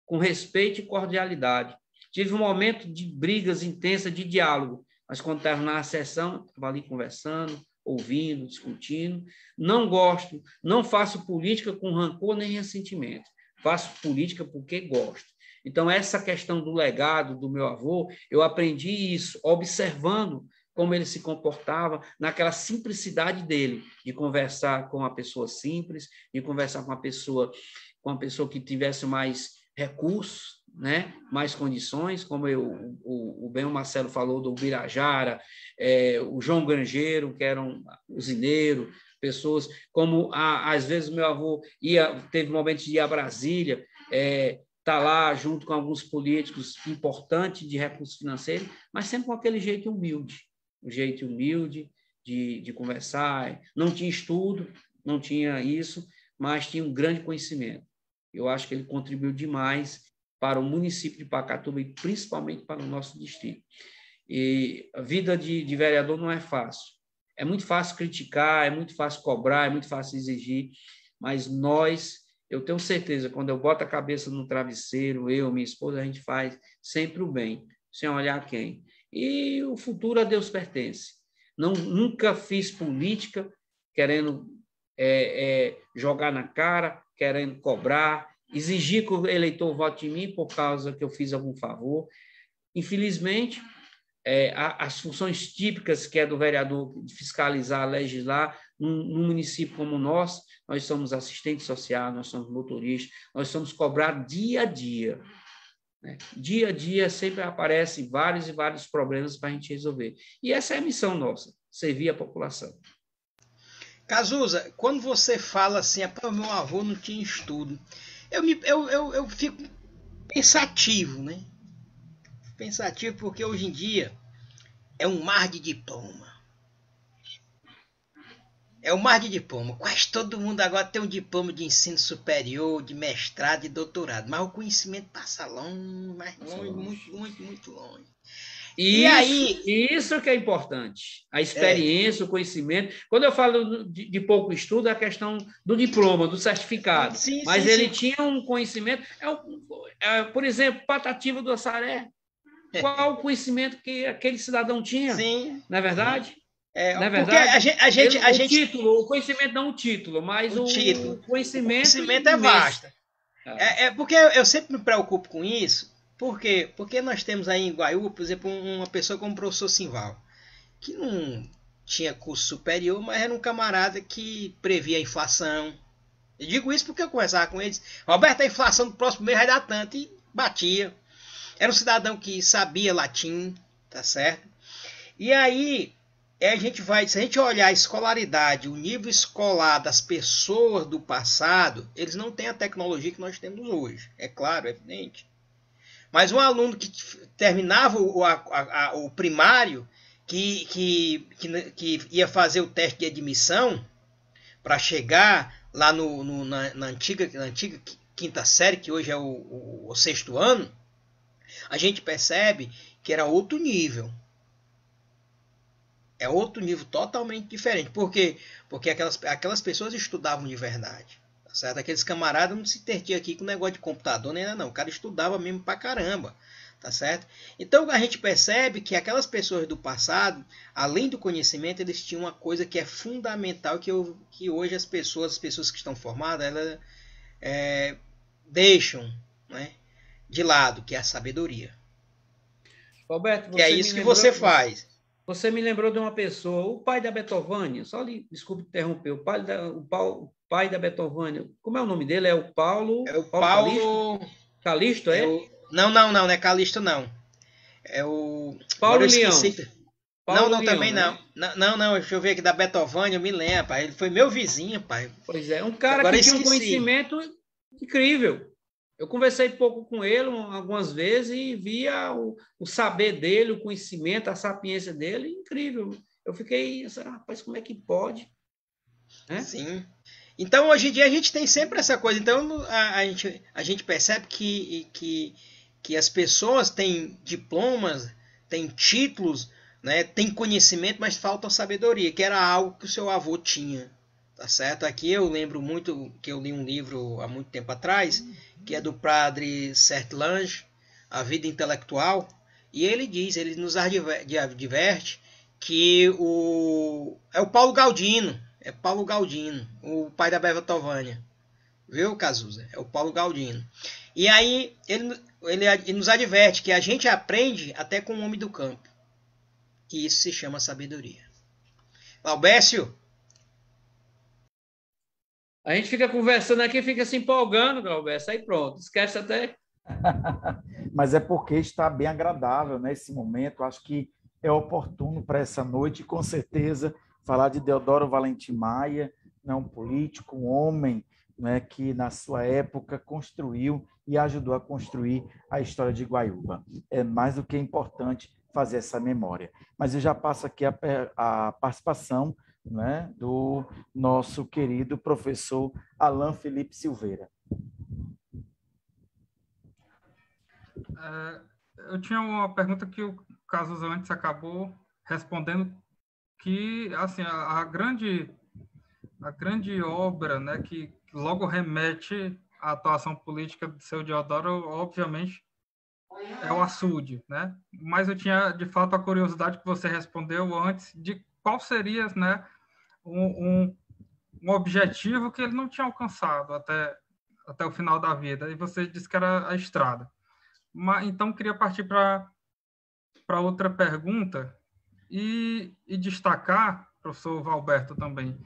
com respeito e cordialidade. Tive um momento de brigas intensas de diálogo, mas quando terminar a sessão, estava ali conversando, ouvindo, discutindo. Não gosto, não faço política com rancor nem ressentimento. Faço política porque gosto. Então, essa questão do legado do meu avô, eu aprendi isso observando como ele se comportava, naquela simplicidade dele, de conversar com uma pessoa simples, de conversar com uma pessoa, com uma pessoa que tivesse mais recursos, né, mais condições, como eu, o, o bem o Marcelo falou do Birajara, é, o João Grangeiro, que era um usineiro, pessoas como a, às vezes meu avô ia teve momentos de ir a Brasília, é, tá lá junto com alguns políticos importantes de recursos financeiros, mas sempre com aquele jeito humilde, um jeito humilde de, de conversar, não tinha estudo, não tinha isso, mas tinha um grande conhecimento. Eu acho que ele contribuiu demais para o município de Pacatuba e principalmente para o nosso distrito. E a vida de, de vereador não é fácil. É muito fácil criticar, é muito fácil cobrar, é muito fácil exigir, mas nós eu tenho certeza, quando eu boto a cabeça no travesseiro, eu, minha esposa, a gente faz sempre o bem, sem olhar quem. E o futuro a Deus pertence. Não, nunca fiz política querendo é, é, jogar na cara, querendo cobrar, exigir que o eleitor vote em mim por causa que eu fiz algum favor. Infelizmente, é, as funções típicas que é do vereador fiscalizar, legislar, num, num, município como o nosso, nós somos assistentes sociais, nós somos motoristas, nós somos cobrados dia a dia. Né? Dia a dia sempre aparecem vários e vários problemas para a gente resolver. E essa é a missão nossa, servir a população. Cazuza, quando você fala assim, ah, meu avô não tinha estudo, eu, me, eu, eu, eu fico pensativo, né? Pensativo porque hoje em dia é um mar de diploma. É um mar de diploma. Quase todo mundo agora tem um diploma de ensino superior, de mestrado e doutorado. Mas o conhecimento passa longe, mais longe, muito, muito, muito longe. E, e aí, isso que é importante. A experiência, é. o conhecimento. Quando eu falo de, de, pouco estudo, é a questão do diploma, do certificado. Sim, Mas sim, ele sim. tinha um conhecimento. É, é, por exemplo, Patativa do Assaré. É. Qual o conhecimento que aquele cidadão tinha? Sim. Não é verdade? É, não é verdade? A gente, a gente, ele, a o gente... título, o conhecimento não o título, mas o, o, título. o conhecimento. O conhecimento é vasto. É. é, porque eu sempre me preocupo com isso, por quê? Porque nós temos aí em Guaiú, por exemplo, uma pessoa como o professor Simval, que não tinha curso superior, mas era um camarada que previa a inflação. Eu digo isso porque eu conversava com eles. Roberto, a inflação do próximo mês vai dar tanto. E batia. Era um cidadão que sabia latim, tá certo? E aí, a gente vai, se a gente olhar a escolaridade, o nível escolar das pessoas do passado, eles não têm a tecnologia que nós temos hoje. É claro, é evidente. Mas um aluno que terminava o, a, a, o primário, que, que, que, que, ia fazer o teste de admissão para chegar lá no, no na, na, antiga, na antiga quinta série, que hoje é o, o, o sexto ano, a gente percebe que era outro nível. É outro nível totalmente diferente. Por quê? Porque aquelas, aquelas pessoas estudavam de verdade certo? Aqueles camaradas não se intertiam aqui com negócio de computador nem nada não. O cara estudava mesmo pra caramba, tá certo? Então a gente percebe que aquelas pessoas do passado, além do conhecimento, eles tinham uma coisa que é fundamental que, eu, que hoje as pessoas, as pessoas que estão formadas, elas é, deixam né, de lado, que é a sabedoria. Roberto, que é isso que você faz. Você me lembrou de uma pessoa, o pai da Beethoven, só lhe, desculpe interromper, o pai da, o, Paulo, pai da Beethoven. Como é o nome dele? É o Paulo. É o Paulo. Paulo... Calisto, é? é o... Não, não, não, não é Calisto, não. É o. Paulo Leão. Paulo não, não, Leão, também né? não. Não, não, deixa eu ver aqui da Beethoven, eu me lembro, pai. Ele foi meu vizinho, pai. Pois é, um cara Agora que tinha um conhecimento incrível. Eu conversei pouco com ele algumas vezes e via o, o saber dele, o conhecimento, a sapiência dele, incrível. Eu fiquei, rapaz, como é que pode? É? Sim. Então, hoje em dia, a gente tem sempre essa coisa. Então, a, a, gente, a gente percebe que, que, que as pessoas têm diplomas, têm títulos, né, têm conhecimento, mas falta sabedoria, que era algo que o seu avô tinha. Tá certo? Aqui eu lembro muito que eu li um livro há muito tempo atrás, que é do padre Sertlange, A Vida Intelectual, e ele diz, ele nos adverte que o é o Paulo Galdino, é Paulo Galdino, o pai da Beva Tovânia. Viu, Cazuza? É o Paulo Galdino. E aí ele, ele, ele nos adverte que a gente aprende até com o homem do campo. E isso se chama sabedoria. Laubécio? A gente fica conversando aqui, fica se empolgando, Glaubécio, aí pronto, esquece até. [LAUGHS] Mas é porque está bem agradável nesse né, momento, acho que é oportuno para essa noite, com certeza falar de Deodoro Valentim Maia, né, um político, um homem né, que na sua época construiu e ajudou a construir a história de Guaiúba. É mais do que importante fazer essa memória. Mas eu já passo aqui a, a participação né, do nosso querido professor Alain Felipe Silveira. É, eu tinha uma pergunta que o Casos antes acabou respondendo que assim a, a, grande a grande obra né que, logo remete à atuação política do seu Deodoro, obviamente, é o açude, né? Mas eu tinha, de fato, a curiosidade que você respondeu antes de qual seria, né, um, um, um objetivo que ele não tinha alcançado até, até o final da vida. E você disse que era a estrada. Mas, então, queria partir para outra pergunta e, e destacar, professor Valberto também,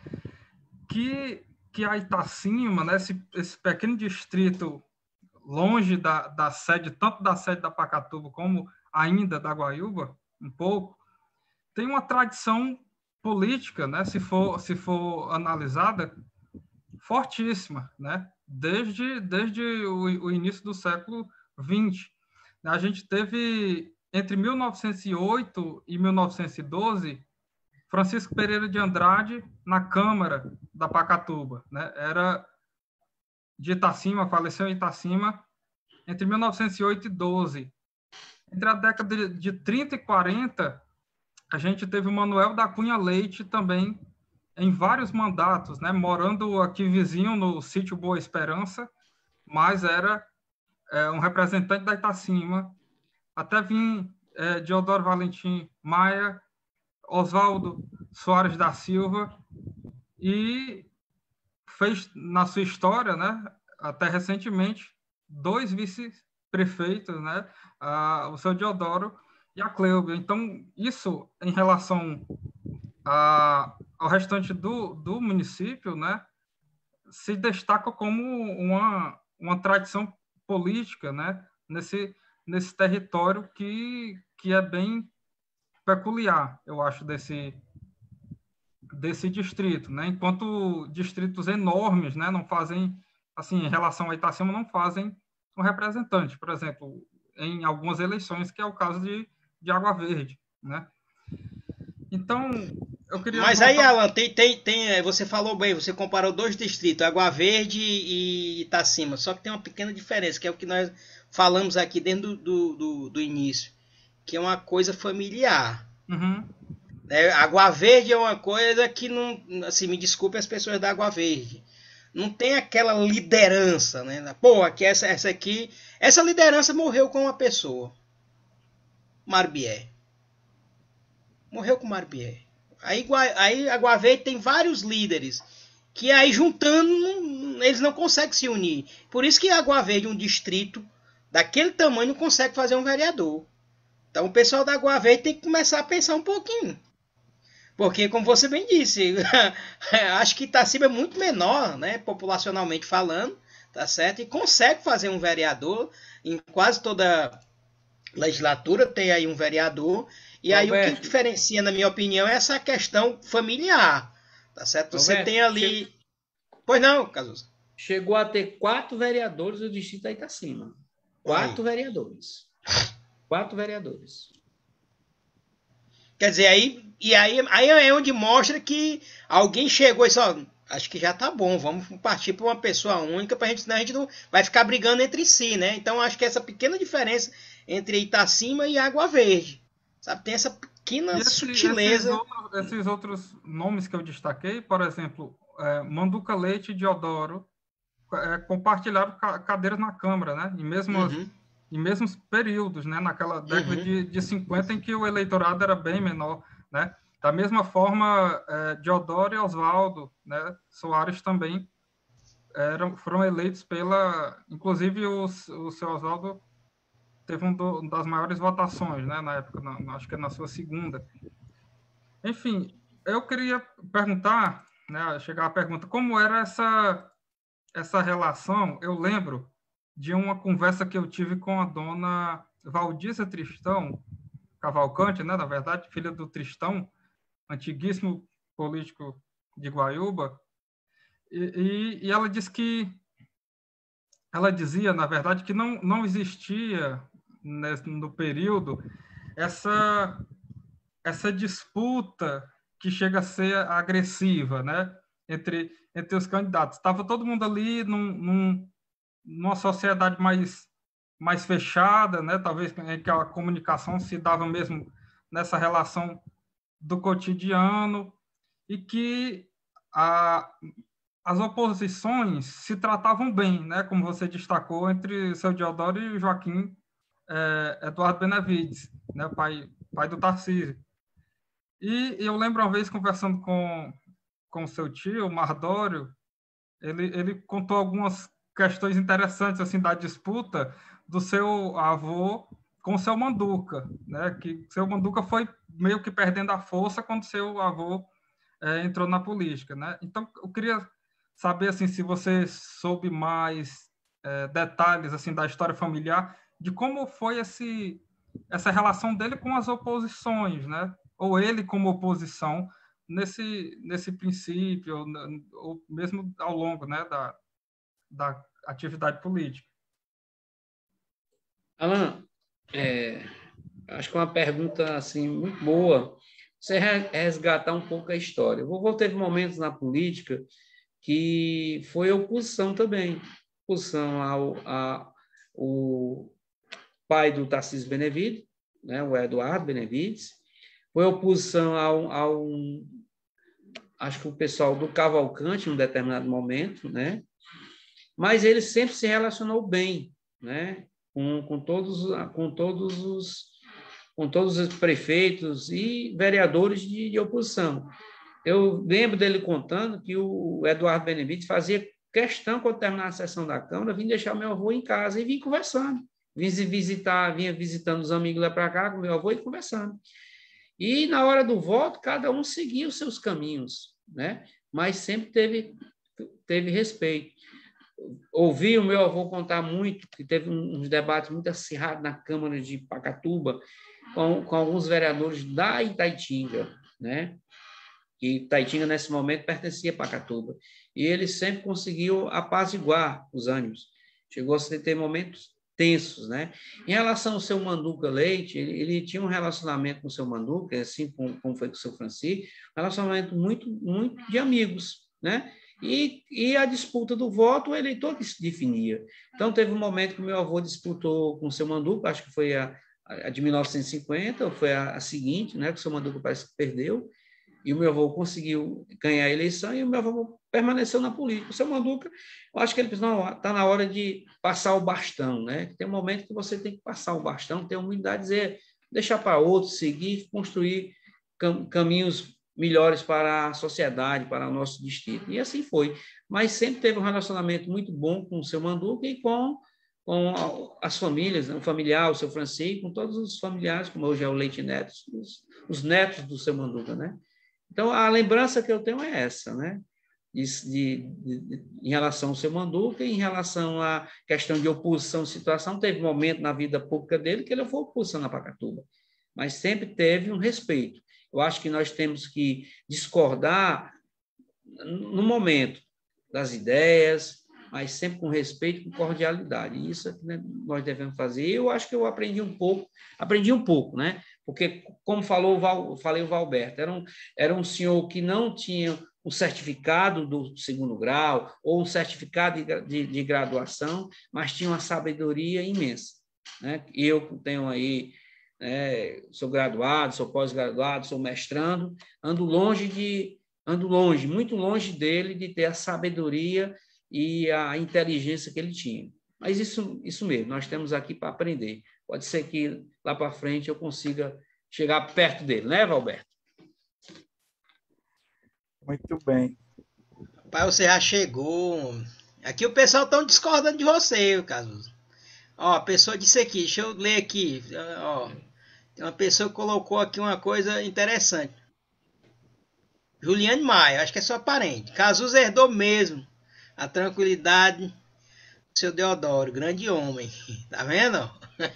que, que a Itacima, né, esse, esse pequeno distrito longe da, da sede, tanto da sede da Pacatuba como ainda da Guaiúba, um pouco, tem uma tradição política, né, se for se for analisada, fortíssima, né, desde desde o, o início do século XX. A gente teve entre 1908 e 1912 Francisco Pereira de Andrade na Câmara da Pacatuba, né? Era de Itacima, faleceu em Itacima entre 1908 e 12. Entre a década de 30 e 40, a gente teve o Manuel da Cunha Leite também em vários mandatos, né? morando aqui vizinho no sítio Boa Esperança, mas era é, um representante da Itacima. Até vim é, Diodoro Valentim Maia, Oswaldo Soares da Silva, e fez na sua história, né, até recentemente, dois vice-prefeitos, né, o seu Diodoro e a Cleubia. Então, isso em relação a, ao restante do, do município, né, se destaca como uma, uma tradição política, né, nesse, nesse território que, que é bem peculiar, eu acho, desse, desse distrito, né? Enquanto distritos enormes, né, não fazem assim, em relação a Itacema não fazem um representante, por exemplo, em algumas eleições, que é o caso de, de Água Verde, né? Então, eu queria Mas voltar... aí, Alan, tem, tem, tem, é, você falou bem, você comparou dois distritos, Água Verde e Itacima, só que tem uma pequena diferença, que é o que nós falamos aqui dentro do, do, do início, que é uma coisa familiar. Uhum. É, Água Verde é uma coisa que não. Assim, me desculpe as pessoas da Água Verde. Não tem aquela liderança, né? Pô, aqui essa, essa aqui. Essa liderança morreu com uma pessoa. Marbier. Morreu com Marbier. Aí, aí Água Verde tem vários líderes. Que aí juntando, eles não conseguem se unir. Por isso que Água Verde, um distrito daquele tamanho, não consegue fazer um vereador. Então o pessoal da Água tem que começar a pensar um pouquinho. Porque, como você bem disse, [LAUGHS] acho que Itacíba é muito menor, né, populacionalmente falando, tá certo? E consegue fazer um vereador em quase toda legislatura tem aí um vereador. E Roberto. aí o que diferencia, na minha opinião, é essa questão familiar, tá certo? Você Roberto, tem ali... Che... Pois não, Cazuza? Chegou a ter quatro vereadores do distrito da Itacima. Quatro aí. vereadores. Quatro vereadores. Quer dizer, aí, e aí, aí é onde mostra que alguém chegou e só, acho que já tá bom, vamos partir para uma pessoa única, para a gente, senão a gente não vai ficar brigando entre si, né? Então acho que essa pequena diferença entre Itacima e Água Verde, sabe? Tem essa pequena esse, sutileza. Esses outros, esses outros, nomes que eu destaquei, por exemplo, é, Manduca Leite e Diodoro, é, compartilharam cadeiras na Câmara, né? E mesmo uhum em mesmos períodos, né? Naquela década uhum. de, de 50 em que o eleitorado era bem menor, né? Da mesma forma, é, Diodoro e Oswaldo, né? Soares também eram, foram eleitos pela... Inclusive, o, o seu Oswaldo teve um do, das maiores votações, né? Na época, na, acho que é na sua segunda. Enfim, eu queria perguntar, né? Chegar a pergunta, como era essa, essa relação? Eu lembro de uma conversa que eu tive com a dona Valdícia Tristão Cavalcante, né, na verdade, filha do Tristão, antiguíssimo político de Guaiúba, e, e, e ela disse que ela dizia, na verdade, que não, não existia no período essa essa disputa que chega a ser agressiva, né, entre entre os candidatos. Estava todo mundo ali num, num numa sociedade mais mais fechada, né? Talvez em que a comunicação se dava mesmo nessa relação do cotidiano e que a, as oposições se tratavam bem, né? Como você destacou entre seu Deodoro e Joaquim é, Eduardo Benevides, né? Pai, pai do Tarcísio. E eu lembro uma vez conversando com com seu tio, Mardório, ele ele contou algumas questões interessantes assim da disputa do seu avô com seu Manduca, né? Que seu Manduca foi meio que perdendo a força quando seu avô é, entrou na política, né? Então eu queria saber assim se você soube mais é, detalhes assim da história familiar de como foi esse essa relação dele com as oposições, né? Ou ele como oposição nesse nesse princípio ou mesmo ao longo, né, da da atividade política. Alan, é, acho que é uma pergunta assim muito boa. Você resgatar um pouco a história. O vovô teve momentos na política que foi oposição também, oposição ao, ao, ao pai do Tarcísio Benevides, né, o Eduardo Benevides, foi oposição ao, ao acho que o pessoal do Cavalcante em um determinado momento, né? Mas ele sempre se relacionou bem, né? com, com, todos, com, todos os, com todos os prefeitos e vereadores de, de oposição. Eu lembro dele contando que o Eduardo Benevides fazia questão, quando terminar a sessão da Câmara, vir deixar meu avô em casa e vir conversando. Visitar, vinha visitando os amigos lá para cá com meu avô e conversando. E na hora do voto, cada um seguia os seus caminhos, né? Mas sempre teve, teve respeito ouvi o meu avô contar muito, que teve uns debates muito acirrados na Câmara de Pacatuba, com, com alguns vereadores da Itaitinga, né? E Itaitinga, nesse momento, pertencia a Pacatuba. E ele sempre conseguiu apaziguar os ânimos. Chegou a ter momentos tensos, né? Em relação ao seu Manduca Leite, ele, ele tinha um relacionamento com o seu Manduca, assim como, como foi com o seu Francisco, um relacionamento muito, muito de amigos, né? E, e a disputa do voto, o eleitor que se definia. Então, teve um momento que o meu avô disputou com o seu Manduca, acho que foi a, a de 1950, ou foi a, a, seguinte, né, que o seu Manduca parece que perdeu, e o meu avô conseguiu ganhar a eleição, e o meu avô permaneceu na política. O seu Manduca, eu acho que ele não está na hora de passar o bastão, né? Tem um momento que você tem que passar o bastão, ter humildade, dizer, deixar para outros seguir, construir cam caminhos melhores para a sociedade, para o nosso distrito. E assim foi. Mas sempre teve um relacionamento muito bom com o seu Manduca e com, com as famílias, né? o familiar, o seu Francisco, com todos os familiares, como hoje é o Leite Neto, os, os netos do seu Manduca, né? Então, a lembrança que eu tenho é essa, né? De, de, de, em relação ao seu Manduca, em relação à questão de oposição situação, teve um momento na vida pública dele que ele foi oposição na Pacatuba, mas sempre teve um respeito. Eu acho que nós temos que discordar no momento das ideias, mas sempre com respeito com cordialidade. E isso é que né, nós devemos fazer. Eu acho que eu aprendi um pouco, aprendi um pouco, né? Porque, como falou Val, falei o Valberto, era um, era um senhor que não tinha um certificado do segundo grau ou um certificado de, de, de graduação, mas tinha uma sabedoria imensa. Né? Eu tenho aí né? sou graduado, sou pós-graduado, sou mestrando, ando longe de, ando longe, muito longe dele de ter a sabedoria e a inteligência que ele tinha. Mas isso, isso mesmo, nós temos aqui para aprender. Pode ser que lá para frente eu consiga chegar perto dele, né, Valberto? Muito bem. Pai, você já chegou. Aqui o pessoal está discordando de você, Caso. Ó, a pessoa disse aqui, deixa eu ler aqui. Ó, uma pessoa colocou aqui uma coisa interessante. Juliane Maia, acho que é sua parente. Casus herdou mesmo a tranquilidade do seu Deodoro, grande homem. [LAUGHS] Tá vendo? [LAUGHS]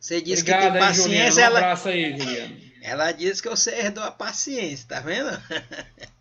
Você disse Obrigado, que tem paciência. Hein, Um ela... aí, Juliane. Ela disse que você herdou a paciência, tá vendo? [LAUGHS]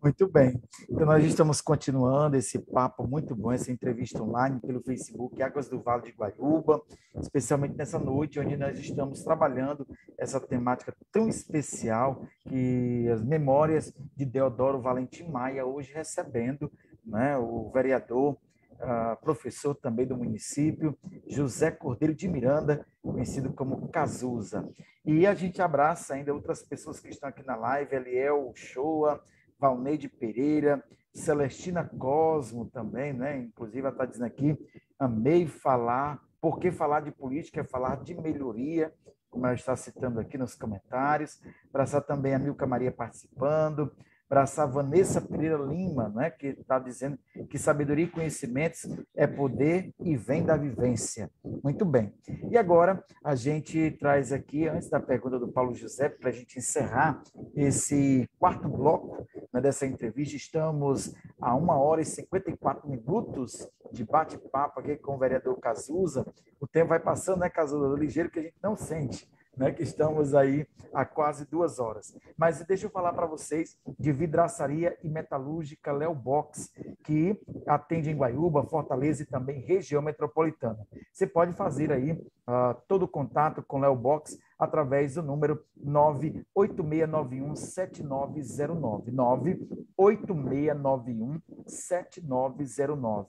Muito bem. Então, nós estamos continuando esse papo muito bom, essa entrevista online pelo Facebook Águas do Vale de Guaiúba, especialmente nessa noite, onde nós estamos trabalhando essa temática tão especial que as memórias de Deodoro Valentim Maia, hoje recebendo né, o vereador, uh, professor também do município, José Cordeiro de Miranda, conhecido como Cazuza. E a gente abraça ainda outras pessoas que estão aqui na live, Eliel Shoa, Valneide Pereira, Celestina Cosmo também, né? Inclusive ela está dizendo aqui, amei falar, porque falar de política é falar de melhoria, como ela está citando aqui nos comentários. Abraçar também a Milka Maria participando, essa Vanessa Pereira Lima, né, que está dizendo que sabedoria e conhecimentos é poder e vem da vivência. Muito bem. E agora a gente traz aqui, antes da pergunta do Paulo José, para a gente encerrar esse quarto bloco né, dessa entrevista, estamos a uma hora e 54 minutos de bate-papo aqui com o vereador Cazuza. O tempo vai passando, né, Cazuza? Ligeiro que a gente não sente né, que estamos aí há quase duas horas. Mas deixa eu falar para vocês de vidraçaria e metalúrgica Léo Box, que atende em Guaiúba, Fortaleza e também região metropolitana. Você pode fazer aí uh, todo o contato com Léo Box através do número 986917909. 986917909.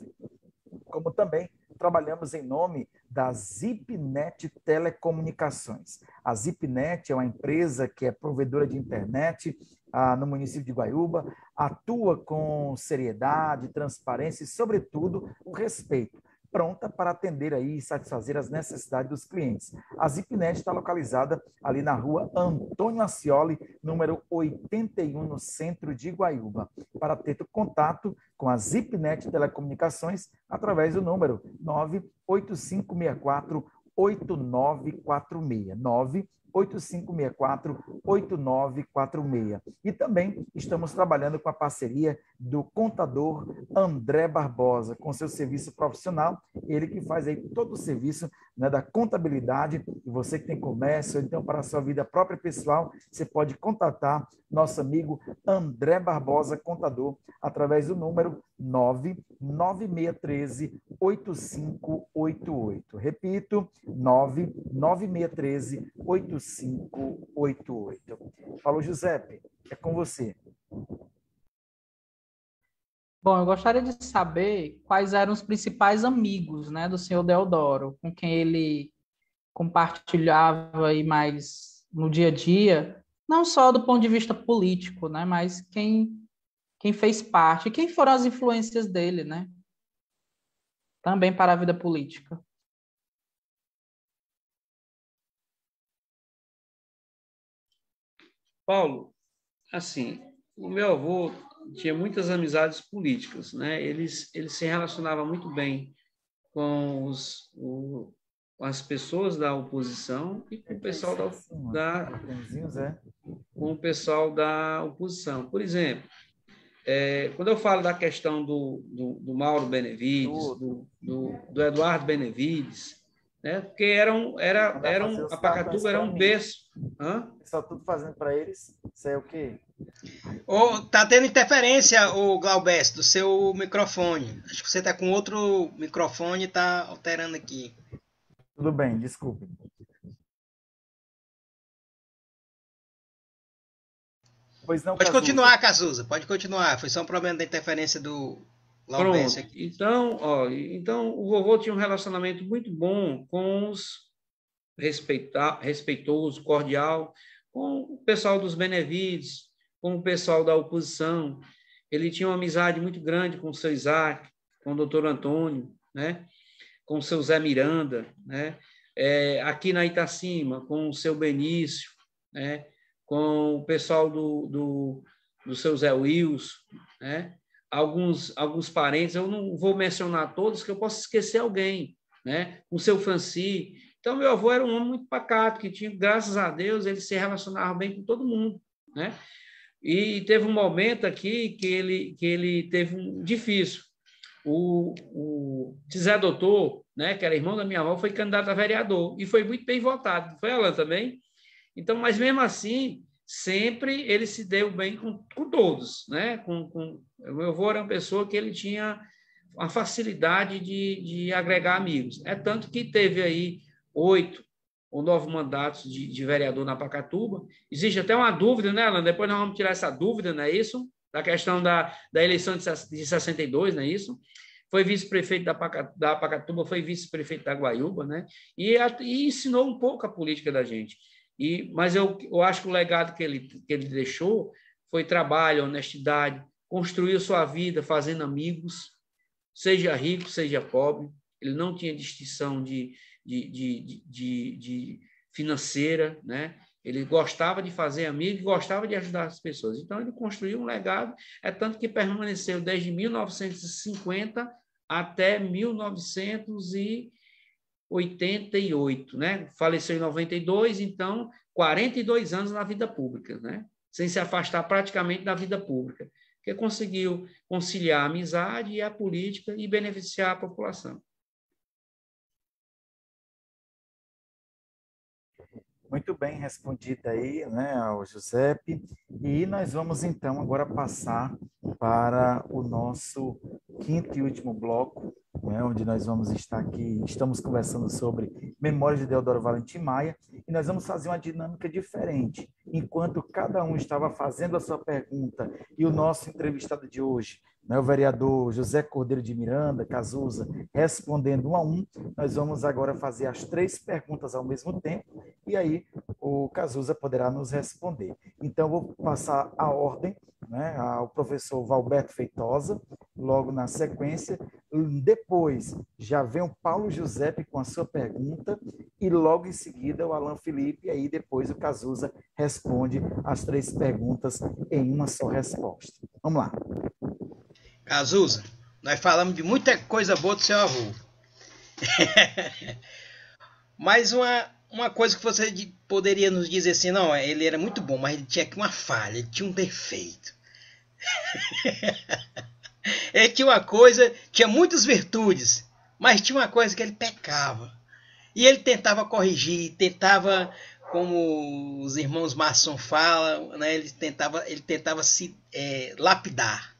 Como também trabalhamos em nome da Zipnet Telecomunicações. A Zipnet é uma empresa que é provedora de internet ah, no município de Guaiúba, atua com seriedade, transparência e, sobretudo, o respeito pronta para atender aí e satisfazer as necessidades dos clientes. A Zipnet está localizada ali na rua Antônio Ascioli, número 81, no centro de Guaiúba. Para ter contato com a Zipnet Telecomunicações, através do número 98564 8946. 8564-8946. E também estamos trabalhando com a parceria do contador André Barbosa, com seu serviço profissional, ele que faz aí todo o serviço né, da contabilidade. E você que tem comércio, então para a sua vida própria pessoal, você pode contatar nosso amigo André Barbosa, contador, através do número 99613 8588. Repito, 99613 8588. Falou, Giuseppe, é com você. Bom, eu gostaria de saber quais eram os principais amigos né, do senhor Deodoro, com quem ele compartilhava aí mais no dia a dia, não só do ponto de vista político, né, mas quem, quem fez parte, quem foram as influências dele, né? Também para a vida política. Paulo, assim, o meu avô tinha muitas amizades políticas, né? Eles, ele se relacionava muito bem com, os, o, com as pessoas da oposição e com o pessoal da, da com o pessoal da oposição. Por exemplo, é, quando eu falo da questão do, do, do Mauro Benevides, do, do, do, Eduardo Benevides, né? Porque eram, era, eram, a Pacatuba era um berço. Hã? Está tudo fazendo para eles. Isso é o quê? Oh, tá tendo interferência, o Glaubes, do seu microfone. Acho que você tá com outro microfone e tá alterando aqui. Tudo bem, desculpe. Pois não, Pode Cazuza. continuar, Cazuza. Pode continuar. Foi só um problema da interferência do, Pronto. Então, ó, então, o vovô tinha um relacionamento muito bom com os respeita, respeitoso, cordial, com o pessoal dos Benevides, com o pessoal da oposição. Ele tinha uma amizade muito grande com o seu Isaac, com o doutor Antônio, né? com o seu Zé Miranda, né? É, aqui na Itacima, com o seu Benício, né? com o pessoal do, do, do seu Zé Wilson, né? Alguns, alguns parentes, eu não vou mencionar todos, que eu posso esquecer alguém, né? O seu Franci. Então, meu avô era um homem muito pacato, que tinha, graças a Deus, ele se relacionava bem com todo mundo, né? E teve um momento aqui que ele, que ele teve um difícil. O, o Zé Doutor, né, que era irmão da minha avó, foi candidato a vereador e foi muito bem votado. Foi ela também? Então, mas mesmo assim, sempre ele se deu bem com, com todos, né? Com, com, meu avô era uma pessoa que ele tinha a facilidade de, de agregar amigos. É tanto que teve aí oito ou nove mandatos de, de, vereador na Pacatuba. Existe até uma dúvida, né, Alan? Depois nós vamos tirar essa dúvida, não é isso? Da questão da, da eleição de, de 62, não é isso? foi vice-prefeito da, da Pacatuba, foi vice-prefeito da Guaiúba, né? E, e, ensinou um pouco a política da gente. E, mas eu, eu acho que o legado que ele, que ele deixou foi trabalho, honestidade, construiu sua vida fazendo amigos, seja rico, seja pobre. Ele não tinha distinção de, de, de, de, de financeira, né? Ele gostava de fazer amigos, gostava de ajudar as pessoas. Então, ele construiu um legado, é tanto que permaneceu desde 1950 até 1988, né? Faleceu em 92, então 42 anos na vida pública, né? Sem se afastar praticamente da vida pública, que conseguiu conciliar a amizade e a política e beneficiar a população. Muito bem respondida aí, né, ao Giuseppe. E nós vamos então agora passar para o nosso quinto e último bloco, né, onde nós vamos estar aqui, estamos conversando sobre Memórias de Deodoro Valentim Maia, e nós vamos fazer uma dinâmica diferente. Enquanto cada um estava fazendo a sua pergunta e o nosso entrevistado de hoje o vereador José Cordeiro de Miranda, Cazuza, respondendo um a um. Nós vamos agora fazer as três perguntas ao mesmo tempo e aí o Cazuza poderá nos responder. Então, vou passar a ordem né, ao professor Valberto Feitosa, logo na sequência. Depois já vem o Paulo Giuseppe com a sua pergunta e logo em seguida o Alan Felipe, e aí depois o Cazuza responde as três perguntas em uma só resposta. Vamos lá. Cazuza, nós falamos de muita coisa boa do seu avô. [LAUGHS] mas uma, uma coisa que você poderia nos dizer assim, não, ele era muito bom, mas ele tinha uma falha, ele tinha um defeito. [LAUGHS] ele tinha uma coisa, tinha muitas virtudes, mas tinha uma coisa que ele pecava. E ele tentava corrigir, tentava, como os irmãos maçom falam, né, ele tentava, ele tentava se é, lapidar. Quem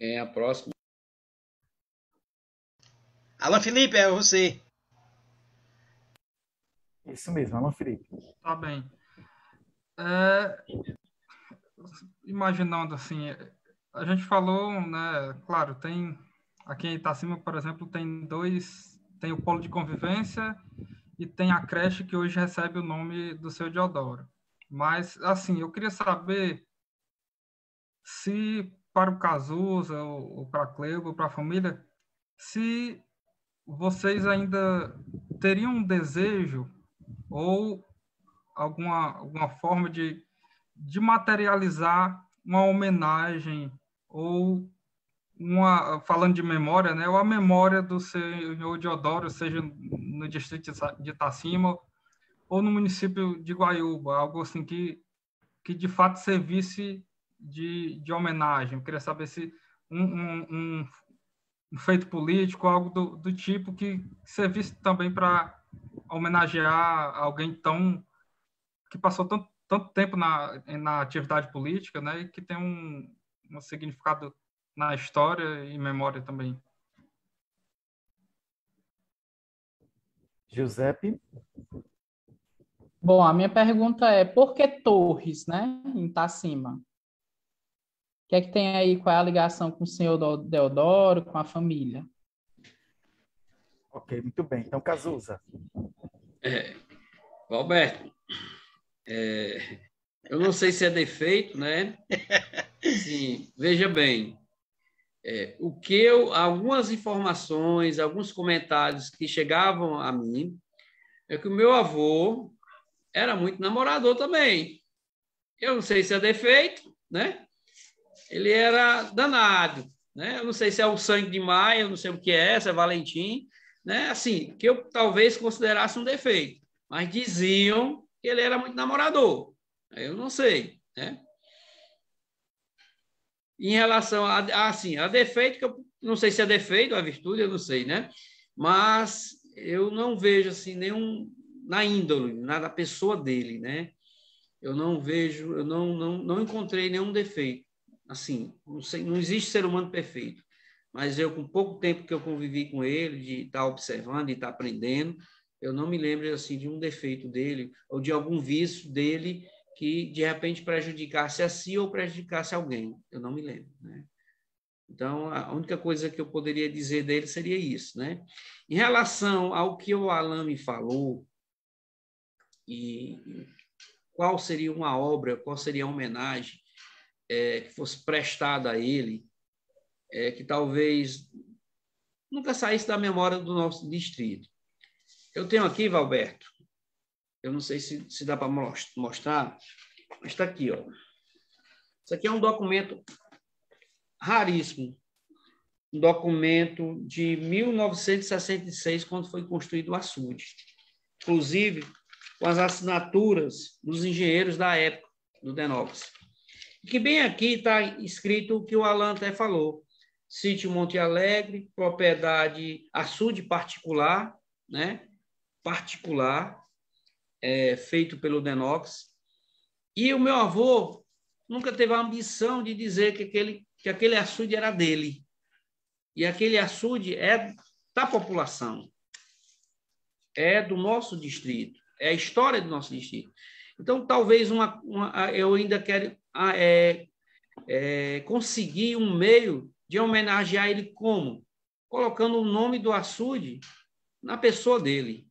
é a próxima? Alan Felipe, é você. Isso mesmo, Alan Felipe. Tá bem. É, imaginando assim, a gente falou, né? Claro, tem aqui em Itacima, por exemplo, tem dois, tem o polo de convivência e tem a creche que hoje recebe o nome do seu Diodoro. Mas assim, eu queria saber se para o Cazuza, ou, para a Cleo, para a família, se vocês ainda teriam um desejo ou alguma, alguma forma de, de materializar uma homenagem ou uma falando de memória, né, ou a memória do senhor Diodoro, seja no distrito de Itacima ou no município de Guaiúba, algo assim que que de fato servisse de, de homenagem. Eu queria saber se um, um, um feito político, algo do, do tipo que servisse também para homenagear alguém tão que passou tanto, tanto tempo na, na atividade política, né, e que tem um, um significado na história e memória também. Giuseppe? Bom, a minha pergunta é por que Torres, né, em Itacima? Que é que tem aí? Qual é a ligação com o senhor Deodoro, com a família? Ok, muito bem. Então, Cazuza. É, Alberto, é, eu não sei se é defeito, né? [LAUGHS] Sim, veja bem, é, o que eu, algumas informações, alguns comentários que chegavam a mim, é que o meu avô era muito namorador também. Eu não sei se é defeito, né? Ele era danado, né? Eu não sei se é o sangue de Maia, eu não sei o que é, se é Valentim, né? Assim, que eu talvez considerasse um defeito, mas diziam que ele era muito namorador. Eu não sei, né? Em relação a, assim, a defeito, que eu não sei se é defeito ou é virtude, eu não sei, né? Mas eu não vejo assim nenhum na índole, na pessoa dele, né? Eu não vejo, eu não, não, não encontrei nenhum defeito assim, não, sei, não existe ser humano perfeito, mas eu, com pouco tempo que eu convivi com ele, de estar observando e estar aprendendo, eu não me lembro assim de um defeito dele ou de algum vício dele que de repente prejudicasse a si ou prejudicasse alguém. Eu não me lembro. Né? Então, a única coisa que eu poderia dizer dele seria isso. Né? Em relação ao que o Alan me falou, e qual seria uma obra, qual seria a homenagem é, que fosse prestada a ele, é, que talvez nunca saísse da memória do nosso distrito. Eu tenho aqui, Valberto, eu não sei se, se dá para mostrar, mas está aqui. Ó. Isso aqui é um documento raríssimo, um documento de 1966, quando foi construído o açude. Inclusive, com as assinaturas dos engenheiros da época, do Denox. Que bem aqui está escrito o que o Alan até falou. Sítio Monte Alegre, propriedade açude particular, né? Particular, é, feito pelo Denox. E o meu avô nunca teve a ambição de dizer que aquele, que aquele açude era dele. E aquele açude é da população, é do nosso distrito é a história do nosso distrito. Então, talvez uma, uma eu ainda quero é, é, conseguir um meio de homenagear ele como? Colocando o nome do açude na pessoa dele.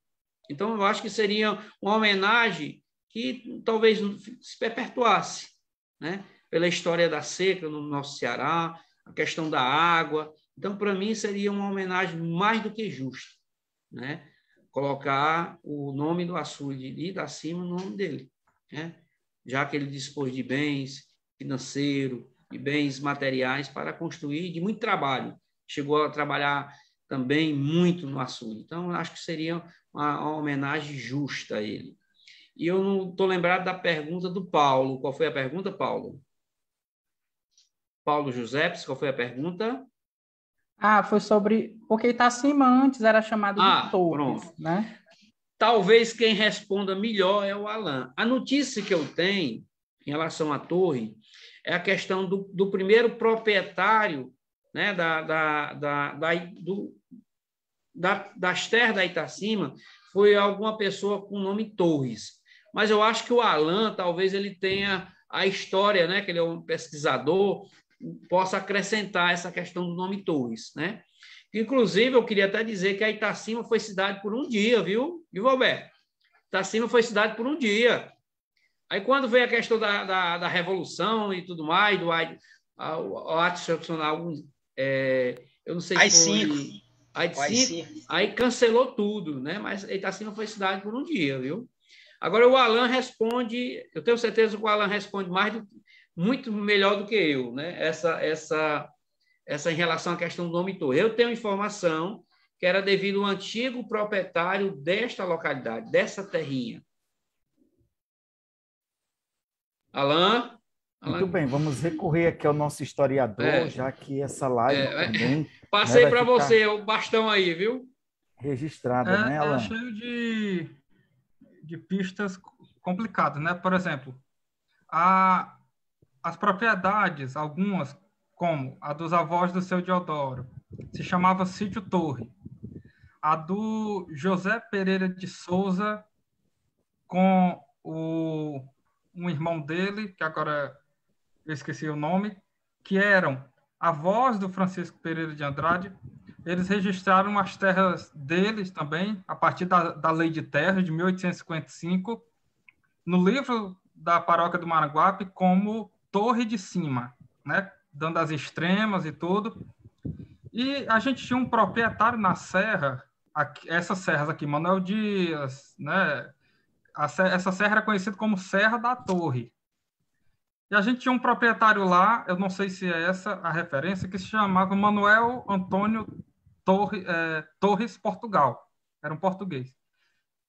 Então, eu acho que seria uma homenagem que talvez se perpetuasse, né? pela história da seca no nosso Ceará, a questão da água. Então, para mim, seria uma homenagem mais do que justa. Né? colocar o nome do açude e da cima no nome dele, né? Já que ele dispôs de bens financeiro e bens materiais para construir, de muito trabalho. Chegou a trabalhar também muito no açude. Então, acho que seria uma, uma homenagem justa a ele. E eu não estou lembrado da pergunta do Paulo. Qual foi a pergunta, Paulo? Paulo José, qual foi a pergunta? Ah, foi sobre. Porque Itacima antes era chamado ah, de Torres, né? Talvez quem responda melhor é o Alan. A notícia que eu tenho em relação à torre é a questão do, do primeiro proprietário né, da, da, da, da, do, da, das terras da Itacima foi alguma pessoa com o nome Torres. Mas eu acho que o Alan, talvez ele tenha a história, né, que ele é um pesquisador, possa acrescentar essa questão do nome Torres, né? Inclusive, eu queria até dizer que a Itacima foi cidade por um dia, viu, viu, Alberto? Itacima foi cidade por um dia. Aí, quando veio a questão da, da, da Revolução e tudo mais, do o ato excepcional, é, eu não sei se foi... AI-5, aí cancelou tudo, né? Mas Itacima foi cidade por um dia, viu? Agora, o Alan responde, eu tenho certeza que o Alan responde mais do, muito melhor do que eu, né? Essa, essa, essa em relação à questão do nome torre. Eu tenho informação que era devido ao antigo proprietário desta localidade, dessa terrinha. Alain? Muito bem, vamos recorrer aqui ao nosso historiador, é, já que essa live é, também. Né, passei né, para você o bastão aí, viu? Registrada, é, né, Alan? É cheio de, de pistas complicadas, né? Por exemplo, a, as propriedades, algumas, como a dos avós do seu Diodoro, se chamava Sítio Torre. A do José Pereira de Souza, com o, um irmão dele, que agora eu esqueci o nome, que eram avós do Francisco Pereira de Andrade. Eles registraram as terras deles também, a partir da, da Lei de Terras de 1855, no livro da Paróquia do Maranguape, como torre de cima, né? Dando as extremas e tudo. E a gente tinha um proprietário na serra, aqui, essas serras aqui, Manuel Dias, né? Essa serra era conhecida como Serra da Torre. E a gente tinha um proprietário lá, eu não sei se é essa a referência, que se chamava Manuel Antônio Torre, é, Torres Portugal. Era um português.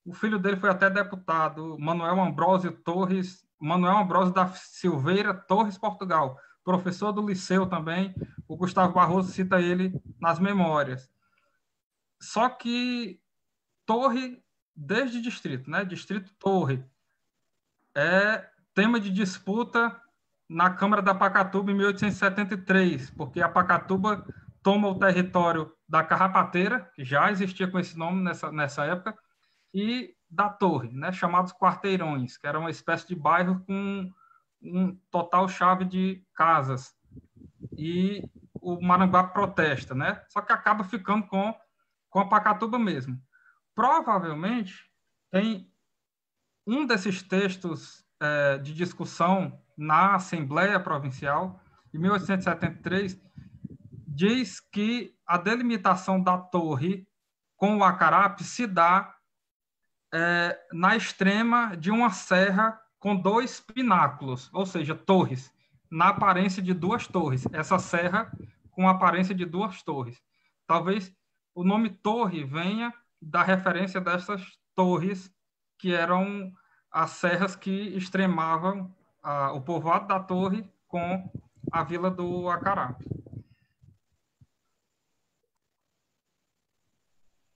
O filho dele foi até deputado, Manuel Ambrósio Torres Manuel Ambrosio da Silveira Torres Portugal, professor do Liceu também. O Gustavo Barroso cita ele nas memórias. Só que Torre, desde distrito, né? Distrito Torre, é tema de disputa na Câmara da Pacatuba em 1873, porque a Pacatuba toma o território da Carrapateira, que já existia com esse nome nessa, nessa época, e da torre, né, chamados quarteirões, que era uma espécie de bairro com um total chave de casas. E o Maranguá protesta, né? Só que acaba ficando com, com a Pacatuba mesmo. Provavelmente tem um desses textos é, de discussão na Assembleia Provincial, em 1873, diz que a delimitação da torre com o Acarape se dá é, na extrema de uma serra com dois pináculos, ou seja, torres, na aparência de duas torres. Essa serra com a aparência de duas torres. Talvez o nome torre venha da referência dessas torres que eram as serras que extremavam a, o povoado da torre com a vila do Acarape.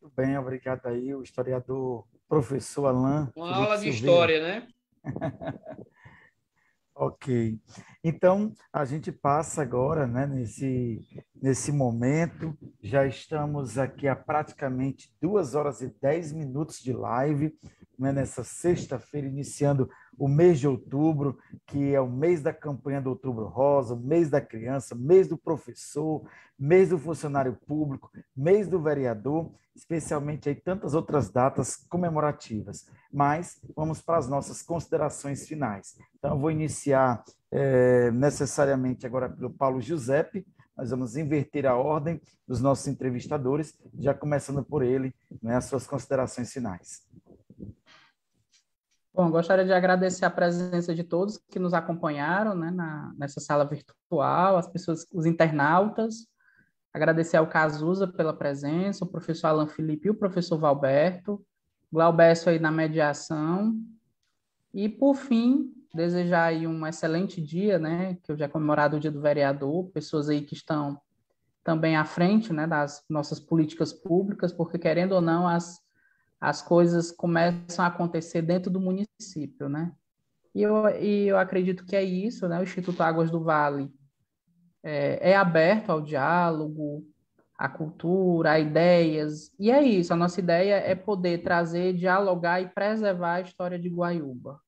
Muito bem, obrigado aí, o historiador professor Alain. Uma aula de história, né? [LAUGHS] ok. Então, a gente passa agora, né, nesse, nesse momento, já estamos aqui há praticamente duas horas e dez minutos de live, né, nessa sexta-feira, iniciando o mês de outubro, que é o mês da campanha do Outubro Rosa, mês da criança, mês do professor, mês do funcionário público, mês do vereador, especialmente aí tantas outras datas comemorativas. Mas vamos para as nossas considerações finais. Então, eu vou iniciar é, necessariamente agora pelo Paulo Giuseppe, nós vamos inverter a ordem dos nossos entrevistadores, já começando por ele, né, as suas considerações finais. Bom, gostaria de agradecer a presença de todos que nos acompanharam né, na, nessa sala virtual, as pessoas, os internautas, agradecer ao Cazuza pela presença, o professor Alan Felipe e o professor Valberto, Glaubécio aí na mediação, e por fim, desejar aí um excelente dia, né, que hoje é comemorado o dia do vereador, pessoas aí que estão também à frente, né, das nossas políticas públicas, porque querendo ou não, as as coisas começam a acontecer dentro do município, né? E eu, e eu acredito que é isso, né? O Instituto Águas do Vale é, é aberto ao diálogo, à cultura, a ideias, e é isso. A nossa ideia é poder trazer, dialogar e preservar a história de Guaiúba.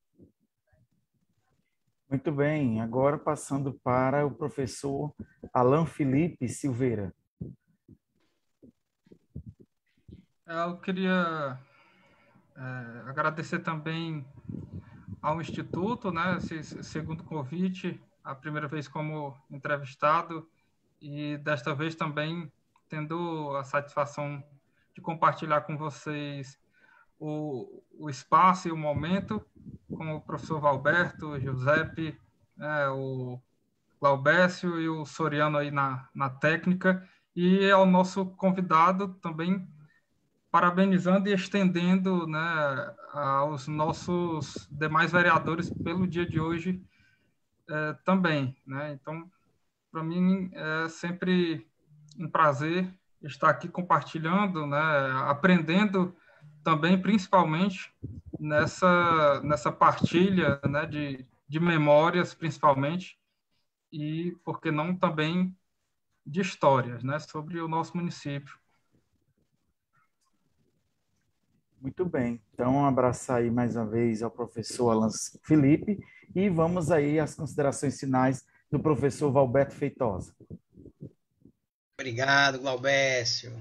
Muito bem, agora passando para o professor Alain Felipe Silveira. Eu queria é, agradecer também ao Instituto, né, esse segundo convite, a primeira vez como entrevistado e desta vez também tendo a satisfação de compartilhar com vocês o, o espaço e o momento com o professor Valberto, Giuseppe, né, o Glaubécio e o Soriano aí na, na técnica, e ao nosso convidado também parabenizando e estendendo né, aos nossos demais vereadores pelo dia de hoje é, também. Né? Então, para mim é sempre um prazer estar aqui compartilhando, né, aprendendo também, principalmente nessa, nessa partilha né, de, de memórias, principalmente, e, por que não, também de histórias né, sobre o nosso município. Muito bem. Então, abraçar aí mais uma vez ao professor Alan Felipe e vamos aí às considerações finais do professor Valberto Feitosa. Obrigado, Glaubécio.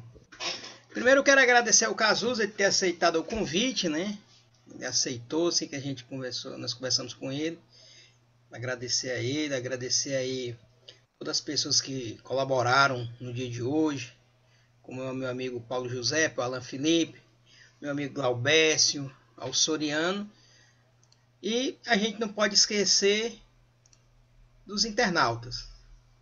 Primeiro, eu quero agradecer ao Cazuza de ter aceitado o convite, né? Ele aceitou, assim que a gente conversou, nós conversamos com ele. Agradecer a ele, agradecer aí todas as pessoas que colaboraram no dia de hoje, como o meu amigo Paulo José, o Alan Felipe, meu amigo Glaubécio, ao Soriano. E a gente não pode esquecer dos internautas.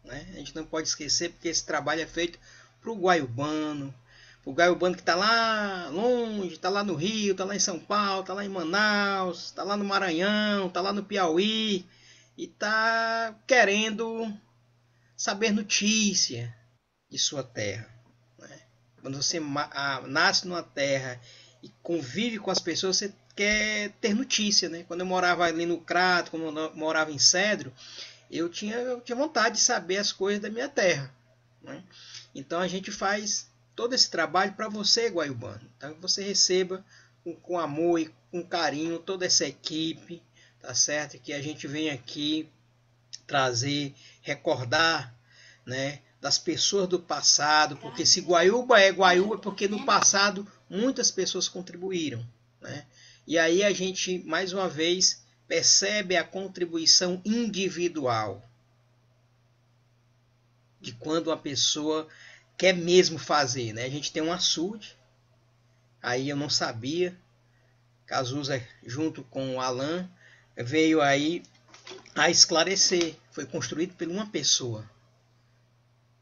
Né? A gente não pode esquecer porque esse trabalho é feito para o Guaiubano, o Guaiubano que está lá longe, está lá no Rio, está lá em São Paulo, está lá em Manaus, está lá no Maranhão, está lá no Piauí e está querendo saber notícia de sua terra. Né? Quando você nasce numa terra e convive com as pessoas, você quer ter notícia, né? Quando eu morava ali no Crato, quando eu morava em Cedro, eu tinha, eu tinha vontade de saber as coisas da minha terra. Né? Então a gente faz todo esse trabalho para você, Guaiubano. Então que você receba com, com amor e com carinho toda essa equipe, tá certo? Que a gente vem aqui trazer, recordar, né, das pessoas do passado, porque se Guaiúba é Guaiúba, é porque no passado muitas pessoas contribuíram, né? E aí a gente mais uma vez percebe a contribuição individual de quando uma pessoa quer mesmo fazer, né? A gente tem um açude, aí eu não sabia, Cazuza junto com o Alan veio aí a esclarecer, foi construído por uma pessoa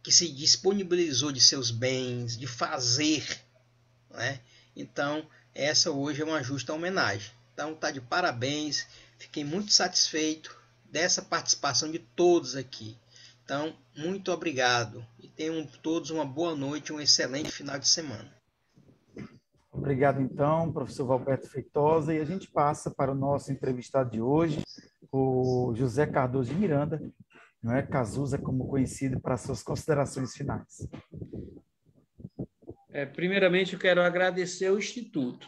que se disponibilizou de seus bens, de fazer, né? Então, essa hoje é uma justa homenagem. Então, tá de parabéns. Fiquei muito satisfeito dessa participação de todos aqui. Então, muito obrigado e tenham todos uma boa noite, um excelente final de semana. Obrigado, então, professor Valberto Feitosa. E a gente passa para o nosso entrevistado de hoje, o José Cardoso de Miranda, não é? Cazuza, como conhecido, para suas considerações finais. É, primeiramente, eu quero agradecer ao Instituto,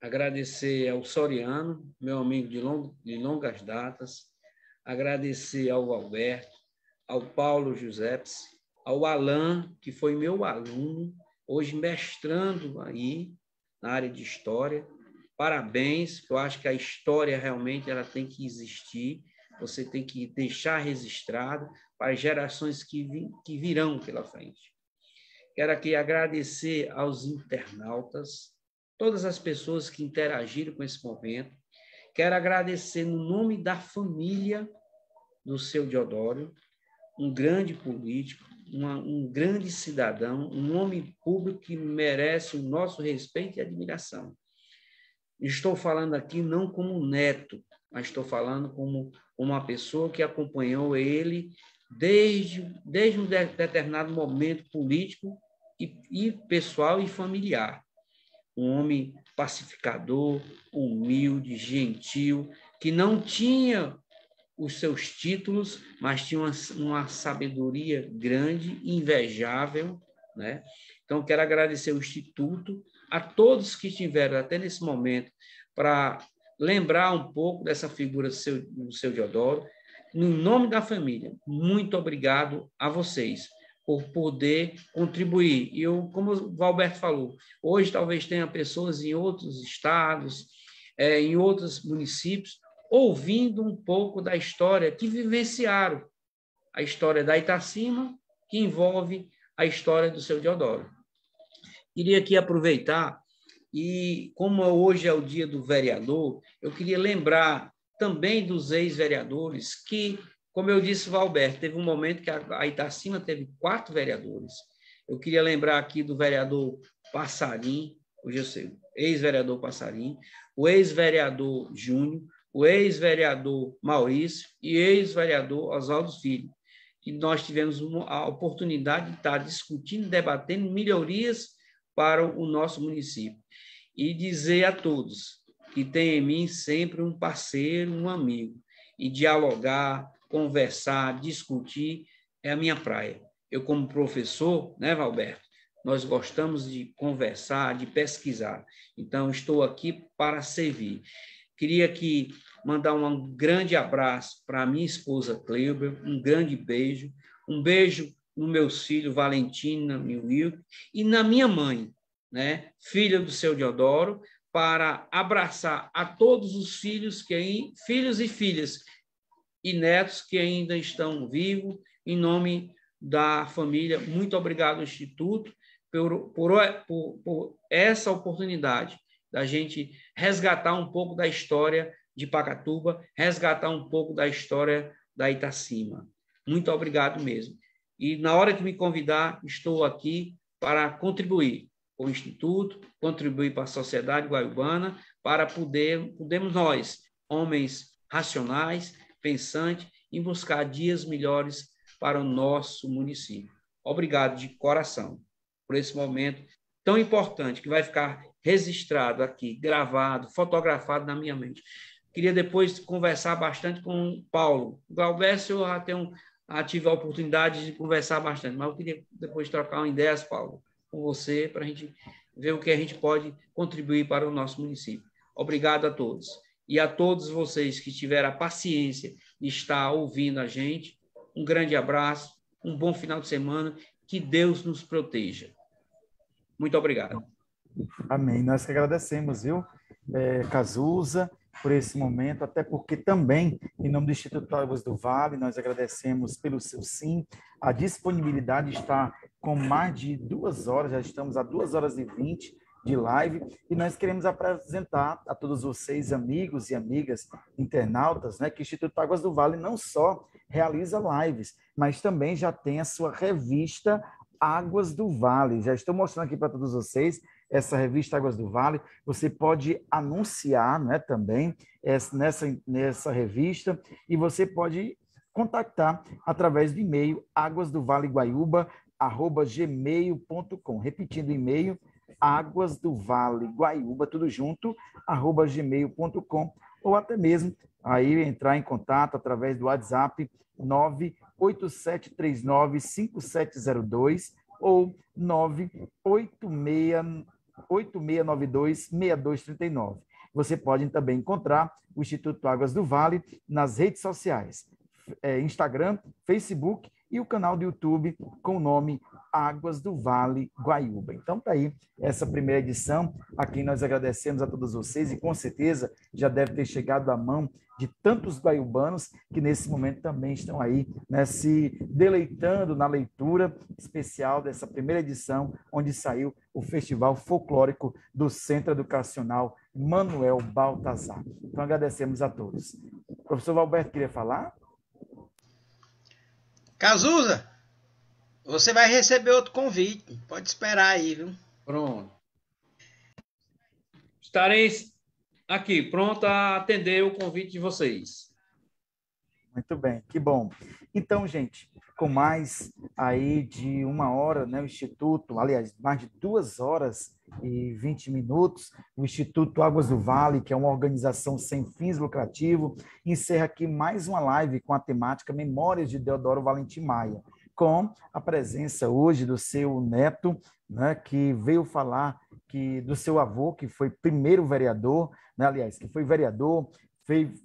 agradecer ao Soriano, meu amigo de, long, de longas datas, agradecer ao Alberto, ao Paulo Giuseppes, ao Alain, que foi meu aluno, hoje mestrando aí na área de História. Parabéns, eu acho que a história realmente ela tem que existir, você tem que deixar registrado para as gerações que, vi, que virão pela frente. Quero aqui agradecer aos internautas, todas as pessoas que interagiram com esse momento. Quero agradecer no nome da família do seu Diodoro, um grande político, uma, um grande cidadão, um homem público que merece o nosso respeito e admiração. Estou falando aqui não como neto, mas estou falando como uma pessoa que acompanhou ele desde, desde um determinado momento político e, e pessoal e familiar. Um homem pacificador, humilde, gentil, que não tinha os seus títulos, mas tinha uma, uma sabedoria grande, invejável, né? Então, quero agradecer o Instituto, a todos que estiveram até nesse momento para lembrar um pouco dessa figura do seu, do seu Diodoro. No nome da família, muito obrigado a vocês por poder contribuir. E eu, como o Valberto falou, hoje talvez tenha pessoas em outros estados, é, em outros municípios, ouvindo um pouco da história que vivenciaram. A história da Itacima, que envolve a história do seu Deodoro. Queria aqui aproveitar e, como hoje é o dia do vereador, eu queria lembrar também dos ex-vereadores que, como eu disse, Valberto, teve um momento que a Itacima teve quatro vereadores. Eu queria lembrar aqui do vereador Passarim, hoje eu sei, ex-vereador Passarim, o ex-vereador Júnior, o ex-vereador Maurício e ex-vereador Oswaldo Filho, que nós tivemos a oportunidade de estar discutindo, debatendo melhorias para o nosso município. E dizer a todos que tem em mim sempre um parceiro, um amigo, e dialogar, conversar, discutir é a minha praia. Eu, como professor, né, Valberto, nós gostamos de conversar, de pesquisar. Então, estou aqui para servir. Queria aqui mandar um grande abraço para minha esposa Cleuber, um grande beijo, um beijo no meu filho Valentina Milwilk e na minha mãe, né, filha do seu Diodoro, para abraçar a todos os filhos que filhos e filhas e netos que ainda estão vivos, em nome da família. Muito obrigado Instituto por, por, por, por essa oportunidade da gente resgatar um pouco da história de Pacatuba, resgatar um pouco da história da Itacima. Muito obrigado mesmo. E na hora que me convidar, estou aqui para contribuir com o Instituto, contribuir para a sociedade guaiubana, para poder, podemos nós, homens racionais, pensantes, em buscar dias melhores para o nosso município. Obrigado de coração por esse momento tão importante que vai ficar registrado aqui, gravado, fotografado na minha mente. Queria depois conversar bastante com o Paulo. O eu já já tive a oportunidade de conversar bastante, mas eu queria depois trocar uma ideia, Paulo, com você, para a gente ver o que a gente pode contribuir para o nosso município. Obrigado a todos. E a todos vocês que tiveram a paciência de estar ouvindo a gente, um grande abraço, um bom final de semana, que Deus nos proteja. Muito obrigado. Amém. Nós que agradecemos, viu, é, Cazuza, por esse momento, até porque também, em nome do Instituto Águas do Vale, nós agradecemos pelo seu sim, a disponibilidade está com mais de duas horas, já estamos a duas horas e vinte de live, e nós queremos apresentar a todos vocês, amigos e amigas internautas, né, que o Instituto Águas do Vale não só realiza lives, mas também já tem a sua revista Águas do Vale. Já estou mostrando aqui para todos vocês essa revista Águas do Vale. Você pode anunciar né, também nessa, nessa revista e você pode contactar através do e-mail águasdovaleguaiúba@gmail.com. Repetindo o e-mail águas do vale guaiúba tudo junto arroba gmail.com ou até mesmo aí entrar em contato através do WhatsApp 987395702 ou 986926239. Você pode também encontrar o Instituto Águas do Vale nas redes sociais, é, Instagram, Facebook e o canal do YouTube com o nome Águas do Vale Guaiúba. Então tá aí essa primeira edição, a quem nós agradecemos a todos vocês e com certeza já deve ter chegado à mão de tantos guaiubanos que nesse momento também estão aí né, se deleitando na leitura especial dessa primeira edição, onde saiu o Festival Folclórico do Centro Educacional Manuel Baltazar. Então agradecemos a todos. O professor Valberto queria falar? Cazuza, você vai receber outro convite. Pode esperar aí, viu? Pronto. Estarei aqui, pronto a atender o convite de vocês. Muito bem, que bom. Então, gente, com mais aí de uma hora, né, o Instituto, aliás, mais de duas horas e 20 minutos, o Instituto Águas do Vale, que é uma organização sem fins lucrativos, encerra aqui mais uma live com a temática Memórias de Deodoro Valentim Maia, com a presença hoje do seu neto, né, que veio falar que do seu avô, que foi primeiro vereador, né, aliás, que foi vereador,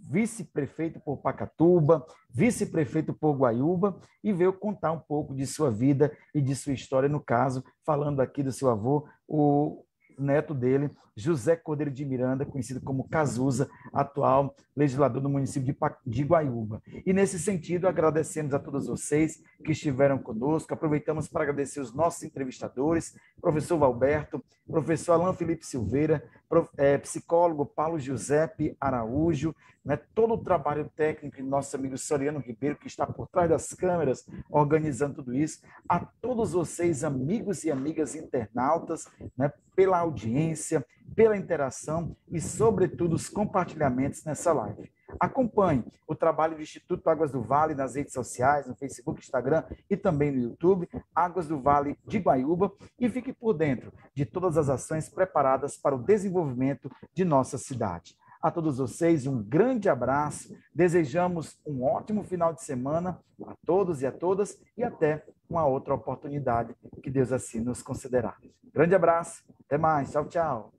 vice-prefeito por Pacatuba, vice-prefeito por Guaiúba, e veio contar um pouco de sua vida e de sua história, no caso, falando aqui do seu avô, o neto dele, José Cordeiro de Miranda, conhecido como Cazuza, atual legislador do município de Guaiúba. E nesse sentido, agradecemos a todos vocês que estiveram conosco. Aproveitamos para agradecer os nossos entrevistadores, professor Valberto, professor Alain Felipe Silveira, é, psicólogo Paulo Giuseppe Araújo, né, todo o trabalho técnico de nosso amigo Soriano Ribeiro, que está por trás das câmeras, organizando tudo isso. A todos vocês, amigos e amigas internautas, né, pela audiência, pela interação e, sobretudo, os compartilhamentos nessa live. Acompanhe o trabalho do Instituto Águas do Vale nas redes sociais, no Facebook, Instagram e também no YouTube, Águas do Vale de Guaiúba, e fique por dentro de todas as ações preparadas para o desenvolvimento de nossa cidade. A todos vocês, um grande abraço. Desejamos um ótimo final de semana a todos e a todas e até uma outra oportunidade que Deus assim nos concederá. Grande abraço, até mais, tchau, tchau.